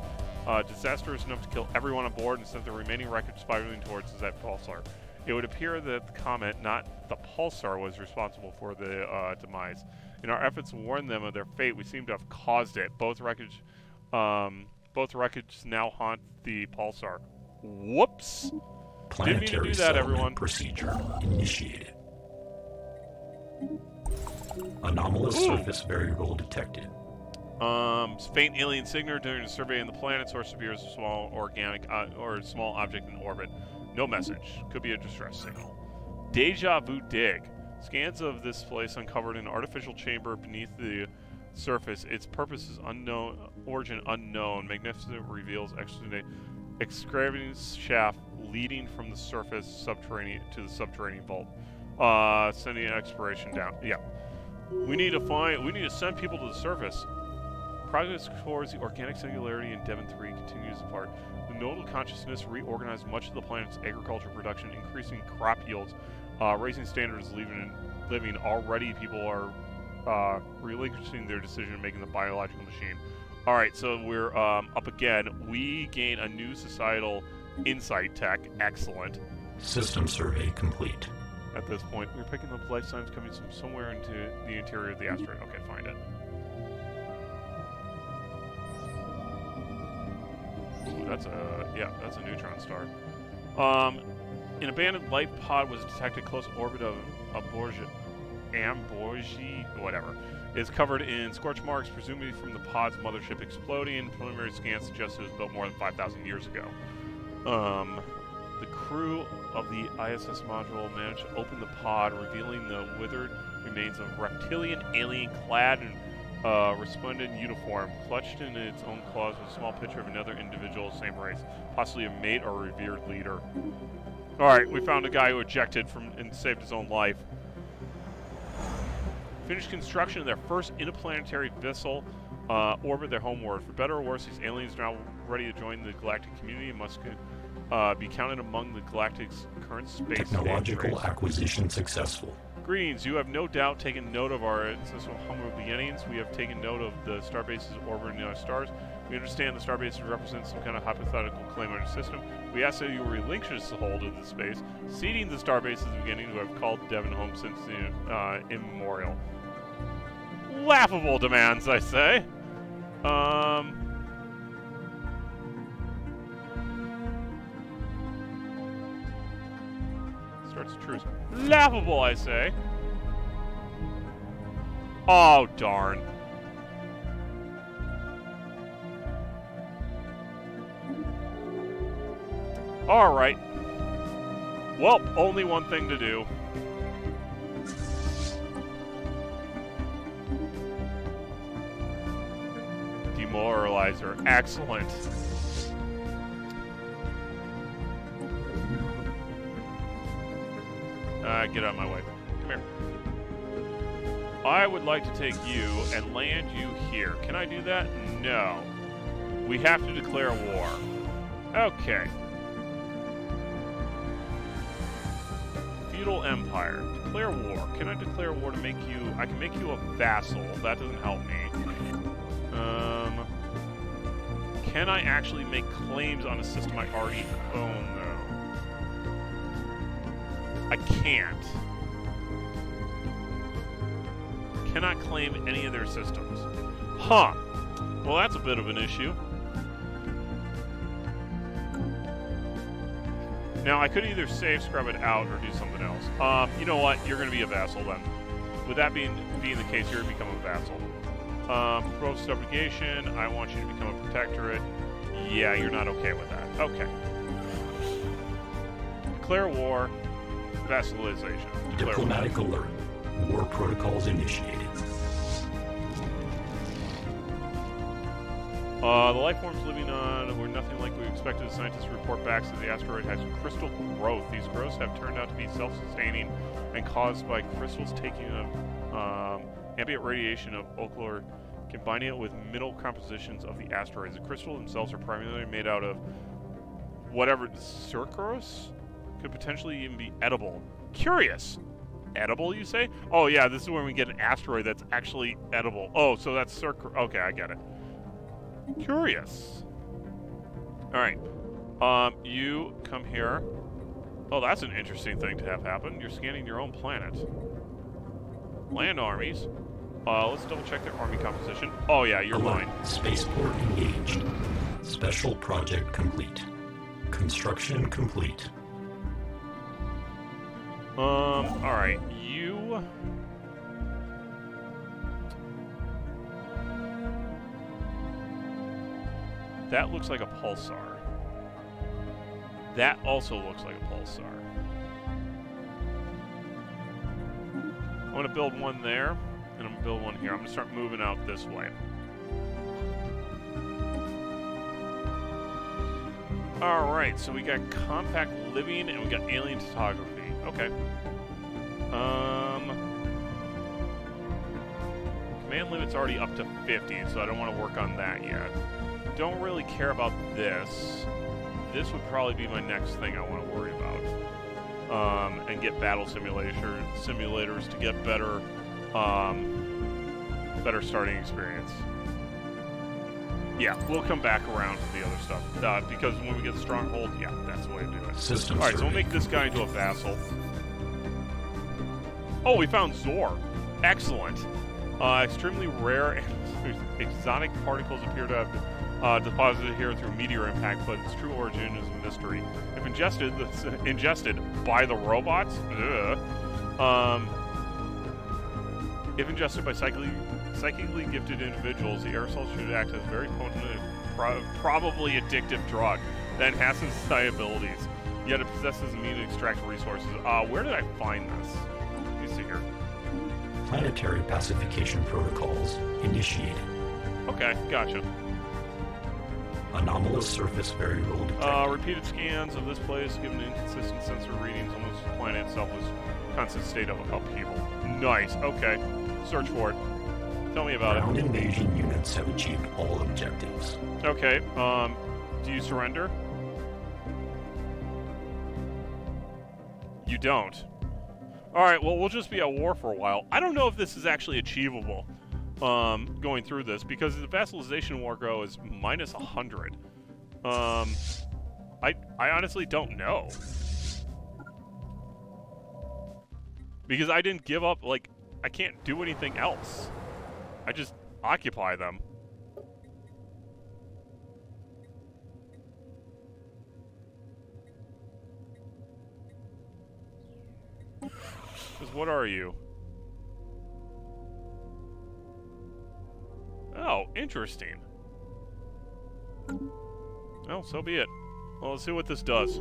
uh, disastrous enough to kill everyone on board and sent the remaining wreckage spiraling towards the Zet pulsar. It would appear that the comet, not the pulsar, was responsible for the uh, demise. In our efforts to warn them of their fate, we seem to have caused it. Both wreckage, um, both wreckage now haunt the pulsar. Whoops! Didn't mean to do that, everyone. procedure initiated. Anomalous Ooh. surface variable detected. Um, faint alien signature during a survey of the planet. Source appears a small organic uh, or small object in orbit. No message. Could be a distress signal. Deja vu dig. Scans of this place uncovered an artificial chamber beneath the surface. Its purpose is unknown, origin unknown. Magnificent reveals excavating shaft leading from the surface subterranean to the subterranean vault. Uh, sending an exploration down. Yeah. We need to find. We need to send people to the surface. Progress towards the organic singularity in Devon 3 continues apart. The nodal consciousness reorganized much of the planet's agriculture production, increasing crop yields, uh, raising standards of living. living. Already, people are uh, relinquishing their decision in making the biological machine. All right, so we're um, up again. We gain a new societal insight tech. Excellent. System survey complete. At this point, we're picking up life signs coming from somewhere into the interior of the asteroid. Okay, find it. Ooh, that's a yeah, that's a neutron star. Um, an abandoned life pod was detected close orbit of Aborgia, Amborgi, whatever. Is covered in scorch marks, presumably from the pod's mothership exploding. Preliminary scans suggest it was built more than 5,000 years ago. Um, the crew of the ISS module managed to open the pod, revealing the withered remains of a reptilian alien clad in uh, resplendent uniform. Clutched in its own claws was a small picture of another individual, of the same race, possibly a mate or revered leader. All right, we found a guy who ejected from and saved his own life. Finished construction of their first interplanetary vessel uh, orbit their homeworld. For better or worse, these aliens are now ready to join the galactic community and must uh, be counted among the galactic's current space Technological acquisition successful. Greetings. You have no doubt taken note of our ancestral humble beginnings. We have taken note of the star bases orbiting our stars. We understand the star bases represent some kind of hypothetical claim on your system. We ask that you relinquish the hold of the space, ceding the star bases beginning who have called Devon home since the uh, immemorial. Laughable demands, I say. Um. Starts a truce. Laughable, I say. Oh, darn. Alright. Well, only one thing to do. Demoralizer. Excellent. Uh, get out of my way. Come here. I would like to take you and land you here. Can I do that? No. We have to declare war. Okay. Feudal Empire. Declare war. Can I declare war to make you... I can make you a vassal. That doesn't help me. Um... Can I actually make claims on a system I already own, though? Can't. Cannot claim any of their systems. Huh. Well, that's a bit of an issue. Now, I could either save, scrub it out, or do something else. Um, you know what? You're going to be a vassal then. With that being being the case, you're going to become a vassal. Um, propose subjugation. I want you to become a protectorate. Yeah, you're not okay with that. Okay. Declare war. Vassalization. Diplomatic alert. War protocols initiated. Uh, the life forms living on were nothing like we expected. The Scientists report back that the asteroid has crystal growth. These growths have turned out to be self-sustaining and caused by crystals taking a um, ambient radiation of ochre, combining it with mineral compositions of the asteroids. The crystals themselves are primarily made out of whatever Circuros could potentially even be edible. Curious. Edible, you say? Oh yeah, this is when we get an asteroid that's actually edible. Oh, so that's Circ. Okay, I get it. Curious. All right. Um, you come here. Oh, that's an interesting thing to have happen. You're scanning your own planet. Land armies. Uh, let's double check their army composition. Oh yeah, you're mine. Spaceport engaged. Special project complete. Construction complete. Um, all right, you. That looks like a pulsar. That also looks like a pulsar. I'm gonna build one there, and I'm gonna build one here. I'm gonna start moving out this way. All right, so we got compact living and we got alien photography. Okay. Um, command limit's already up to 50, so I don't want to work on that yet. Don't really care about this. This would probably be my next thing I want to worry about. Um, and get battle simulator simulators to get better, um, better starting experience. Yeah, we'll come back around to the other stuff. Uh, because when we get the stronghold, yeah, that's the way to do it. System Alright, so we'll make this guy into a vassal. Oh, we found Zro. Excellent. Uh, extremely rare and (laughs) exotic particles appear to have uh, deposited here through meteor impact, but its true origin is a mystery. If ingested, (laughs) that's ingested by the robots, um, if ingested by psychically, psychically gifted individuals, the aerosol should act as a very potent and pro- probably addictive drug that enhances (laughs) psi abilities. Yet it possesses means to extract resources. Uh, where did I find this? Let me see here. planetary pacification protocols initiated. Okay, gotcha. Anomalous surface variable detected. Uh, repeated scans of this place given inconsistent sensor readings on this planet itself was constant state of upheaval. Nice. Okay. Search for it. Tell me about Ground invasion units have achieved all objectives. it. Okay. Um, do you surrender? You don't. All right. Well, we'll just be at war for a while. I don't know if this is actually achievable. Um, going through this because the vassalization war go is minus hundred. Um, I I honestly don't know. Because I didn't give up, like, I can't do anything else. I just occupy them. Because what are you? Oh, interesting. Well, so be it. Well, let's see what this does.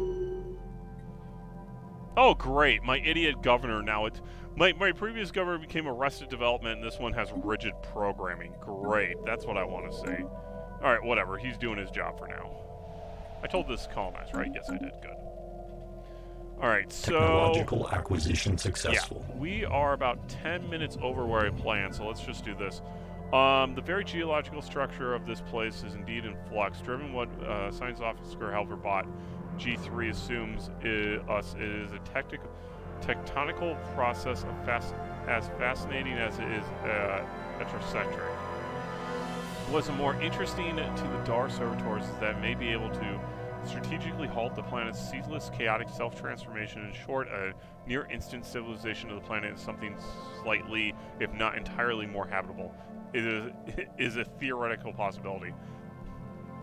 Oh, great. My idiot governor now. It, my, my previous governor became arrested development, and this one has rigid programming. Great. That's what I want to see. All right, whatever. He's doing his job for now. I told this to colonize, right? Yes, I did. Good. All right, so... Technological acquisition Yeah, successful. we are about 10 minutes over where I planned, so let's just do this. Um, the very geological structure of this place is indeed in flux, driven what uh, science officer Halver Bot G3 assumes i us is a tectic- tectonical process of fas- as fascinating as it is uh, heterocentric. What's more interesting to the DAAR servitors is that it may be able to strategically halt the planet's ceaseless, chaotic self-transformation. In short, a near-instant civilization of the planet is something slightly, if not entirely, more habitable. It is, (laughs) it is a theoretical possibility.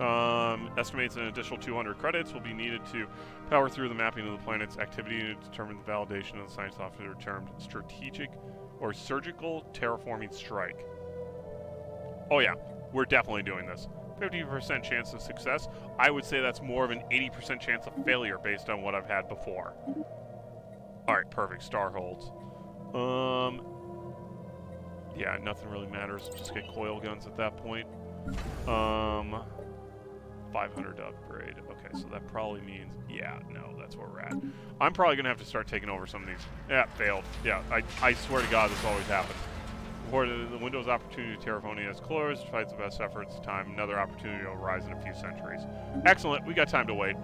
Um, estimates an additional 200 credits will be needed to power through the mapping of the planet's activity to determine the validation of the science officer termed strategic or surgical terraforming strike. Oh yeah, we're definitely doing this. 50% chance of success. I would say that's more of an 80% chance of failure based on what I've had before. Alright, perfect. Star holds. Um, yeah, nothing really matters. Just get coil guns at that point. Um, 500 to upgrade. Okay, so that probably means, yeah, no, that's where we're at. I'm probably going to have to start taking over some of these. Yeah, failed. Yeah, I, I swear to God, this always happens. Before the, the Windows opportunity to terraforming is closed, despite the best efforts, time another opportunity will arise in a few centuries. Excellent, we got time to wait.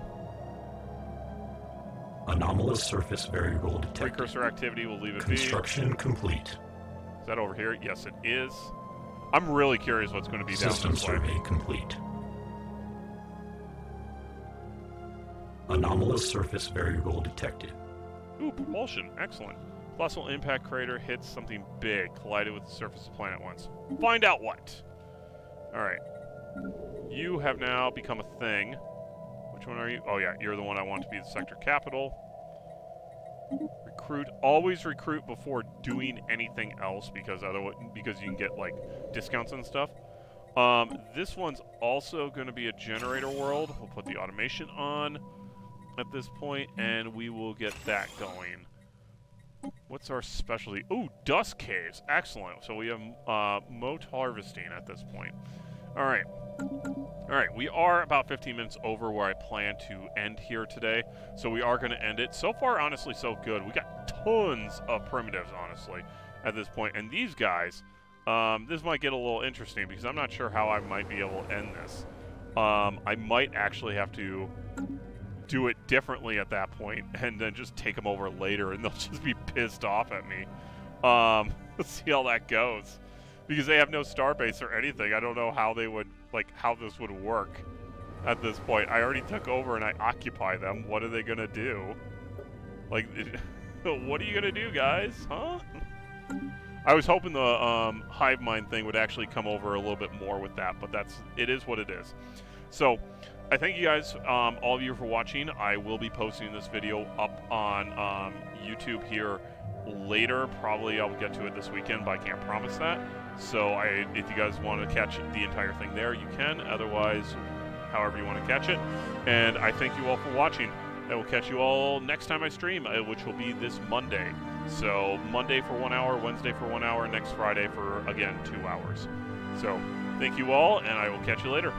Anomalous surface variable detected. Precursor activity, we'll leave it Construction complete. Is that over here? Yes, it is. I'm really curious what's going to be System down this way. survey complete. Anomalous surface variable detected. Ooh, propulsion. Excellent. Colossal impact crater hits something big, collided with the surface of the planet once. Find out what. Alright. You have now become a thing. Which one are you? Oh yeah, you're the one I want to be the sector capital. Recruit. Always recruit before doing anything else because otherwise, because you can get like discounts and stuff. Um, this one's also going to be a generator world. We'll put the automation on at this point, and we will get that going. What's our specialty? Ooh, dust caves. Excellent. So we have uh, mote harvesting at this point. All right. All right, we are about 15 minutes over where I plan to end here today, so we are going to end it. So far, honestly, so good. We got tons of primitives, honestly, at this point. And these guys, um, this might get a little interesting because I'm not sure how I might be able to end this. Um, I might actually have to do it differently at that point (laughs) and then just take them over later and they'll (laughs) just be pissed off at me. Um, (laughs) let's see how that goes. Because they have no starbase or anything. I don't know how they would, like, how this would work at this point. I already took over and I occupy them. What are they going to do? Like, what are you going to do, guys? Huh? I was hoping the um, hive mind thing would actually come over a little bit more with that, but that's it is what it is. So, I thank you guys, um, all of you, for watching. I will be posting this video up on um, YouTube here later. Probably I'll get to it this weekend, but I can't promise that. So, I, if you guys want to catch the entire thing there, you can. Otherwise, however you want to catch it. And I thank you all for watching. I will catch you all next time I stream, uh, which will be this Monday. So Monday for one hour, Wednesday for one hour, next Friday for, again, two hours. So thank you all, and I will catch you later.